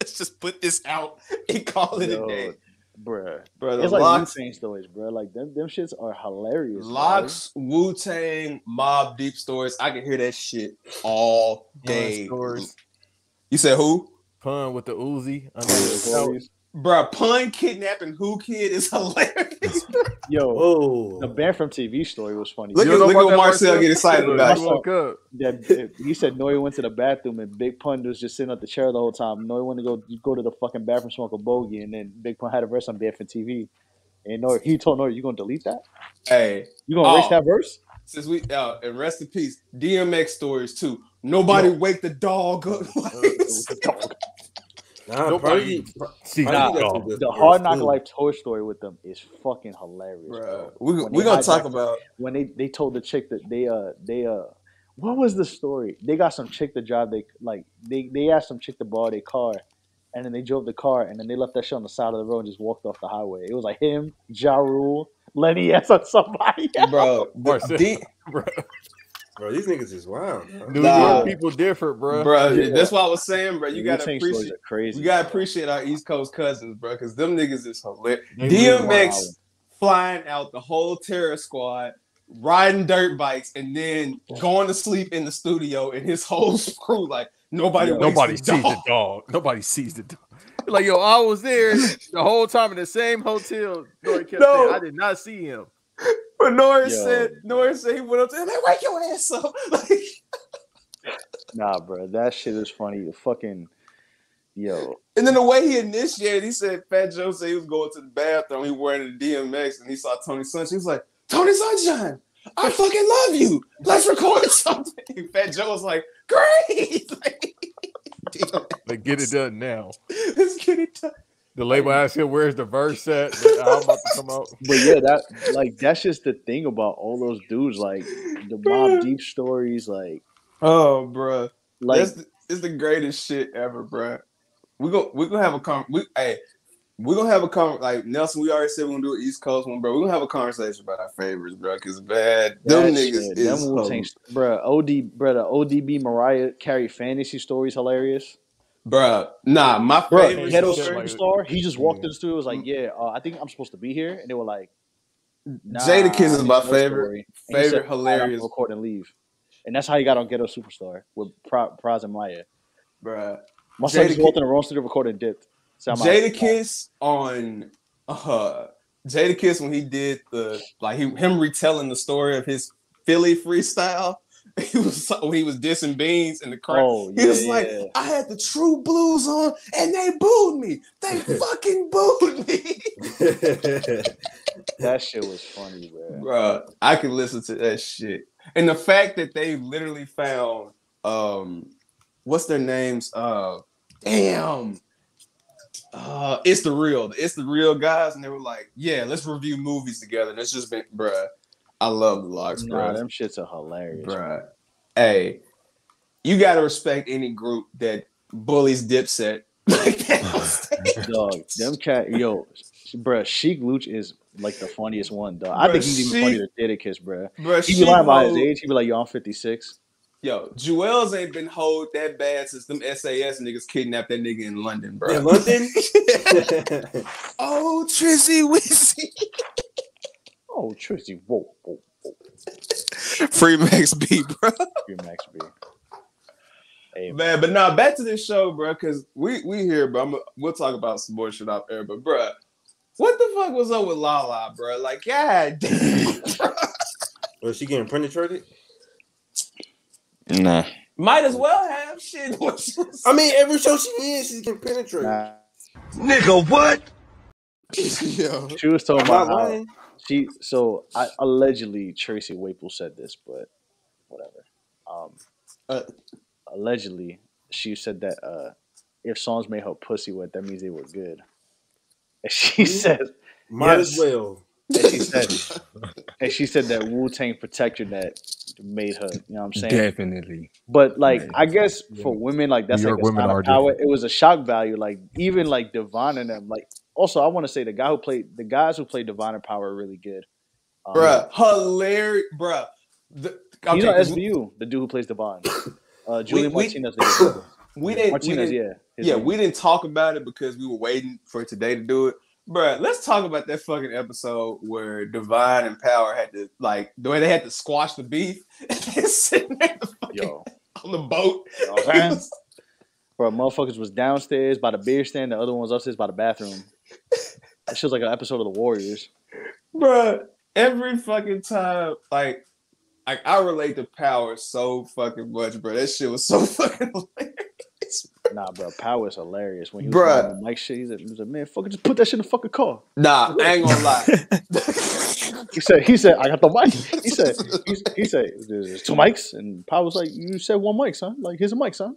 Let's just put this out and call it Yo, a day. bruh. Bro, It's like locks, Wu Tang stories, bro. Like them, them shits are hilarious. locks, Wu Tang, Mobb Deep stories. I can hear that shit all day. You said who? Pun with the Uzi. Under the couch. stories. Bruh, pun kidnapping who kid is hilarious. Yo, Oh, the band from TV story was funny. Look You at know look at that Marcel get excited Look, about you it. woke up. that he said Noy went to the bathroom and Big Pun was just sitting at the chair the whole time. Noy went to go go to the fucking bathroom, smoke a bogey, and then Big Pun had a verse on BFN TV. And Noy, he told Noy, "You gonna delete that? Hey, You gonna erase Oh. that verse?" since we uh and rest in peace, DMX stories too. Nobody wake the dog up. nah, Nobody- probably, See, probably Nah, got dog. The Hard Knock. Life tour story with them is fucking hilarious, bro. we When we gonna talk hijacked- about when they they told the chick that they uh they uh what was the story? They got some chick to drive they like they they asked some chick to borrow their car, and then they drove the car and then they left that shit on the side of the road and just walked off the highway. It was like him, Ja Rule, Lenny S on somebody. else. bro. the- Marcel. Bro, Bro, these niggas is wild. bro. New Nah. York people different, bro. bro, Yeah. that's what I was saying, bro. You The gotta appreciate crazy. we gotta bro. appreciate our East Coast cousins, bro, because them niggas is hilarious. They DMX wild. flying out the whole terror squad, riding dirt bikes, and then going to sleep in the studio, and his whole crew like nobody. wakes Nobody the sees dog. the dog. Nobody sees the dog. Like yo, I was there the whole time in the same hotel. Nori kept No. I did not see him. But Norris Yo. said, Norris said he went up to him, like, wake your ass up. Like, Nah, bro, that shit is funny. The fucking yo. And then the way he initiated, he said Fat Joe said he was going to the bathroom, he wearing a DMX, and he saw Tony Sunshine. He was like, Tony Sunshine, I fucking love you. Let's record something. Fat Joe was like, great. Like, get it done now. Let's get it done. The label asked him, "Where's the verse at?" The album about to come out. But yeah, that like that's just the thing about all those dudes, like the Mobb Deep stories, like Oh, bruh. like That's the, it's the greatest shit ever, bruh. We go we gonna have a con we hey we gonna have a con like Nelson. We already said we're gonna do an East Coast one, bro. We're gonna have a conversation about our favorites, bro. Cause bad, them that niggas shit, is them bro. OD, bro. The ODB Mariah Carey fantasy stories hilarious. Bruh, nah, my Bro, favorite Ghetto story- Superstar. He just walked in the studio. Was like, "Yeah, uh, I think I'm supposed to be here," and they were like, nah, Jadakiss is my no favorite- story. And he favorite said, "All right, I'm hilarious- Record and leave, and that's how he got on Ghetto Superstar with Pro- Pras and Mya. Bruh. My son just Jadakiss- walked in the wrong studio, recorded, and dipped. So I'm Jada like, Kiss on uh Jada Kiss when he did the like he, him retelling the story of his Philly freestyle. He was when he was dissing Beans in the crowd. Oh, he was yeah, like. I had the true blues on and they booed me. They fucking booed me. that shit was funny, bro. Bruh, I could listen to that shit. And the fact that they literally found um what's their names? Uh damn. Uh it's the real, it's the real guys, and they were like, Yeah, let's review movies together. And it's just been bruh. I love the locks, Nah, them shits are hilarious. bro. Hey, you gotta respect any group that bullies dipset. Like that. Dog, them cat, yo, bro, Sheek Louch is like the funniest one, dog. I think he's even Sheik- funnier than Jadakiss, bro. Bruh, he be lying about his age. He be like, yo, I'm 56. Yo, Juelz ain't been hold that bad since them SAS niggas kidnapped that nigga in London, bro. In London? oh, Trizzy Wizzy. Oh, Trizzy, whoa, whoa, whoa. Free Max B, bro. Free Max B. Hey, Man, but nah, back to this show, bro, because we we here, bro. I'm, we'll talk about some more shit off air, but bro, what the fuck was up with Lala, bro? Like, god damn, Was she getting penetrated? Nah. might as well have shit. I mean, every show she in, she's getting penetrated. Nah. Nigga, what? Yo. She was talking I'm about how she. So I allegedly Tracy Waple said this, but whatever. Um, Uh, allegedly she said that uh, if songs made her pussy wet, that means they were good. And she said, Might as well. And she said, and she said that Wu Tang Protector that made her. You know what I'm saying? Definitely. But like, Yeah. I guess for women, like that's New like a women are power. It was a shock value. Like even like Devon and them. Like also, I want to say the guy who played the guys who played Devon and Power are really good. Um, Bruh, hilarious, bruh. The, he's on SVU. The dude who plays Devon. Uh, Julian we- Martinez. the- We didn't. Martinez, we didn't, yeah. Yeah, name. we didn't talk about it because we were waiting for today to do it. Bruh, let's talk about that fucking episode where Divine and Power had to like the way they had to squash the beef sitting there Yo, on the boat. you know what I'm saying? Bro, motherfuckers was downstairs by the beer stand. The other one was upstairs by the bathroom. That was like an episode of The Warriors. Bruh, every fucking time, like, like I relate to Power so fucking much, bro. That shit was so fucking hilarious. Nah, bro, Power is hilarious. When he was Bruh. Mike shit, he said, he was like, man, fucking just put that shit in the fucking car. Nah, I ain't gonna lie. He said, he said, I got the mic. He said, he, he said, there's two mics. And Power was like, you said one mic, son. Like, here's a mic, son.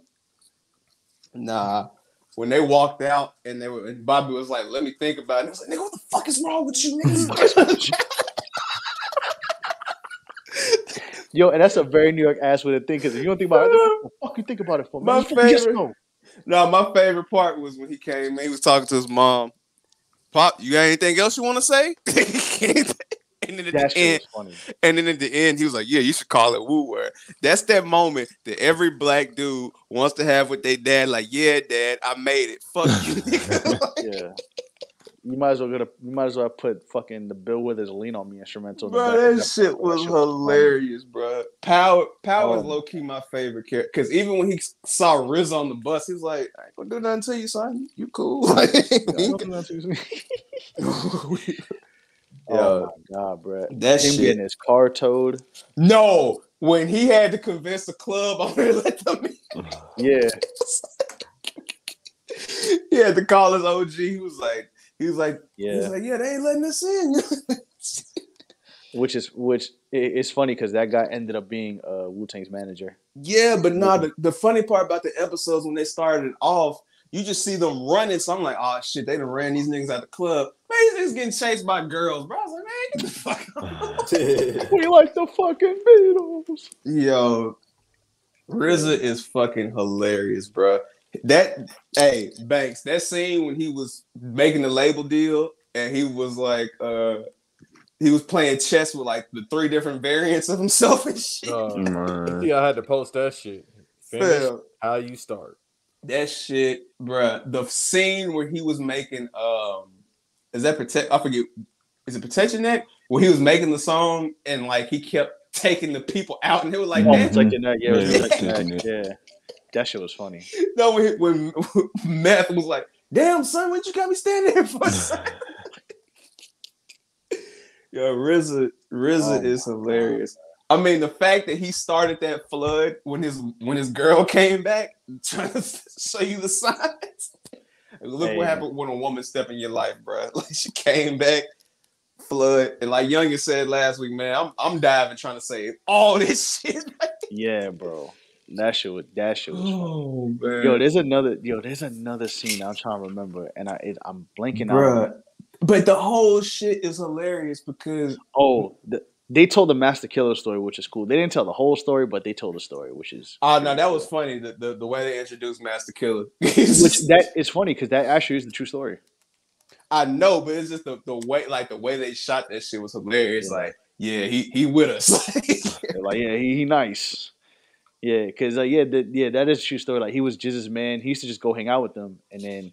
Nah. When they walked out and they were and Bobby was like, let me think about it. And I was like, nigga, what the fuck is wrong with you? Yo, and that's a very New York ass with a thing. Because if you don't think about it, what the fuck you think about it for? My man? Just favorite- no, my favorite part was when he came in, he was talking to his mom. Pop, you got anything else you want to say? and then at That the end, and then at the end, he was like, "Yeah, you should call it Wu Wear." That's that moment that every black dude wants to have with their dad. Like, yeah, dad, I made it. Fuck you, nigga. Yeah. You might as well go to. You might as well put fucking the Bill Withers "Lean on Me" instrumental. in Bro, of that shit was hilarious, bro. Power, Power is Oh. low key my favorite character because even when he saw Riz on the bus, he was like, "I ain't gonna do nothing to you, son. You cool." Like, gonna- Oh my god, bro! That Him shit. getting his car towed. no, when he had to convince the club on to let them in. Yeah. he had to call his OG. He was like, he was like, he Yeah. was like, yeah, they ain't letting us in. Which is which it's funny because that guy ended up being uh Wu Tang's manager. yeah, but nah, the, the funny part about the episodes when they started off, you just see them running. So I'm like, oh shit, they done ran these niggas out the club. Man, these niggas getting chased by girls, bro. I was like, man, get the fuck out. We like the fucking Beatles. Yo, RZA is fucking hilarious, bro. That hey Banks, that scene when he was making the label deal and he was like, uh, he was playing chess with like the three different variants of himself and shit. Uh, Man. yeah, I had to post that shit. Finish Fam, how you start. that shit, bruh. The scene where he was making, um, is that protect? I forget. Is it protection neck? Where he was making the song and like he kept taking the people out and they were like, oh, man, protecting that, yeah, it was Yeah, protecting that, yeah. That shit was funny. No, when, when Meth was like, "Damn son, what you got me standing here for?" son?" Yo, RZA, RZA Oh is my hilarious. I mean, the fact that he started that flood when his when his girl came back, trying to show you the signs. Look Hey. what happened when a woman step in your life, bro. Like she came back, flood, and like Youngest said last week, man, I'm I'm diving trying to save all this shit. Yeah, bro. That shit was that shit was. Oh man, Yo, there's another yo, there's another scene I'm trying to remember, and I it, I'm blanking out. Bruh. But the whole shit is hilarious because Oh, the, they told the Masta Killa story, which is cool. They didn't tell the whole story, but they told the story, which is oh no, that was funny. The, the the way they introduced Masta Killa. which that is funny because that actually is the true story. I know, but it's just the, the way like the way they shot that shit was hilarious. Yeah. Like, yeah, he he with us. Like, yeah, he, he nice. Yeah, because uh, yeah, the, yeah, that is a true story. Like he was Jizz's man. He used to just go hang out with them, and then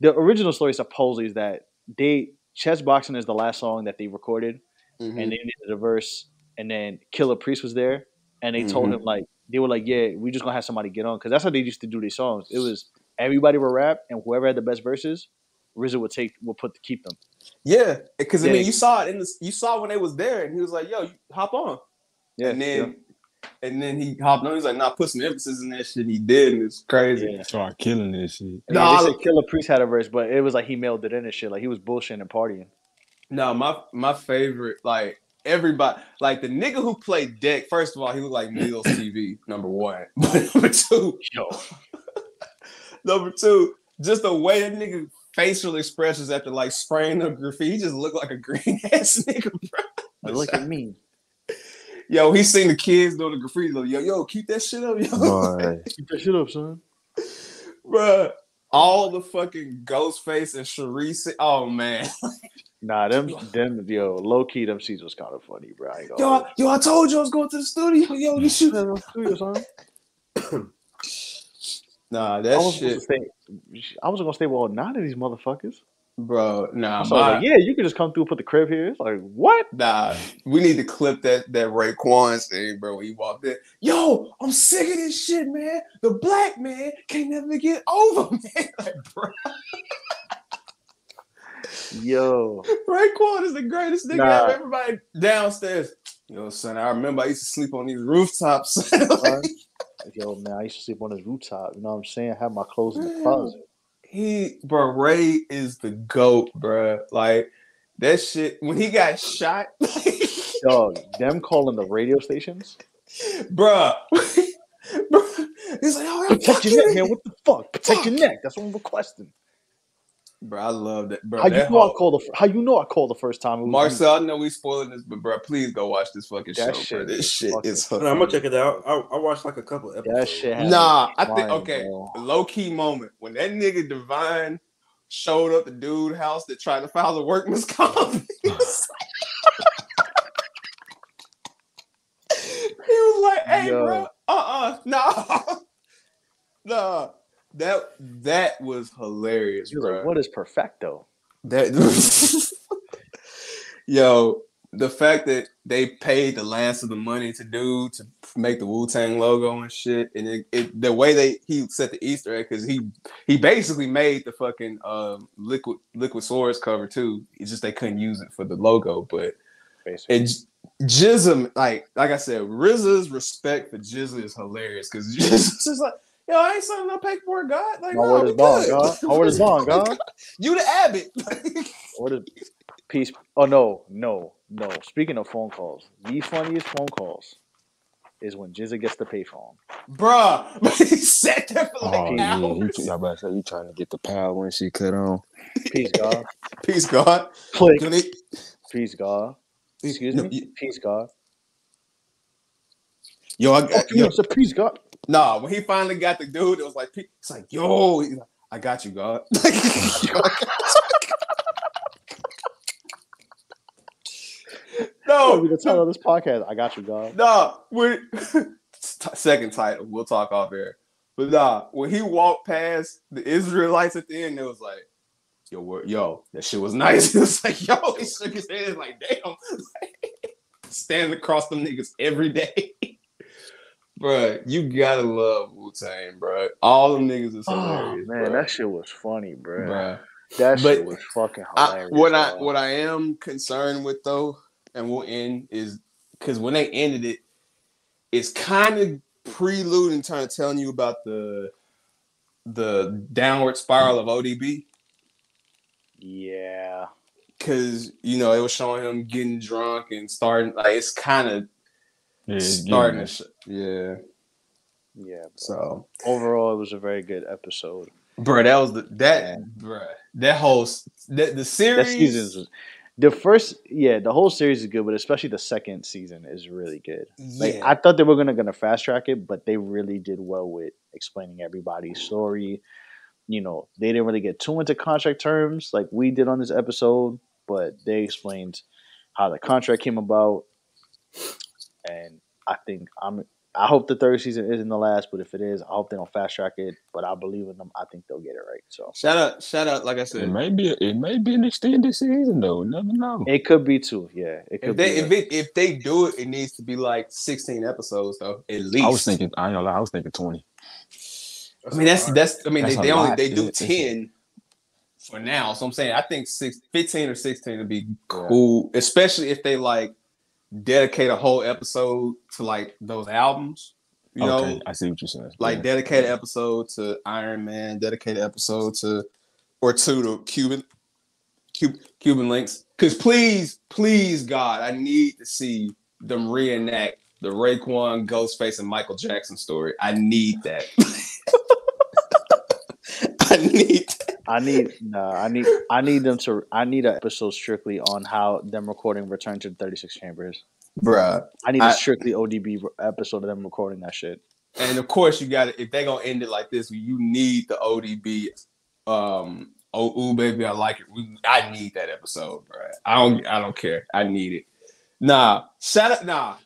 the original story supposedly is that they chess boxing is the last song that they recorded, Mhm. and they needed a verse, and then Killah Priest was there, and they told Mhm. him like they were like, yeah, we just gonna have somebody get on because that's how they used to do these songs. It was everybody would rap, and whoever had the best verses, RZA would take would put to keep them. yeah, because I mean, you saw it in the you saw when they was there, and he was like, "Yo, you hop on," Yeah, and then and then he hopped on. He's like, "Nah, put some emphasis in that shit." He did, and it's crazy. Yeah. Start killing this shit. No, Nah, they said Killah Priest had a verse, but it was like he mailed it in and shit. Like he was bullshitting and partying. No, my my favorite, like everybody, like the nigga who played Deck. First of all, he looked like Meals TV. Number one, but number two, Yo, number two, just the way that nigga facial expressions after like spraying the graffiti, he just looked like a green ass nigga, bro. look at me. Yo, he seen the kids doing the graffiti. Yo, yo, keep that shit up, yo, Boy. Keep that shit up, son. bro. All the fucking Ghostface and Sharice. Oh man, Nah, them, them, yo, low key, them scenes was kind of funny, bro. I yo, I, yo, I told you I was going to the studio. Yo, you shoot. lie. Nah, I that was shit, stay. I was gonna stay with all nine of these motherfuckers. Bro. Nah, So my- like, yeah, you can just come through, put the crib here. It's like, what? Nah, we need to clip that that Raekwon thing, bro. When he walked in, yo, I'm sick of this shit, man. The black man can never get over, man. Like, bro, Yo, Raekwon is the greatest nigga Nah. ever. Everybody downstairs. Yo, son, I remember I used to sleep on these rooftops. Like, yo, man, I used to sleep on this rooftop. You know what I'm saying? I had my clothes in the closet. He, bro, Ray is the goat, bro. Like that shit. When he got shot, Dog, them calling the radio stations. bro, bro, he's like, oh, Protect your neck, man. What the fuck? Protect your neck. That's what I'm requesting. Bro, I love that, bro. How you that know I whole- called the? How you know I called the first time? It was. Marcel, I know we spoiling this, but bro, please go watch this fucking That show, shit bro. This shit is No, I'm gonna check it out. I, I watched like a couple episodes. That shit. Nah, I think okay. bro. Low key moment when that nigga Divine showed up the dude house that tried to file the workman's comp. he was like, he was like, "Hey, Yo. bro, uh, uh nah, nah." That that was hilarious, bro. like, "What is perfecto?" That yo, the fact that they paid the last of the money to do to make the Wu Tang logo and shit, and it, it the way they he set the Easter egg because he he basically made the fucking um liquid liquid swords cover too. It's just they couldn't use it for the logo, but Basically, j- Jism, like like I said, RZA's respect for GZA is hilarious because GZA's just like, yo, I ain't signing no paperwork, God. Like, My no, word we is bond, good. God. My word is bond, God. You the Abbott. What is peace? Oh no, no, no. Speaking of phone calls, the funniest phone calls is when GZA gets the payphone. Bruh, he sat there for like Oh yeah, y'all about to say you trying to get the power when she cut on. Peace, God. Peace, God. Click. They- Peace, God. Excuse No, me. you- Peace, God. Yo, I Oh, got yo, yo, it's a peace, God. Nah, when he finally got the dude, it was like it's like, yo, like, I got you, God. No, we the title of this podcast. I got you, God. Nah, when second title, we'll talk off air. But nah, when he walked past the Israelites at the end, it was like, yo, what, yo, that shit was nice. It was like, yo, he shook his head like, damn, standing across them niggas every day. Bruh, you gotta love Wu Tang, bruh. All them niggas is Oh hilarious, man, bruh. that shit was funny, bro. bruh. That But shit was fucking I, hilarious. what I what I am concerned with though, and we'll end is because when they ended it, it's kind of preluding, trying to telling you about the the downward spiral of ODB. Yeah. Because you know it was showing him getting drunk and starting like it's kind of Yeah, it's starting getting to sh- yeah. Yeah. bro. So, Overall, it was a very good episode. bro, that was the that bro that whole that the That series. season's the first, yeah, the whole series is good, but especially the second season is really good. Like Yeah. I thought they were gonna gonna fast track it, but they really did well with explaining everybody's story. You know, they didn't really get too into contract terms like we did on this episode, but they explained how the contract came about. And I think I'm I hope the third season isn't the last, but if it is, I hope they don't fast track it. But I believe in them. I think they'll get it right. So shout out, shout out, like I said, It said, may be it may be an extended season though. Never know. it could be too. Yeah, it could if they be. if it if they do it, it needs to be like 16 episodes though, at least. I was thinking I ain't gonna lie, I was thinking twenty. I mean, that's that's. I mean, That's they, they only lot. they do It- it's- ten for now. So I'm saying I think six, 15 or sixteen would be cool, especially if they like dedicate a whole episode to like those albums. You okay, know, I see what you're saying. like Yeah. dedicated episode to Iron Man, dedicated episode to or two to Cuban, Cuban, Cuban links. Because please, please, God, I need to see them reenact the Raekwon, Ghostface, and Michael Jackson story. I need that. I need. I need nah, I need I need them to I need an episode strictly on how them recording Return to the 36 Chambers. Bruh. I need a I- strictly ODB episode of them recording that shit. And of course, you got to if they're gonna end it like this, you need the ODB. Um, oh, ooh, baby, I like it. We, I need that episode, bro. I don't, I don't care. I need it. Nah, shout out, nah,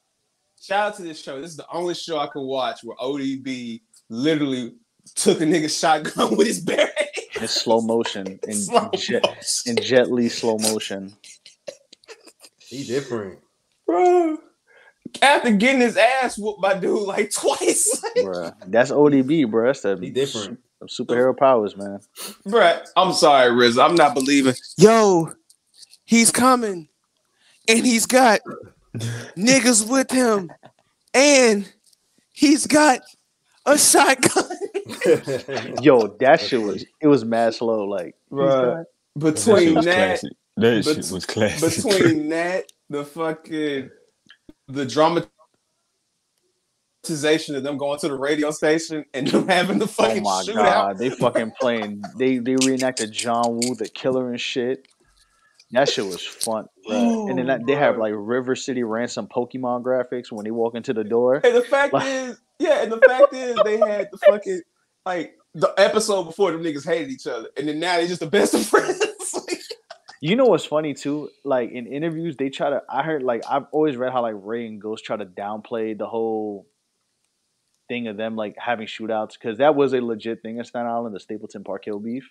shout out to this show. This is the only show I could watch where ODB literally took a nigga shotgun with his bare hand. In slow motion, in Slow jet, motion. in Jet Li slow motion. He different. bro. After getting his ass whooped by dude like twice, Bruh. That's ODB, bruh. That's the He different. su- superhero powers, man. Bruh, I'm sorry, Riz. I'm not believing. Yo, he's coming. And he's got niggas with him. And he's got a shotgun. Yo, that shit was it was mad slow. Like Bruh, That shit between was that, classic. That bet- shit was classic. between that, the fucking the dramatization of them going to the radio station and them having the Oh fucking my shootout. god, they fucking playing. They they reenacted John Woo, the killer and shit. That shit was fun, bruh. and then that, they have Oh, like River City Ransom Pokemon graphics when they walk into the door. And the fact Like- is, yeah, and the fact is, they had the fucking like the episode before them niggas hated each other, and then now they're just the best of friends. Like, You know what's funny too? Like in interviews, they try to. I heard like I've always read how like Ray and Ghost try to downplay the whole thing of them like having shootouts because that was a legit thing in Staten Island, the Stapleton Park Hill beef.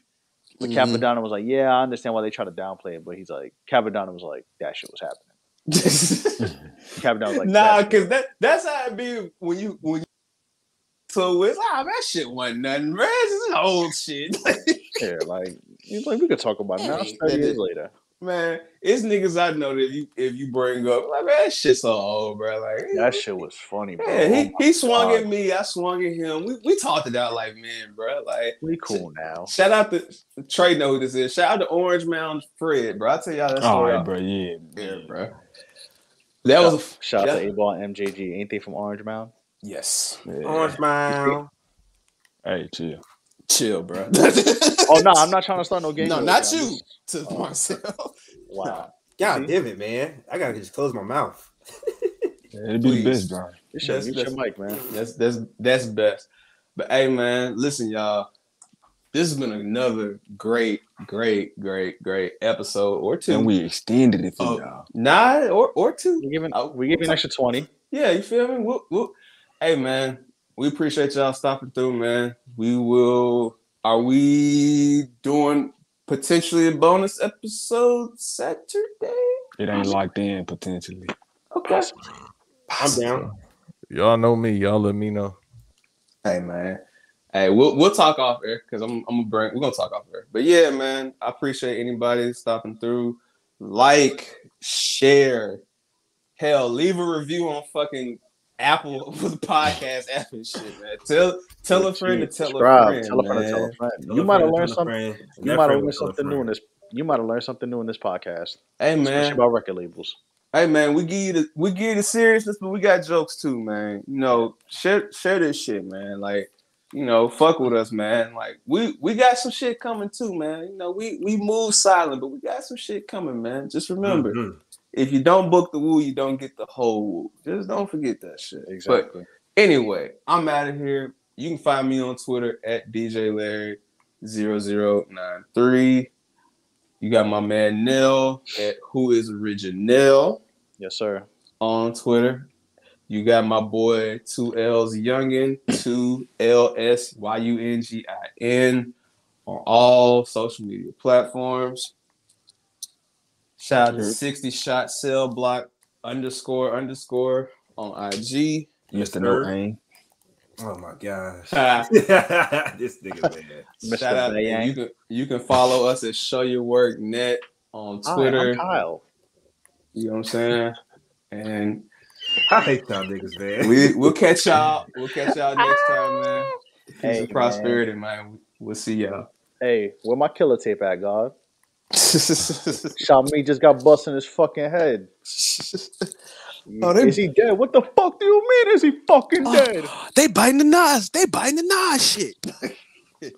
But Mhm. Cappadonna was like, "Yeah, I understand why they try to downplay it," but he's like, Cappadonna was like, "That shit was happening." Cappadonna was like, nah, because that that's how it be when you when. So it's ah that shit wasn't nothing, man. This is old shit. shit." Yeah, like like, "We could talk about it now." Yeah, Thirty that years later. Man, it's niggas I know that if you if you bring up like man, that shit's so old, bro. Like That shit was funny, bro. yeah, he, Oh he swung God. at me, I swung at him. We we talked it out like man, bro. Like We cool now. shout out to Trey know who this is. Shout out to Orange Mound Fred, bro. I tell y'all that story. right, bro. Yeah, Yeah, bro. That was a Shout out to 8Ball and MJG. Ain't they from Orange Mound? Yes. Orange Mound. Hey, chill. Chill, bro. Oh no, I'm not trying to start no game. no, not you. You. just- To Oh. myself. Wow. God See? damn it, man. I gotta just close my mouth. It'd be Please. the best, bro. You should That's- mute your mic, man. That's that's that's best. But hey, man, listen, y'all. This has been another great, great, great, great episode or two. And we extended it for Oh. y'all. Nine or or two. We're giving Oh, we give you an extra twenty. Yeah, you feel me? Whoop, whoop. Hey, man, we appreciate y'all stopping through, man. We will. Are we doing potentially a bonus episode Saturday? It ain't locked in potentially. Okay. I'm down. Y'all know me. Y'all let me know. Hey, man. Hey, we'll we'll talk off air because I'm I'm gonna bring we're gonna talk off air. But yeah, man, I appreciate anybody stopping through. Like, share, hell, leave a review on fucking Apple for the podcast app and shit, man. Tell tell a friend to tell a Subscribe. friend. Tell a friend to tell man. a friend. Tell You might have learned something. You might have learned something new in this. You might have learned something new in this podcast, Hey especially man, about record labels. hey man, we give you the we give you the seriousness, but we got jokes too, man. You know, share share this shit, man. Like, you know, fuck with us, man. Like, we we got some shit coming too, man. You know, we we move silent, but we got some shit coming, man. Just remember, Mhm. If you don't book the woo, you don't get the whole woo. Just don't forget that shit. But Exactly. Anyway, I'm out of here. You can find me on Twitter at DJ Larry 0093. You got my man Nell at Who is Original yes, sir. on Twitter. You got my boy two L's Youngin, two L S Y U N G I N on all social media platforms. Shout out to 60 shot cell block underscore underscore on IG. Mr. sir. No Aim. Oh my gosh. This nigga man. Mr. Shout out. Bayang. You can you can follow us at Show Your Work Net on Hi, Twitter. I'm Kyle. You know what I'm saying? And I hate y'all niggas, man. we we'll catch y'all. We'll catch y'all next time, man. Peace Hey, and prosperity, man. We'll see y'all. Hey, where my killer tape at, God? Shot me just got bust in his fucking head. Oh, they- Is he dead? What the fuck do you mean? Is he fucking Oh. dead? They biting the Nas. They biting the Nas shit. Hey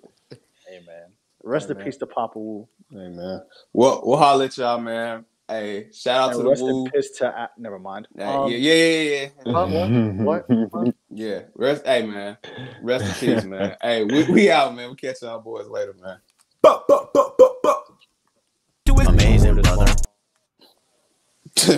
man. Rest Hey, in man. peace to Papa Wu. hey man. We'll we'll holler at y'all, man. Hey, shout out And to rest the Woo. in peace to uh, never mind. Hey, Um, yeah, yeah, yeah, yeah. huh, what? What? What? Yeah. Rest hey man. Rest in peace, man. Hey, we, we out, man. We catch y'all boys later, man. Bup, bup, bup, bup, bup. Amazing, brother.